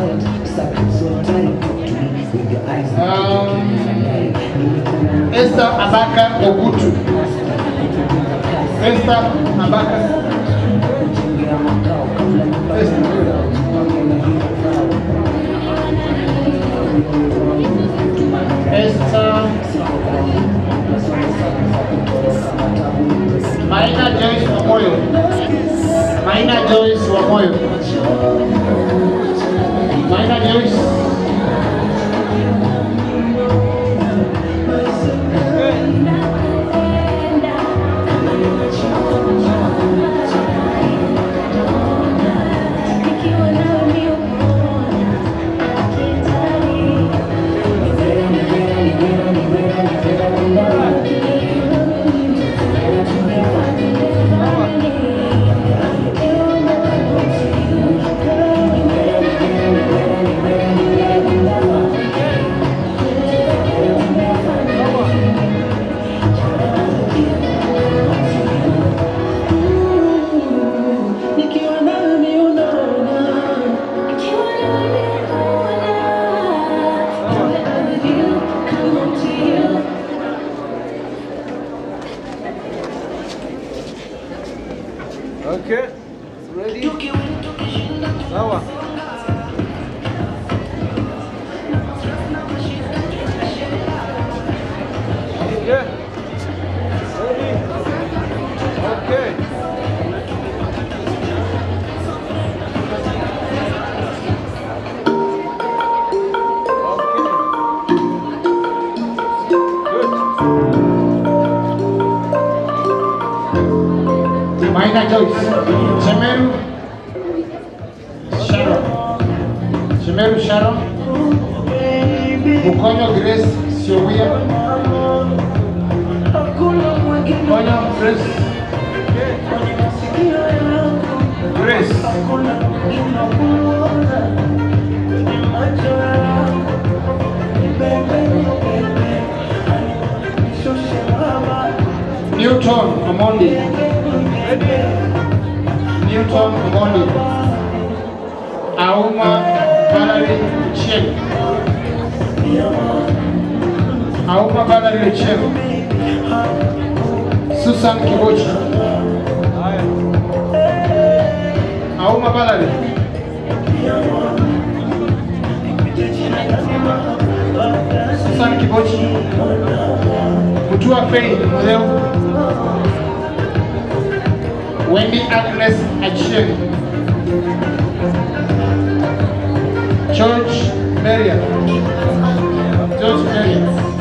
Um, Esther Abaka Ogutu. Esther Abaka. Esther. Maina Joyce Wamoyo. Maina Joyce Wamoyo. Maina Joyce. sana kigoji auma balale sana kigoji mutua fei mzeu Wendy Agnes Achien George Maria George Maria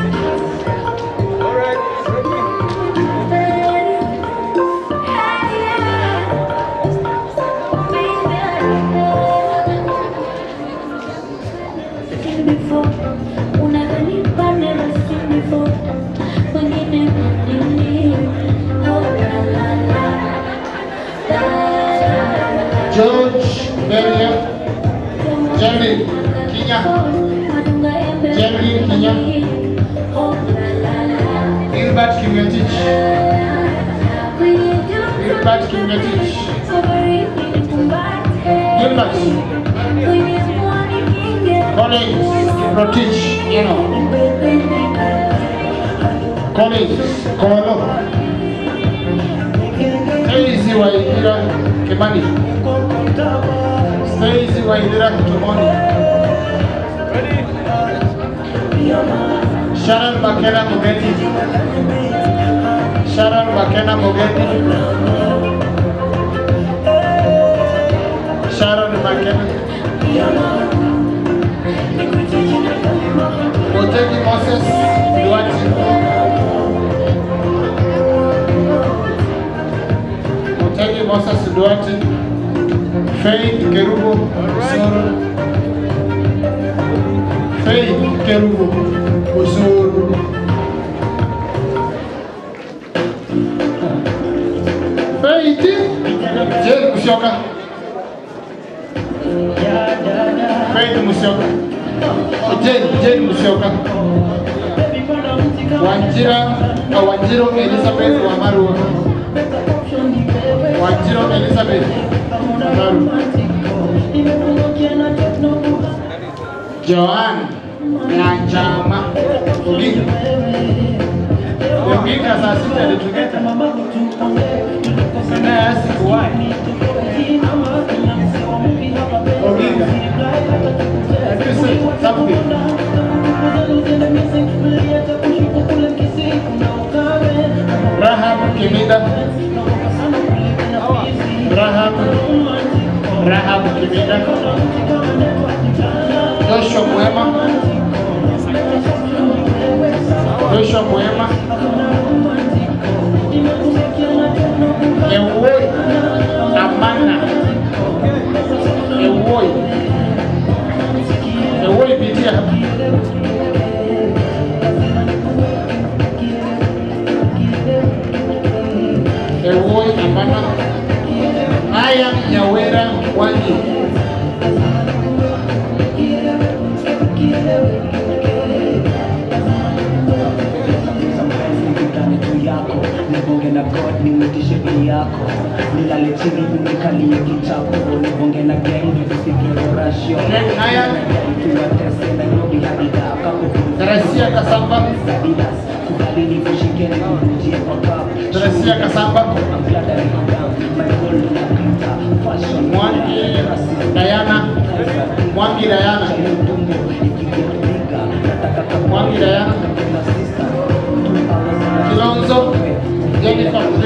Nie patrz mnie dziś. Nie patrz. Kolej, proczyć, no nie no. Kolej, kolo. Stay wa Indira Kimani. Stay easy wa Indira Kimani. Sharon Makena Mugeni. Sharon Makena. Otegi Moses Duati. Otegi Moses Duati. Faith Kerubo Soro. Faith Kerubo Usuru. Jerry Musyoka. Faith Musyoka. Jerry Jerry Musyoka. Wanjira uh, Wanjiro Elizabeth Wamarua. Wanjiro Elizabeth Wamarua. Joan Nyanjama Oginga. Oginga saa sita alitugeta. Joshua Mwema. Joshua Mwema. Ewoi Amana. Pitia hapa. Ewoi Amana. Haya Nyawera Wanji. God nimutishe bei yako. Nilale chini nikalie kitabu. Nibonge na gang nifike rasho tuwatese nairobi hadi Dhaka Teresia Kasamba. Adidas kubali nikushike ya kwa kapu Teresia Kasamba. I'm glad I am down my gold na pita fashion Mwangi Diana. Mwangi Diana. Mwangi Diana.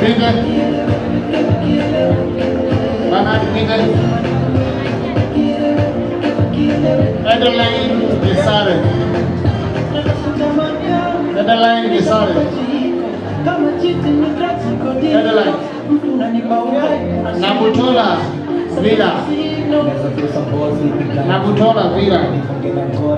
Bitte. Banaat bitte. Deadline di sare. Deadline di sare. Deadline. Nabutola Villa. Nabutola Villa.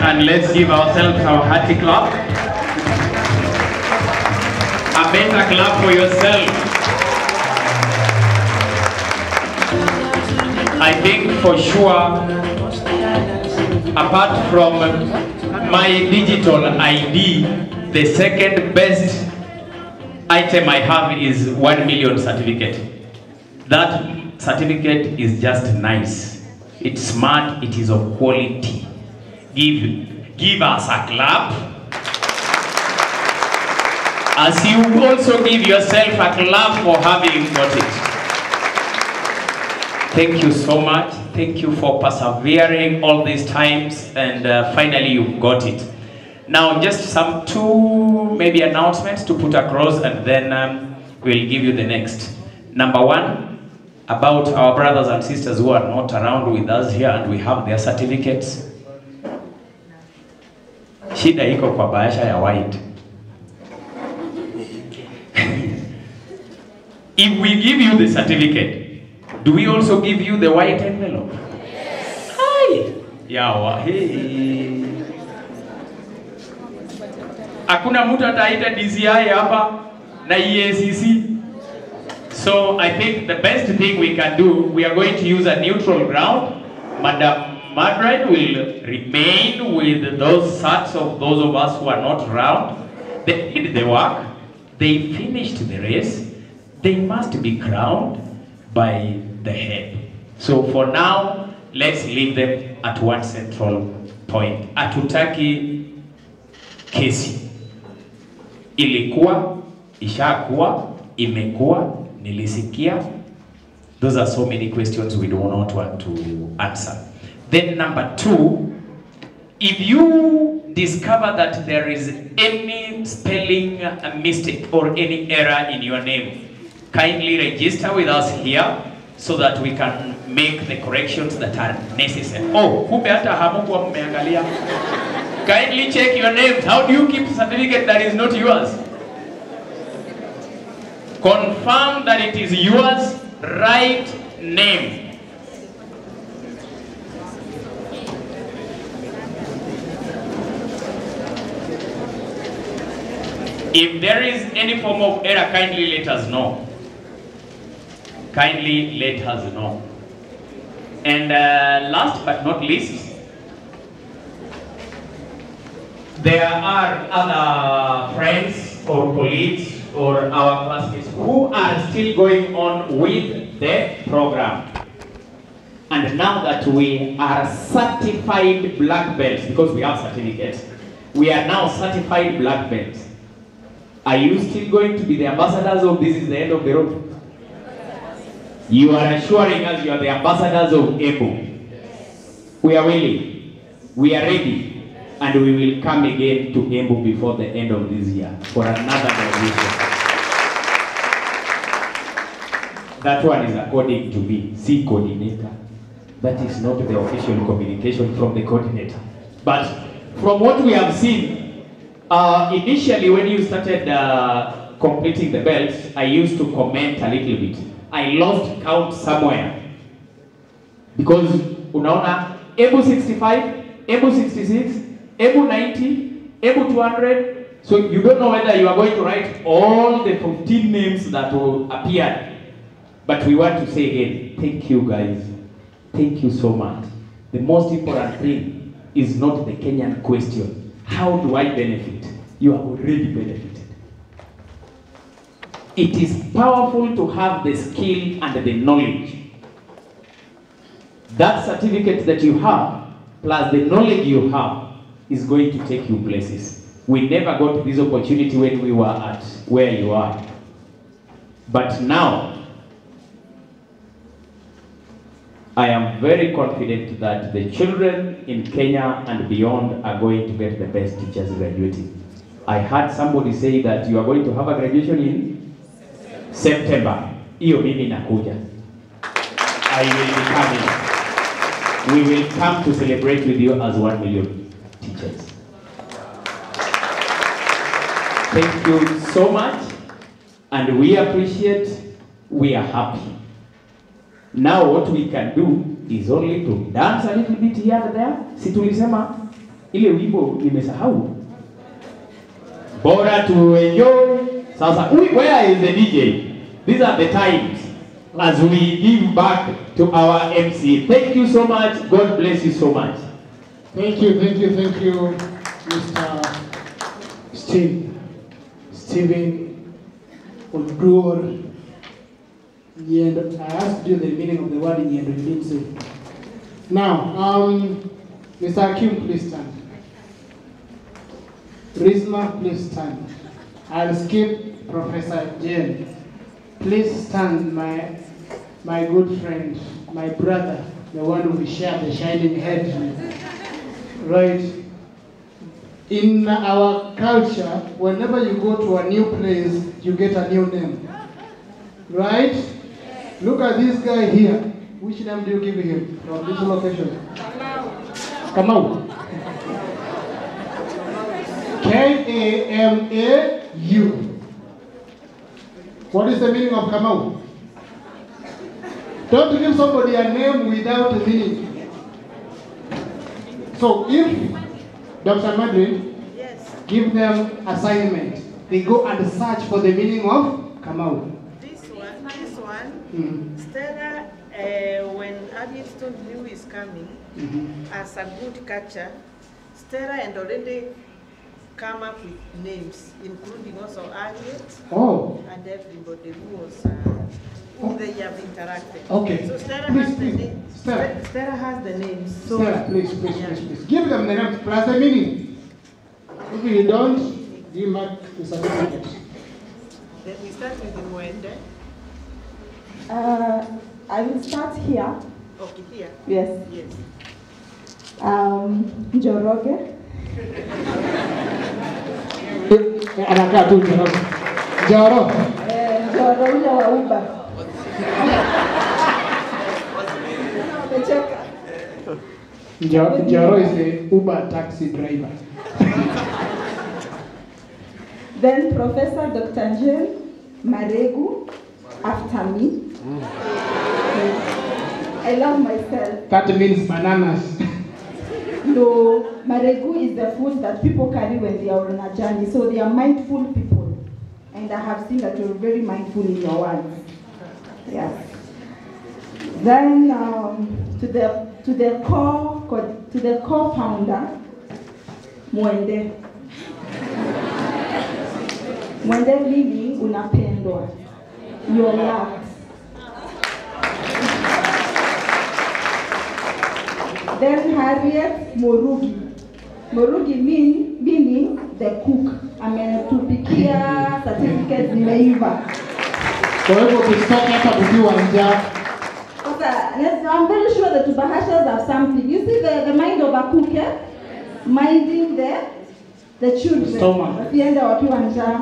and let's give ourselves our hearty clap. A better clap for yourself. I think for sure, apart from my digital ID, the second best item I have is 1 million certificate. That certificate is just nice. It's smart, it is of quality. Give, give us a clap. As you also give yourself a clap for having got it. Thank you so much. Thank you for persevering all these times and uh, finally you've got it. Now just some two maybe announcements to put across and then um, we'll give you the next. Number one, about our brothers and sisters who are not around with us here and we have their certificates. Shida iko kwa bahasha ya white. If we give you the certificate, do we also give you the white envelope? Hi. Yawa. Hey. Hakuna mtu ataita DCI hapa na EACC. So I think the best thing we can do, we are going to use a neutral ground. Madam Madrid will remain with those sets of those of us who are not around. They did the work. They finished the race. They must be crowned by the head. So for now, let's leave them at one central point. Hatutaki kesi. Ilikuwa, ishakuwa, imekuwa, nilisikia. Those are so many questions we do not want to answer. Then number two, if you discover that there is any spelling mistake or any error in your name, kindly register with us here so that we can make the corrections that are necessary. Oh, kumbe hata hamukuwa mmeangalia. Kindly check your names. How do you keep certificate that is not yours? Confirm that it is yours, right name. If there is any form of error, kindly let us know. Kindly let us know. And uh, last but not least, there are other friends or colleagues or our classmates who are still going on with the program. And now that we are certified black belts, because we have certificates, we are now certified black belts. Are you still going to be the ambassadors of this is the end of the road? You are assuring us you are the ambassadors of EBO. We are willing, we are ready, and we will come again to Embu before the end of this year for another graduation. That one is according to me, C coordinator. That is not the official communication from the coordinator. But from what we have seen, uh, initially when you started uh, completing the belts, I used to comment a little bit. I lost count somewhere. Because unaona Ebu 65, Ebu 66, Ebu 90, Ebu 200. So you don't know whether you are going to write all the 15 names that will appear. But we want to say again, thank you guys. Thank you so much. The most important thing is not the Kenyan question. How do I benefit? You have already benefited. It is powerful to have the skill and the knowledge. That certificate that you have, plus the knowledge you have, is going to take you places. We never got this opportunity when we were at where you are. But now, I am very confident that the children in Kenya and beyond are going to get the best teachers graduating. I heard somebody say that you are going to have a graduation in September. Hiyo mimi nakuja. I will be coming. We will come to celebrate with you as one million teachers. Thank you so much and we appreciate, we are happy. Now what we can do is only to dance a little bit here and there. Si tulisema ile wimbo nimesahau. Bora to enjoy. Sasa, where is the DJ? These are the times as we give back to our MC. Thank you so much. God bless you so much. Thank you, thank you, thank you, Mr. Steve, Stephen Odruor Nyendo. I asked you the meaning of the word Nyendo, you didn't say. Now, um, Mr. Hakeem, please stand. Risma, please stand. I'll skip Professor Jane. Please stand, my, my good friend, my brother, the one we share the shining head. Right. In our culture, whenever you go to a new place, you get a new name. Right? Look at this guy here. Which name do you give him from this location? Kamau. K-A-M-A-U. What is the meaning of Kamau? Don't give somebody a name without a meaning. So if Dr. Madrin give them assignment, they go and search for the meaning of Kamau. This one, this one, Mm. Stella, uh, when Addington knew is coming, Mhm. as a good catcher, Stella had already come up with names, including also Harriet Oh. and everybody who was, uh, who they have interacted. Okay. So Stella Please, has the please. name. Stella. Stella has the names. So Stella, please, please, please, please. Give them the name plus the meaning. If you don't, give back the certificate. Then we start with the Mwende. Uh, I will start here. Okay, here. Yes. Yes. Um, Njoroge. Anakaa tu Njoro. Njoro. Eh, Njoro ule wa Uber. Umecheka. Njoro is the Uber taxi driver. Then Professor Dr. Jane Maregu after me. I love myself. That means bananas. No, Maregu is the food that people carry when they are on a journey. So they are mindful people. and I have seen that you're very mindful in your words. Yes. Then um, to the to the core co- to the co-founder, Mwende. Mwende mimi unapendwa. You're loved. Then Harriet Morugi. Morugi mean, meaning the cook. Ametupikia certificate zimeiva. Kwa hivyo tusitoke hapa tukiwa njaa. Let's- I'm very sure the Tubahashas have something. You see the, the mind of a cook, eh? Minding the, the children. Stomach. Wasiende wakiwa njaa.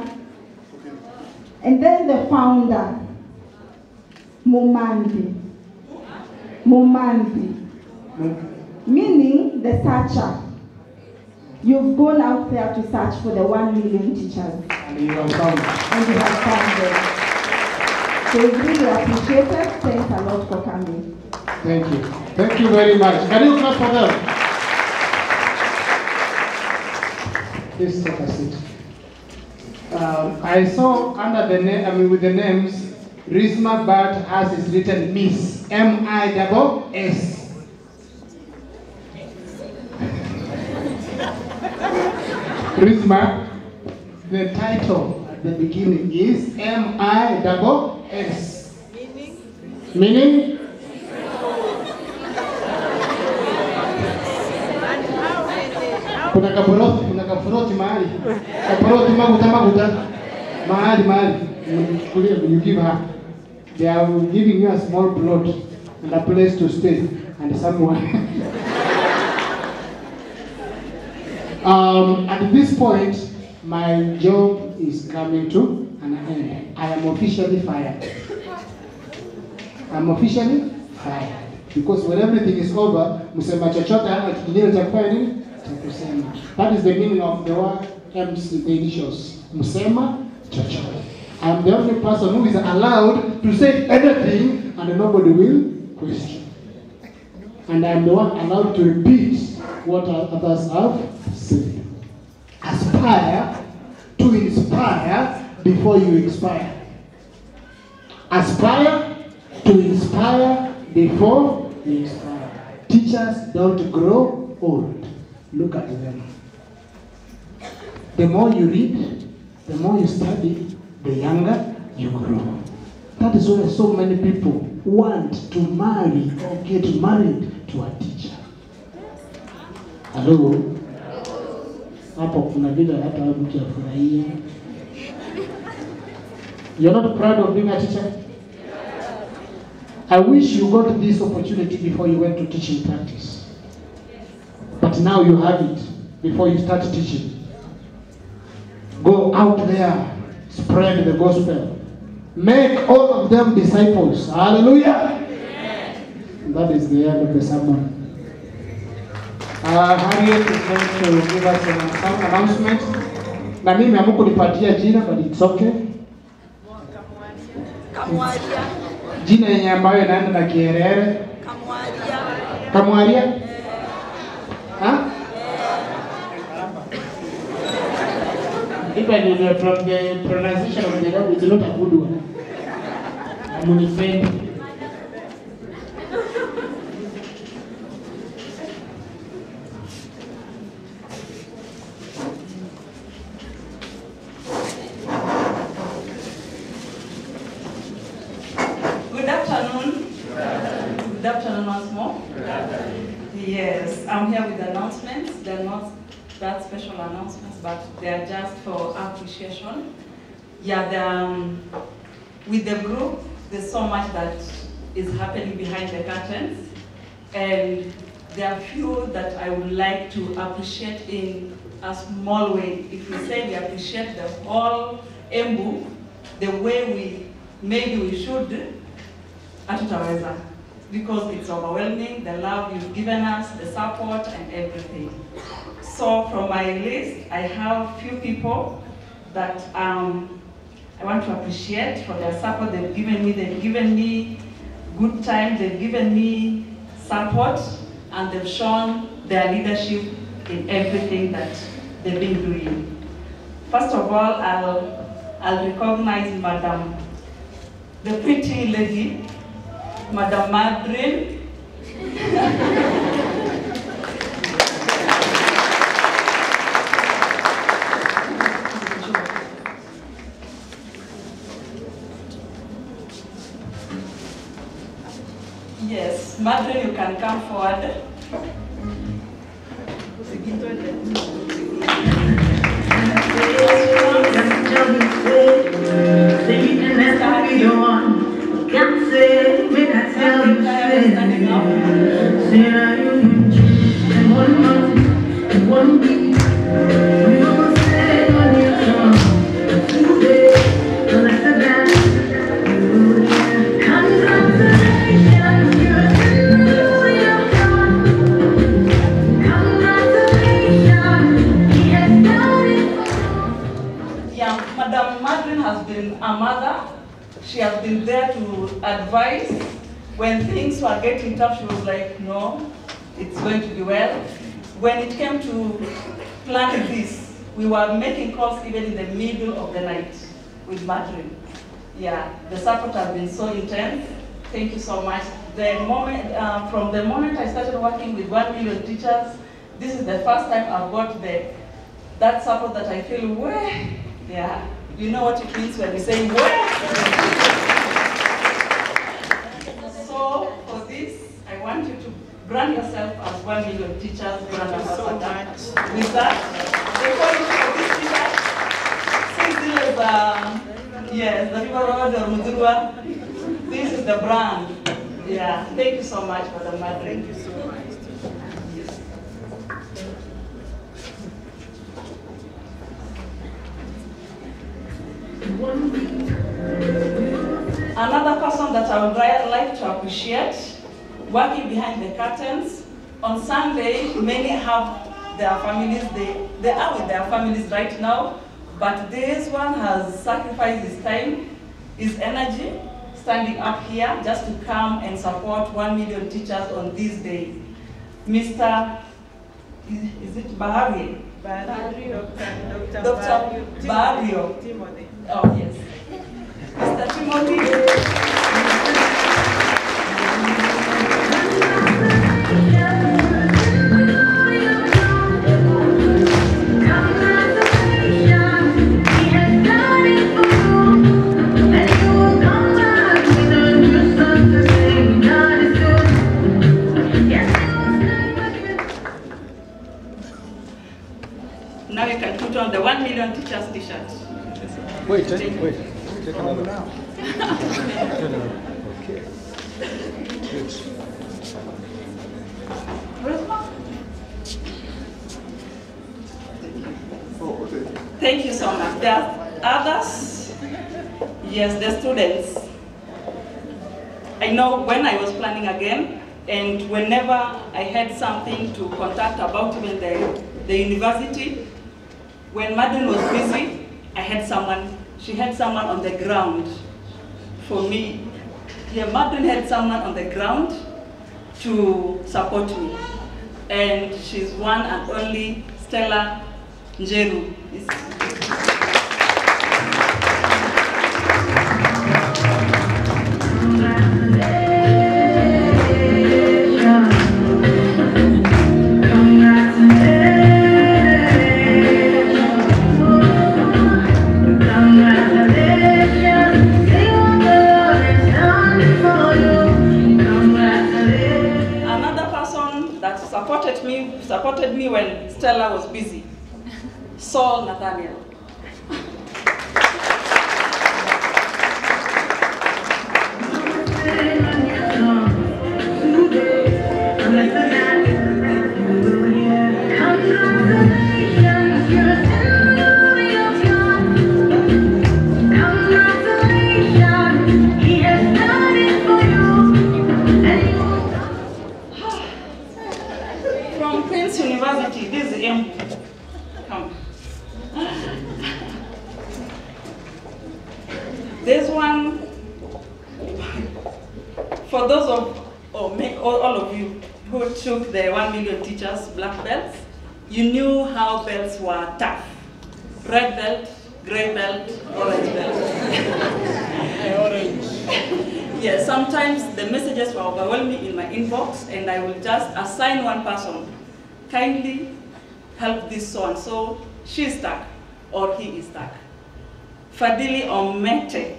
And then the founder, Mumandi. Mumandi. Meaning the searcher. You've gone out there to search for the one million teachers. And you have found. And you have found them. So really appreciated. Thanks a lot for coming. Thank you. Thank you very much. Can you clap for them? Please take a seat. Um, I saw under the name, I mean, with the names, Risma but has is written Miss M I double S. [laughs] Risma, the title at the beginning is M I double S. Meaning? Meaning? Kuna kaporoti, kuna kaporoti mahali. Kaporoti maguta maguta. Mahali mahali. Mchukulie you give her. They are giving you a small plot and a place to stay and someone. [laughs] Um, at this point my job is coming to an end. I am officially fired. I'm officially fired. Because when everything is over msema chochote hana kingine cha kufanya nini kusema that is the meaning of the word MC initials msema chochote I am the only person who is allowed to say anything and nobody will question and I am the one allowed to repeat what others have said aspire to inspire before you expire aspire to inspire before you inspire. Teachers don't grow old. Look at them. The more you read, the more you study, the younger you grow. That is why so many people want to marry or get married to a teacher. Hello? Hapo kuna vile hata mtu afurahia. You're not proud of being a teacher? I wish you got this opportunity before you went to teaching practice. But now you have it before you start teaching. Go out there, spread the gospel. Make all of them disciples. Hallelujah. That is the end of the sermon. Uh, Harriet is going to give us an, some announcement. Na mimi hamukunipatia jina, but it's okay. jina yenye ambayo inaenda na Kiherere. Kamwaria Ha? Even in, uh, from the pronunciation of the name, it's not a good one. Amunipendi. Good afternoon. Good afternoon once more. Yes, I'm here with announcements. They're not that special announcements, but they're just for appreciation. Yeah, um, with the group, there's so much that is happening behind the curtains. And there are few that I would like to appreciate in a small way. If we say we appreciate the whole Embu, the way we, maybe we should, hatutaweza because it's overwhelming, the love you've given us, the support and everything. So from my list, I have few people that um, I want to appreciate for their support they've given me. They've given me good time, they've given me support, and they've shown their leadership in everything that they've been doing. First of all, I'll I'll recognize Madam, the pretty lady, Madam Madrin. Yes, Madrin, you can come forward. Were getting tough, she was like, no, it's going to be well. When it came to planning this, we were making calls even in the middle of the night with Madrin. Yeah, the support has been so intense. Thank you so much. The moment, uh, from the moment I started working with one million teachers, this is the first time I've got the that support that I feel, where, yeah, you know what it means when we say where. so for this, I want you to brand yourself as one million teachers brand ambassador. With that, the quality of this teacher, since this is uh, yes, the people of the Mudurwa, this is the brand. Yeah, thank you so much, Madam Madrin. Thank you so much. Another person that I would like to appreciate, working behind the curtains, on Sunday, many have their families, they, they are with their families right now, but this one has sacrificed his time, his energy, standing up here just to come and support one million teachers on this day. Mr. Is, is it Bahari? Barrio, Dr. Dr. Barrio. Barrio. Timothy. Oh, yes. Mr. Timothy. Wait, take, wait, take another. Okay. Good. Thank you so much. There are others. Yes, the students. I know when I was planning again, and whenever I had something to contact about even the, the university, when Madden was busy, I had someone, she had someone on the ground for me. Yeah, Madden had someone on the ground to support me. And she's one and only Stella Njeru. Saul Nathaniel. Person, kindly help this so and so, she's stuck or he is stuck. Fadili Omete.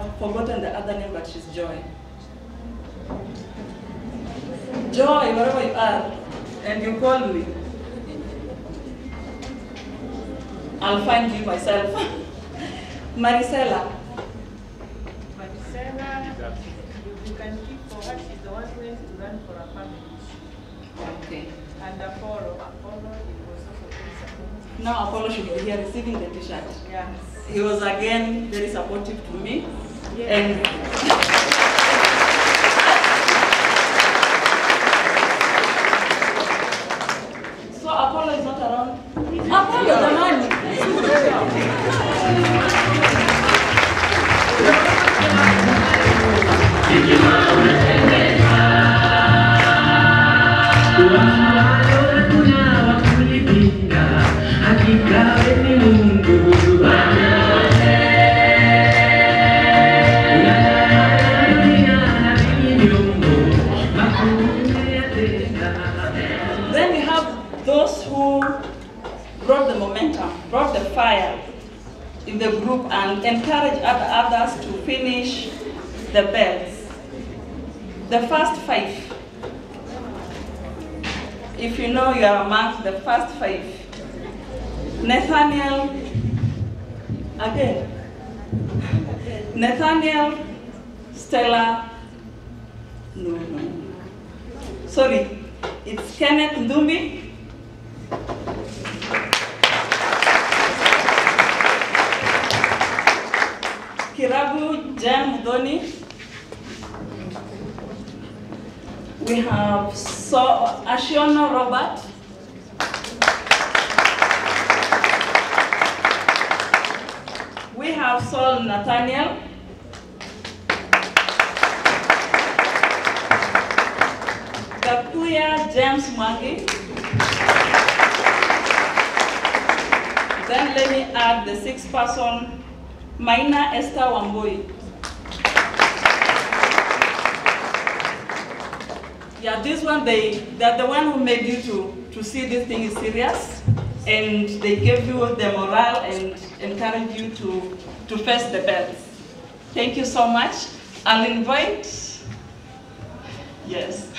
I've forgotten the other name, but she's joy. Joy, wherever you are, and you call me, I'll find you myself. [laughs] Marisela, Marisela, you can keep for her, she's the one who went to run for a family. Okay. And Apollo, Apollo, it was also very supportive. now Apollo should be here receiving the t-shirt. Yeah. He was again very supportive to me. Yeah. And so Apollo is not around. Apollo, jamani. Then the group and encourage oth- others to finish the bells. The first five. If you know you are amongst the first five. Nathaniel, again. Nathaniel, Stella, no, no. Sorry, it's Kenneth Ndumbi. Kirabu Jan Mudoni. We have so Ashiono Robert. We have Saul Nathaniel. Gakuya James Mwangi. Then let me add the sixth person, Maina Esther Wamboi. Yeah, this one, they, they're the one who made you to, to see this thing is serious. And they gave you the morale and encourage you to, to face the bells. Thank you so much. I'll invite, yes,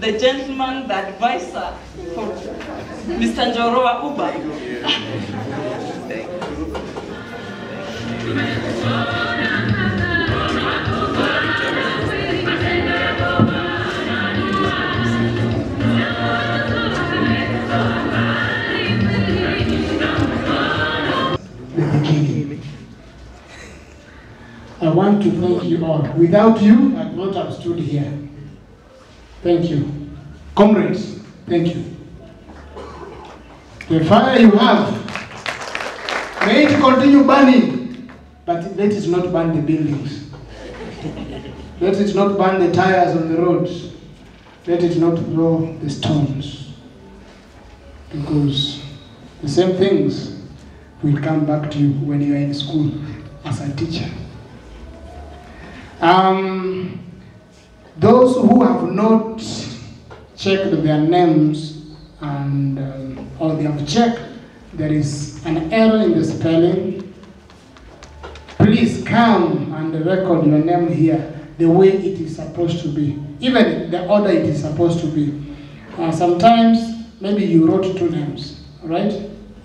the gentleman, the advisor uh, for Mr. Njoroa Uba. I want to thank you all. Without you, I would not have stood here. Thank you. Comrades, thank you. The fire you have, may it continue burning, but let it not burn the buildings. Let it not burn the tires on the roads. Let it not blow the stones. Because the same things will come back to you when you are in school as a teacher. Um, those who have not checked their names and um, or they have checked there is an error in the spelling, please come and record your name here the way it is supposed to be, even the order it is supposed to be. Uh, sometimes maybe you wrote two names, right?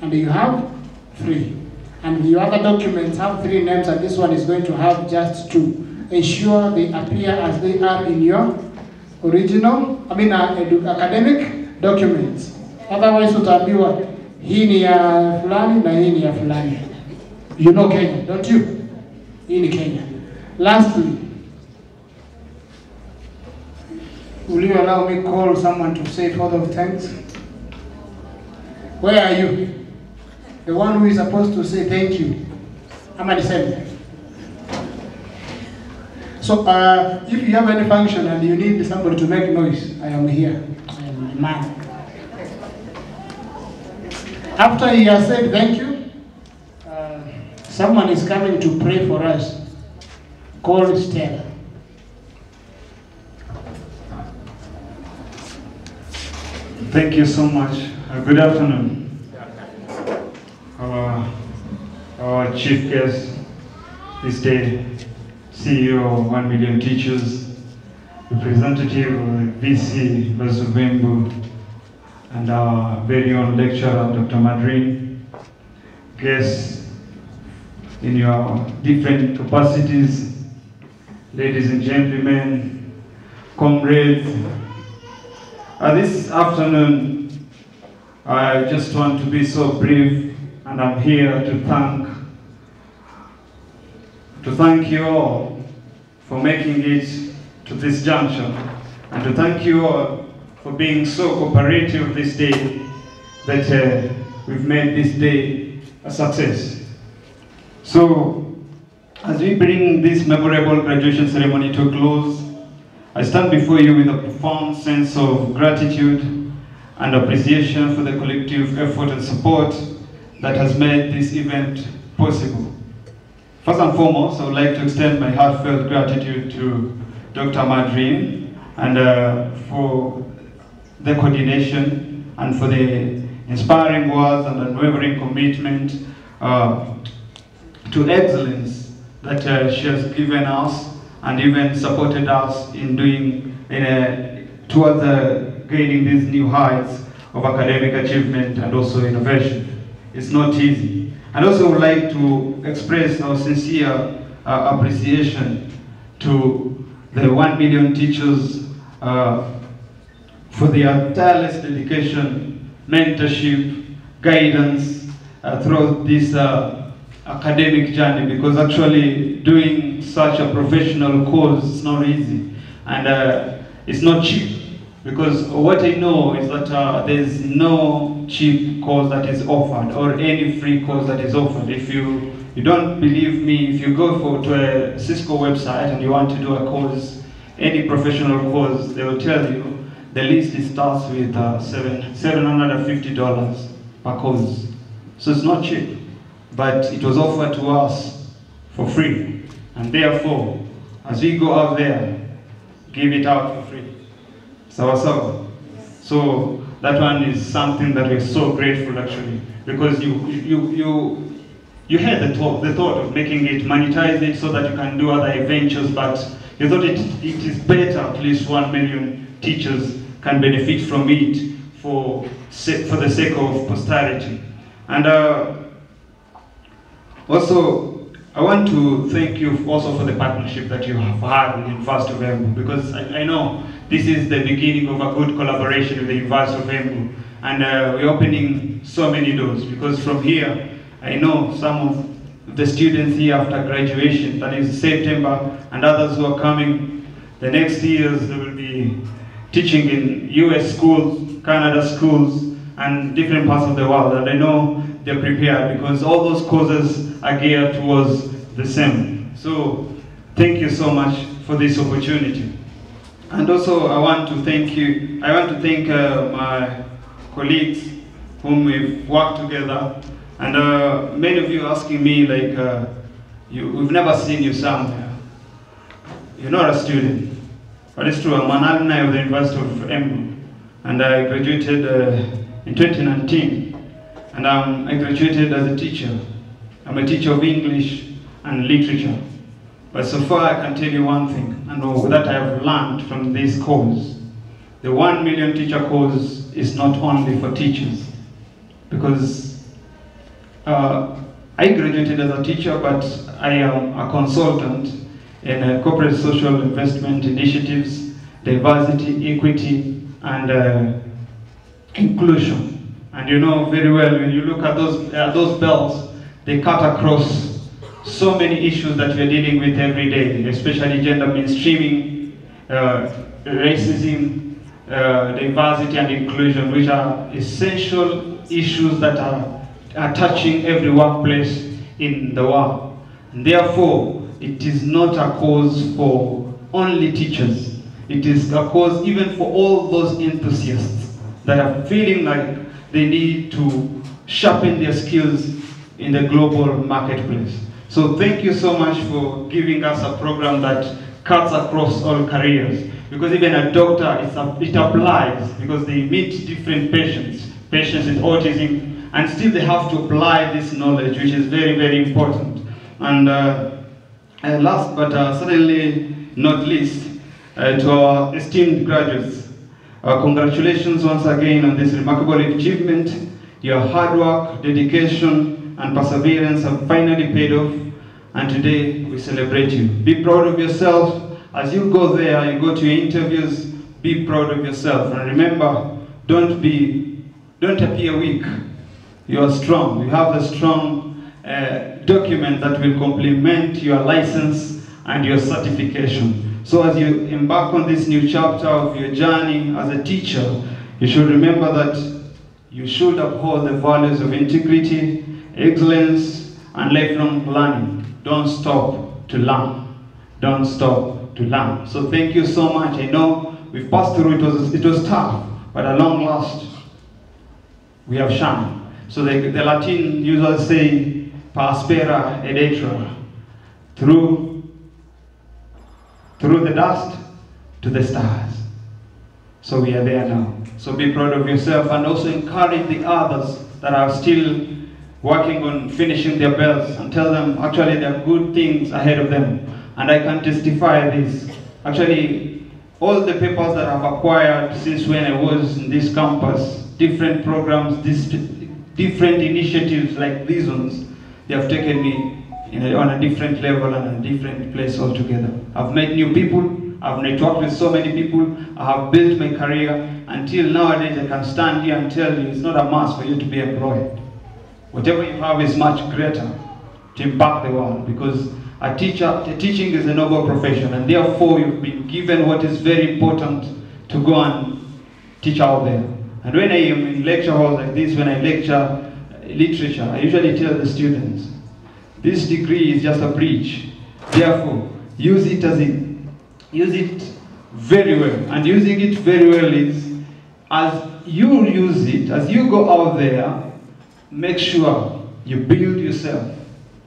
And you have three. And the other documents have three names, and this one is going to have just two. Ensure they appear as they are in your original, I mean, uh, academic documents. Otherwise utaambiwa hii ni ya fulani na hii ni ya fulani. You know Kenya, don't you? Ni Kenya. Lastly, will you allow me call someone to say further of thanks? Where are you? The one who is supposed to say thank you. Ama niseme. So uh, if you have any function and you need somebody to make noise, I am here. I am the man. After he has said thank you, someone is coming to pray for us. Called Stella. Thank you so much. Uh, good afternoon. Our, our chief guest this day, CEO of 1 Million Teachers, representative of the VC Basubembu, and our very own lecturer, Dr. Madrin, guests in your different capacities, ladies and gentlemen, comrades, uh, this afternoon, I just want to be so brief, and I'm here to thank to thank you all for making it to this juncture, and to thank you all for being so cooperative this day that uh, we've made this day a success. So, as we bring this memorable graduation ceremony to a close, I stand before you with a profound sense of gratitude and appreciation for the collective effort and support that has made this event possible. First and foremost, I would like to extend my heartfelt gratitude to Dr. Madrin and uh, for the coordination and for the inspiring words and unwavering commitment uh, to excellence that uh, she has given us and even supported us in doing in a, towards uh, gaining these new heights of academic achievement and also innovation. It's not easy. And also would like to express our sincere uh, appreciation to the 1 million teachers uh, for their tireless dedication, mentorship, guidance uh, throughout this uh, academic journey because actually doing such a professional course is not easy and uh, it's not cheap because what I know is that uh, there's no cheap course that is offered or any free course that is offered. If you you don't believe me, if you go for to a Cisco website and you want to do a course, any professional course, they will tell you the list starts with uh, seven seven hundred and fifty dollars per course. So it's not cheap, but it was offered to us for free, and therefore, as we go out there, give it out for free. Sawa. So that one is something that we're so grateful actually, because you you you you had the thought the thought of making it monetize it so that you can do other ventures, but you thought it it is better at least one million teachers can benefit from it for for the sake of posterity. And uh, also, I want to thank you also for the partnership that you have had with University of Embu because I, I know this is the beginning of a good collaboration with the University of Embu and uh, we're opening so many doors because from here I know some of the students here after graduation, that is September, and others who are coming the next years, they will be teaching in US schools, Canada schools, and different parts of the world. And I know they're prepared because all those courses are geared towards the same. So thank you so much for this opportunity. And also I want to thank you, I want to thank uh, my colleagues whom we've worked together. And uh, many of you asking me like, uh, you, we've never seen you somewhere. You're not a student. But it's true, I'm an alumni of the University of Embu. And I graduated uh, in 2019. And um, I graduated as a teacher. I'm a teacher of English and literature. But so far, I can tell you one thing, and that I have learned from this course. The one million teacher course is not only for teachers, because uh, I graduated as a teacher, but I am a consultant in uh, corporate social investment initiatives, diversity, equity, and uh, inclusion. And you know very well when you look at those those belts, they cut across so many issues that we are dealing with every day, especially gender mainstreaming, uh, racism, uh, diversity and inclusion, which are essential issues that are, are touching every workplace in the world. And therefore, it is not a cause for only teachers. It is a cause even for all those enthusiasts that are feeling like they need to sharpen their skills in the global marketplace. So thank you so much for giving us a program that cuts across all careers. Because even a doctor, a, it applies because they meet different patients, patients with autism, and still they have to apply this knowledge, which is very, very important. And uh, uh, last but uh, certainly not least, uh, to our esteemed graduates, uh, congratulations once again on this remarkable achievement. Your hard work, dedication, and perseverance have finally paid off, and today we celebrate you. Be proud of yourself as you go there, you go to your interviews, be proud of yourself. And remember, don't be, don't appear weak. You are strong. You have a strong uh, document that will complement your license and your certification. So as you embark on this new chapter of your journey as a teacher, you should remember that you should uphold the values of integrity, excellence, and lifelong learning. Don't stop to learn. Don't stop to learn. So thank you so much. I know we've passed through, it was, it was tough, but at long last, we have shined. So the, the Latin users say, Paspera et etra, through, through the dust to the stars. So we are there now. So be proud of yourself and also encourage the others that are still working on finishing their belts and tell them actually there are good things ahead of them. And I can testify this. Actually, all the papers that I've acquired since when I was in this campus, different programs, different initiatives like these ones, they have taken me a, on a different level and a different place altogether. I've met new people, I've networked with so many people, I have built my career until nowadays I can stand here and tell you it's not a must for you to be employed. Whatever you have is much greater to impact the world because a teacher, teaching is a noble profession and therefore you've been given what is very important to go and teach out there. And when I am in lecture halls like this, when I lecture literature, I usually tell the students, this degree is just a bridge. Therefore, use it as it, use it very well. And using it very well is, as you use it, as you go out there, make sure you build yourself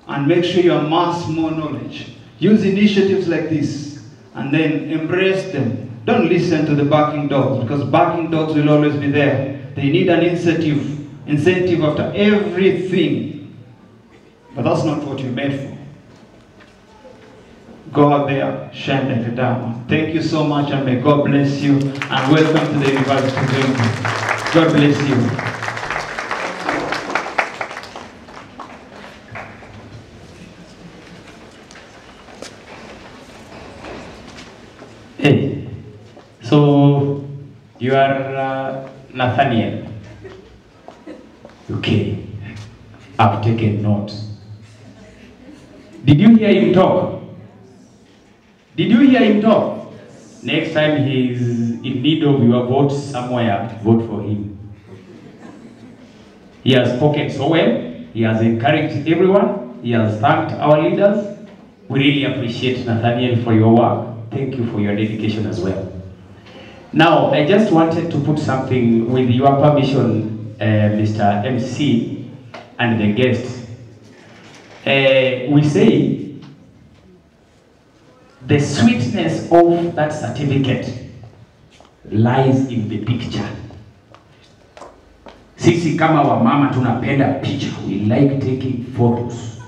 and make sure you amass more knowledge. Use initiatives like this and then embrace them. Don't listen to the barking dogs because barking dogs will always be there. They need an incentive, incentive after everything. But that's not what you're made for. Go out there, shine like a diamond. Thank you so much and may God bless you and welcome to the University of England. God bless you. Hey, so you are uh, Nathaniel. Okay, I've taken note. Did you hear him talk? Did you hear him talk? Next time he is in need of your vote somewhere, vote for him. He has spoken so well. He has encouraged everyone. He has thanked our leaders. We really appreciate Nathaniel for your work. Thank you for your dedication as well. Now, I just wanted to put something with your permission, uh, Mr. MC and the guests. Uh, we say the sweetness of that certificate lies in the picture. Sisi kama wamama tunapenda picha. We like taking photos.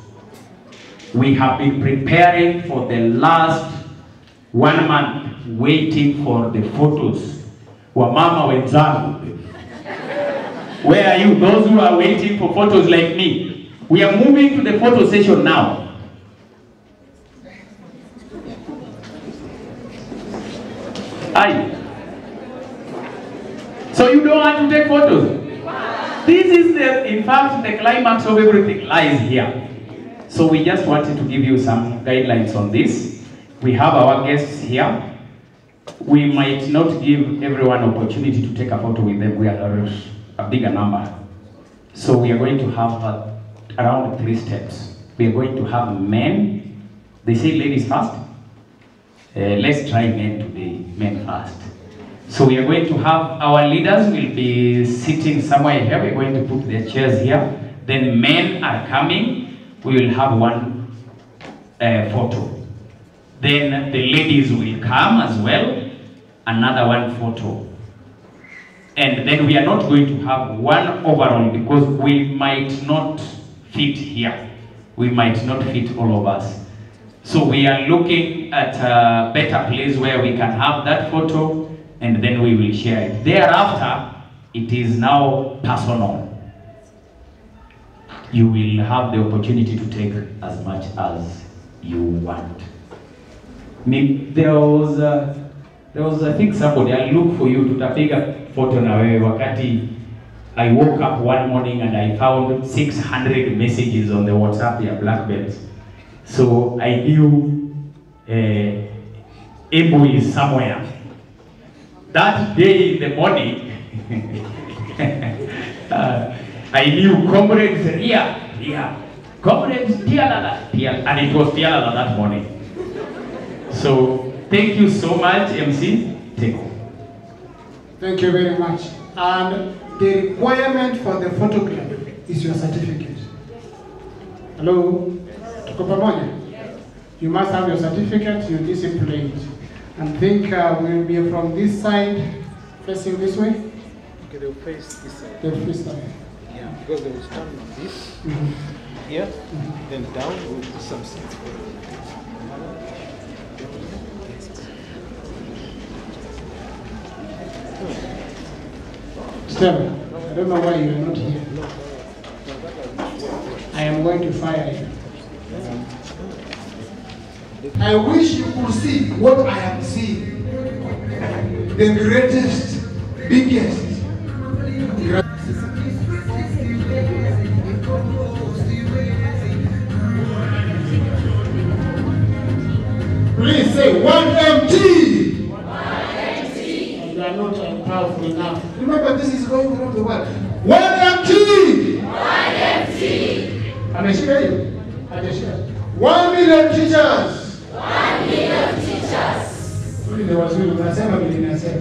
We have been preparing for the last one month waiting for the photos. wa mama wenzangu. Where are you? Those who are waiting for photos like me. We are moving to the photo session now. Aye. So you don't want to take photos? This is the, in fact, the climax of everything lies here. So we just wanted to give you some guidelines on this. We have our guests here. We might not give everyone opportunity to take a photo with them. We are a bigger number. So we are going to have uh, around three steps. We are going to have men. They say ladies first. Uh, let's try men today, men first. So we are going to have our leaders will be sitting somewhere here. We're going to put their chairs here. Then men are coming. We will have one uh, photo. Then the ladies will come as well. Another one photo. And then we are not going to have one overall because we might not fit here. We might not fit all of us. So we are looking at a better place where we can have that photo and then we will share it. Thereafter, it is now personal. You will have the opportunity to take as much as you want. There was, uh, there was, I think somebody, I look for you, tutapiga photo na wewe wakati I woke up one morning and I found 600 messages on the WhatsApp black belt. So I knew uh, is somewhere. That day in the morning, [laughs] uh, I knew comrades Ria, Ria, comrades Tialala, Tialala, and it was Tialala that morning. So thank you so much, MC. Take over. Thank you very much. And the requirement for the photograph is your certificate. Hello? Tuko pamoja? You must have your certificate, your discipline. And think uh, we'll be from this side, facing this way. Okay, they'll face this side. They'll face that way. Yeah, because they will stand like this, Mhm. here, then down with some seats for them. Stella, I don't know why you are not here. I am going to fire you. I wish you could see what I am seeing. The greatest, biggest. Going around the world. One MT. One MT. Ameshika hiyo? Hajashika. One million teachers. One million teachers. Hili ni wazuri, unasema vile ninasema.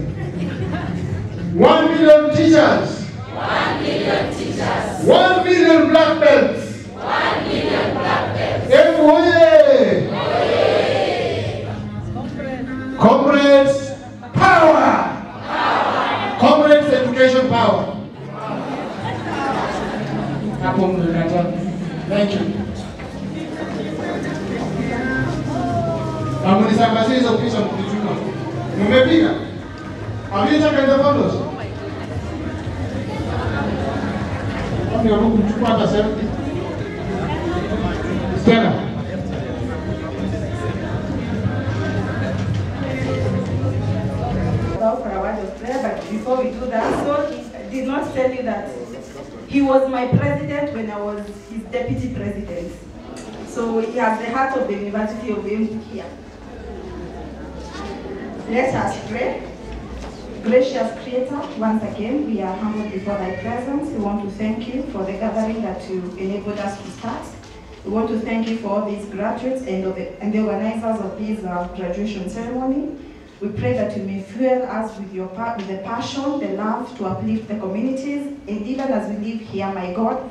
One million teachers. One million teachers. One million black belts. Heart of the University of here. Let us pray. Gracious Creator, once again, we are humbled before Thy presence. We want to thank you for the gathering that you enabled us to start. We want to thank you for all these graduates and, the, and the organizers of this uh, graduation ceremony. We pray that you may fuel us with your with the passion, the love to uplift the communities, and even as we live here, my God,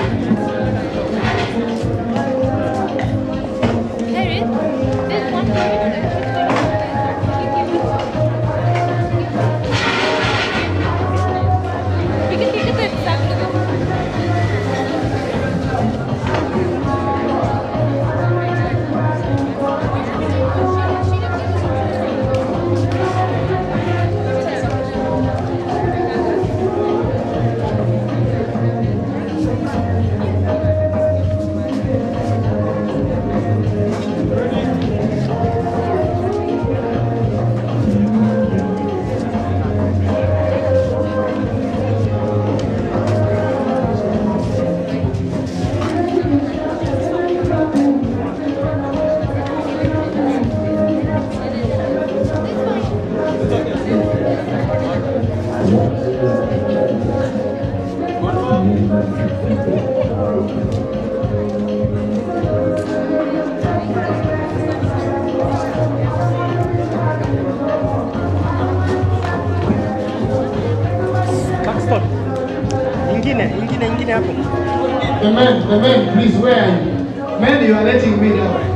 hapo. The man, the man, please, where are you? Man, you are letting me down.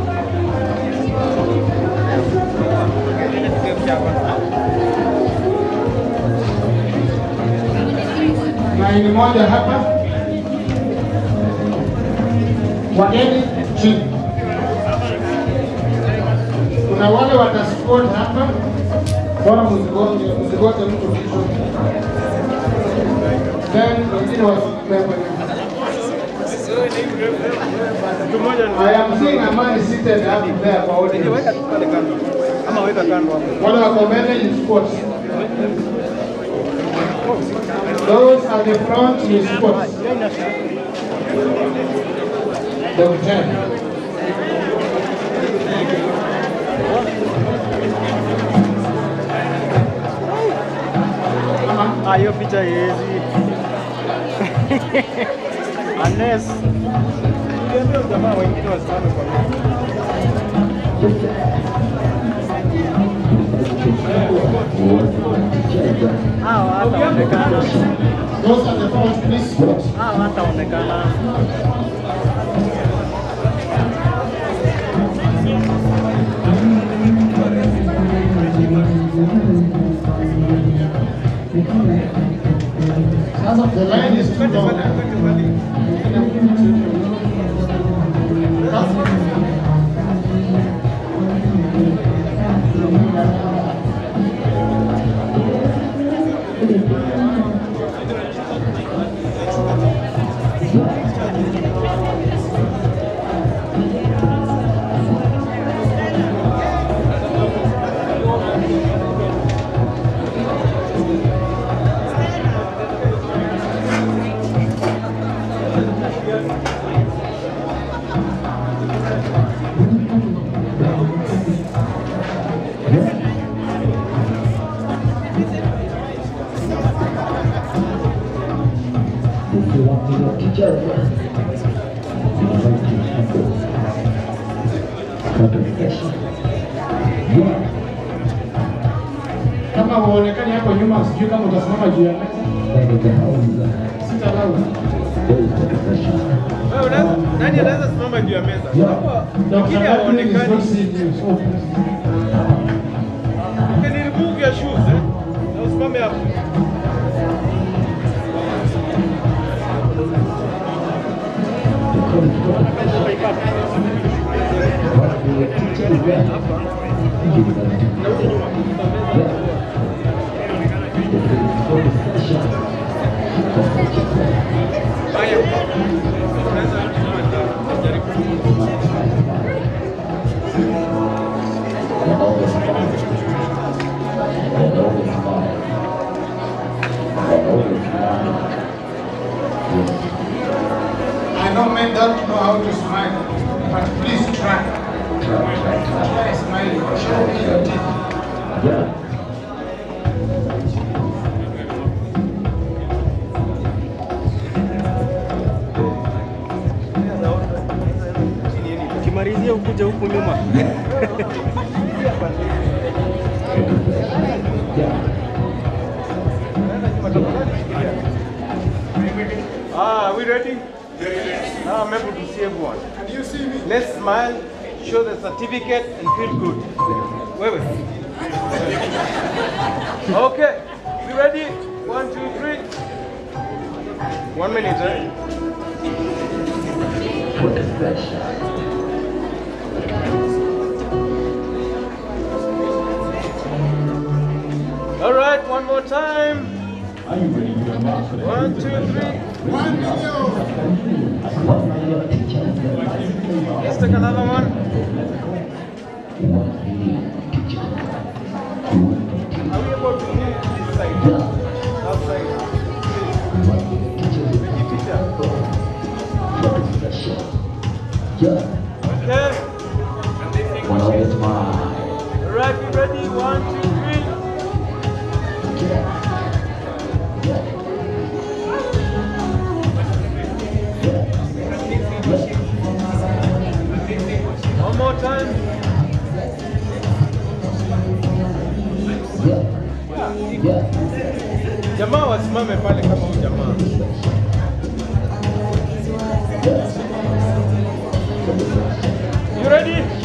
Laini moja hapa, wageni chini. Kuna wale watasport hapa, bora msigote mtu kichwa. Then wengine wasibebe. I am seeing a man seated up there kwa audience. Hapo. Wale wako mbele ni sports. Those at the front ni sports. Ah, hiyo picha haiwezi. Unless Niambia jamaa wengine wasimame kwa Hawa Those at the line is too long. Nyuma, sijui kama utasimama juu ya meza. Sitalaumu. Nani anaweza simama juu ya meza? Hapa wengine hawaonekani. Okay, remove your shoes eh? Na usimame hapo. I know men don't know how to smile, but please try. Try smiling. Show me your huku nyuma. Ah, are we ready? Now I'm able to see everyone. Can you see me? Let's smile, show the certificate, and feel good. Wait, wait. okay, we ready? One, two, three. One minute, eh? All right, one more time. One, two, three. Let's take another one. Are we able to hear this side? Outside. Okay. All right, we ready? One, Wasimame pale kama huyu jamaa. You ready?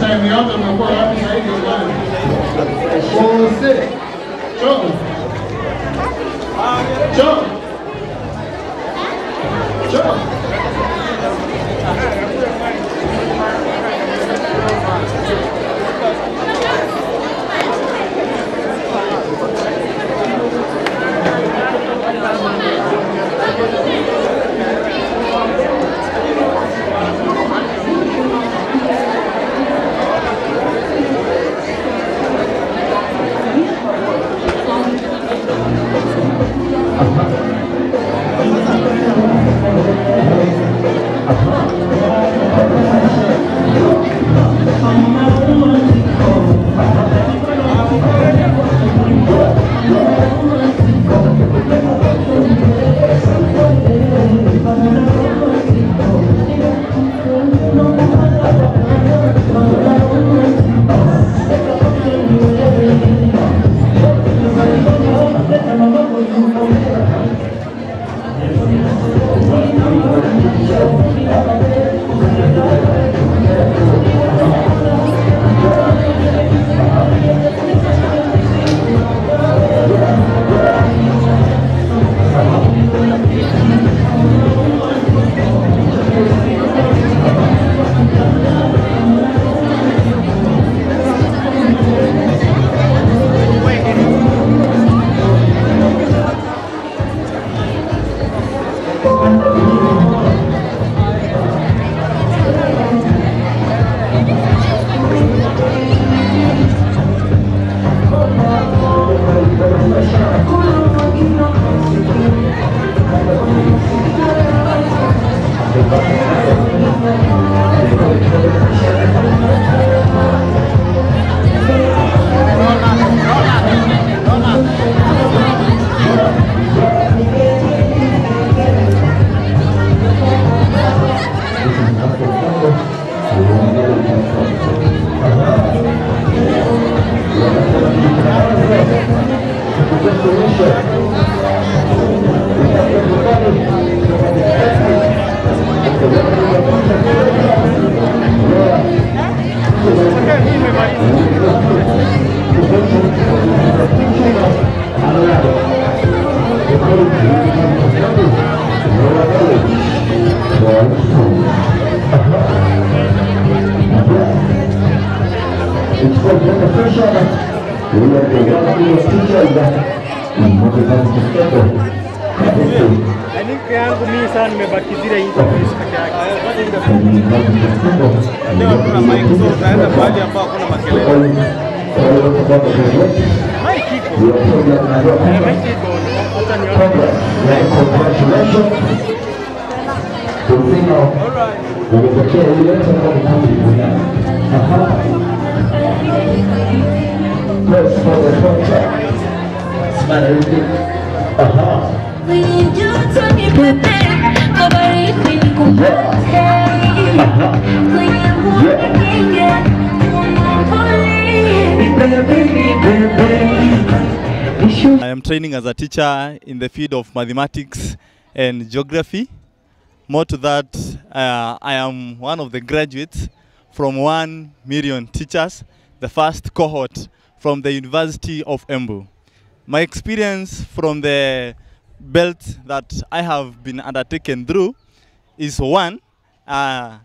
Time yote umekuwa wapi sahihi bwana? Jose. Choo. Choo. Choo. Andika teacher in the field of mathematics and geography. More to that, uh, I am one of the graduates from 1 million teachers, the first cohort from the University of Embu. My experience from the belt that I have been undertaken through is one, uh,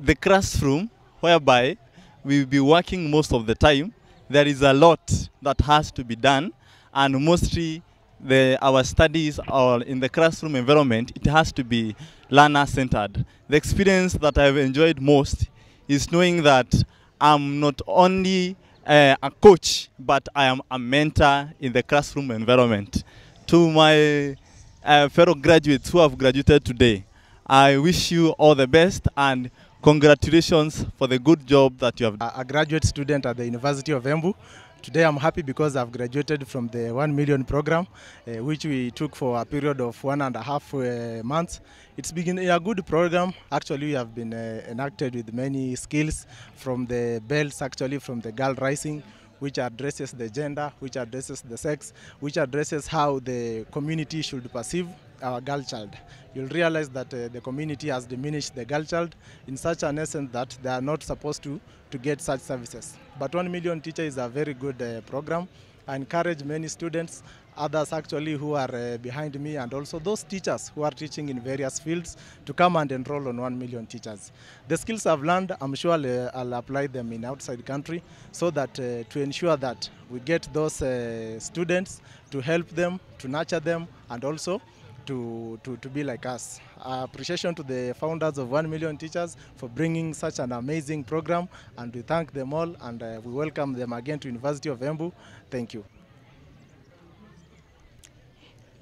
the classroom whereby we'll be working most of the time. There is a lot that has to be done, and mostly the, our studies are in the classroom environment, it has to be learner-centered. The experience that I've enjoyed most is knowing that I'm not only uh, a coach, but I am a mentor in the classroom environment. To my uh, fellow graduates who have graduated today, I wish you all the best and congratulations for the good job that you have done. a graduate student at the University of Embu. Today I'm happy because I've graduated from the 1 million program, uh, which we took for a period of one and a half uh, months. It's been a good program. Actually, we have been uh, enacted with many skills from the belts, actually from the girl rising, which addresses the gender, which addresses the sex, which addresses how the community should perceive our girl child. You'll realize that uh, the community has diminished the girl child in such an essence that they are not supposed to, to get such services. But 1 million teacher is a very good uh, program. I encourage many students, others actually who are uh, behind me, and also those teachers who are teaching in various fields to come and enroll on 1 million teachers. The skills I've learned, I'm sure I'll, uh, I'll apply them in outside country so that uh, to ensure that we get those uh, students to help them, to nurture them, and also to, to, to be like us. Uh, appreciation to the founders of 1 Million Teachers for bringing such an amazing program and we thank them all and uh, we welcome them again to University of Embu. Thank you.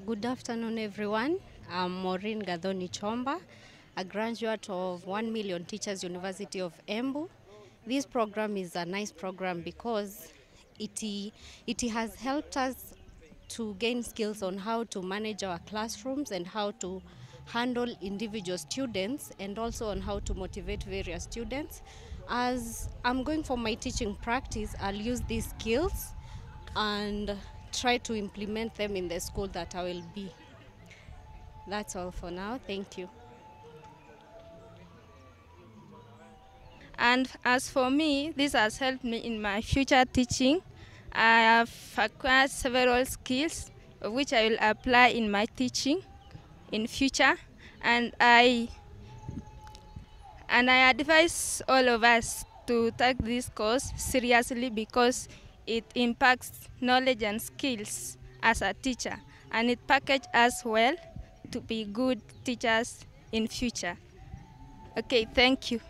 Good afternoon, everyone. I'm Maureen Gadoni Chomba, a graduate of 1 Million Teachers University of Embu. This program is a nice program because it, it has helped us to gain skills on how to manage our classrooms and how to handle individual students and also on how to motivate various students. As I'm going for my teaching practice, I'll use these skills and try to implement them in the school that I will be. That's all for now. Thank you. And as for me, this has helped me in my future teaching. I have acquired several skills which I will apply in my teaching in future and I and I advise all of us to take this course seriously because it impacts knowledge and skills as a teacher and it packages us well to be good teachers in future. Okay, thank you.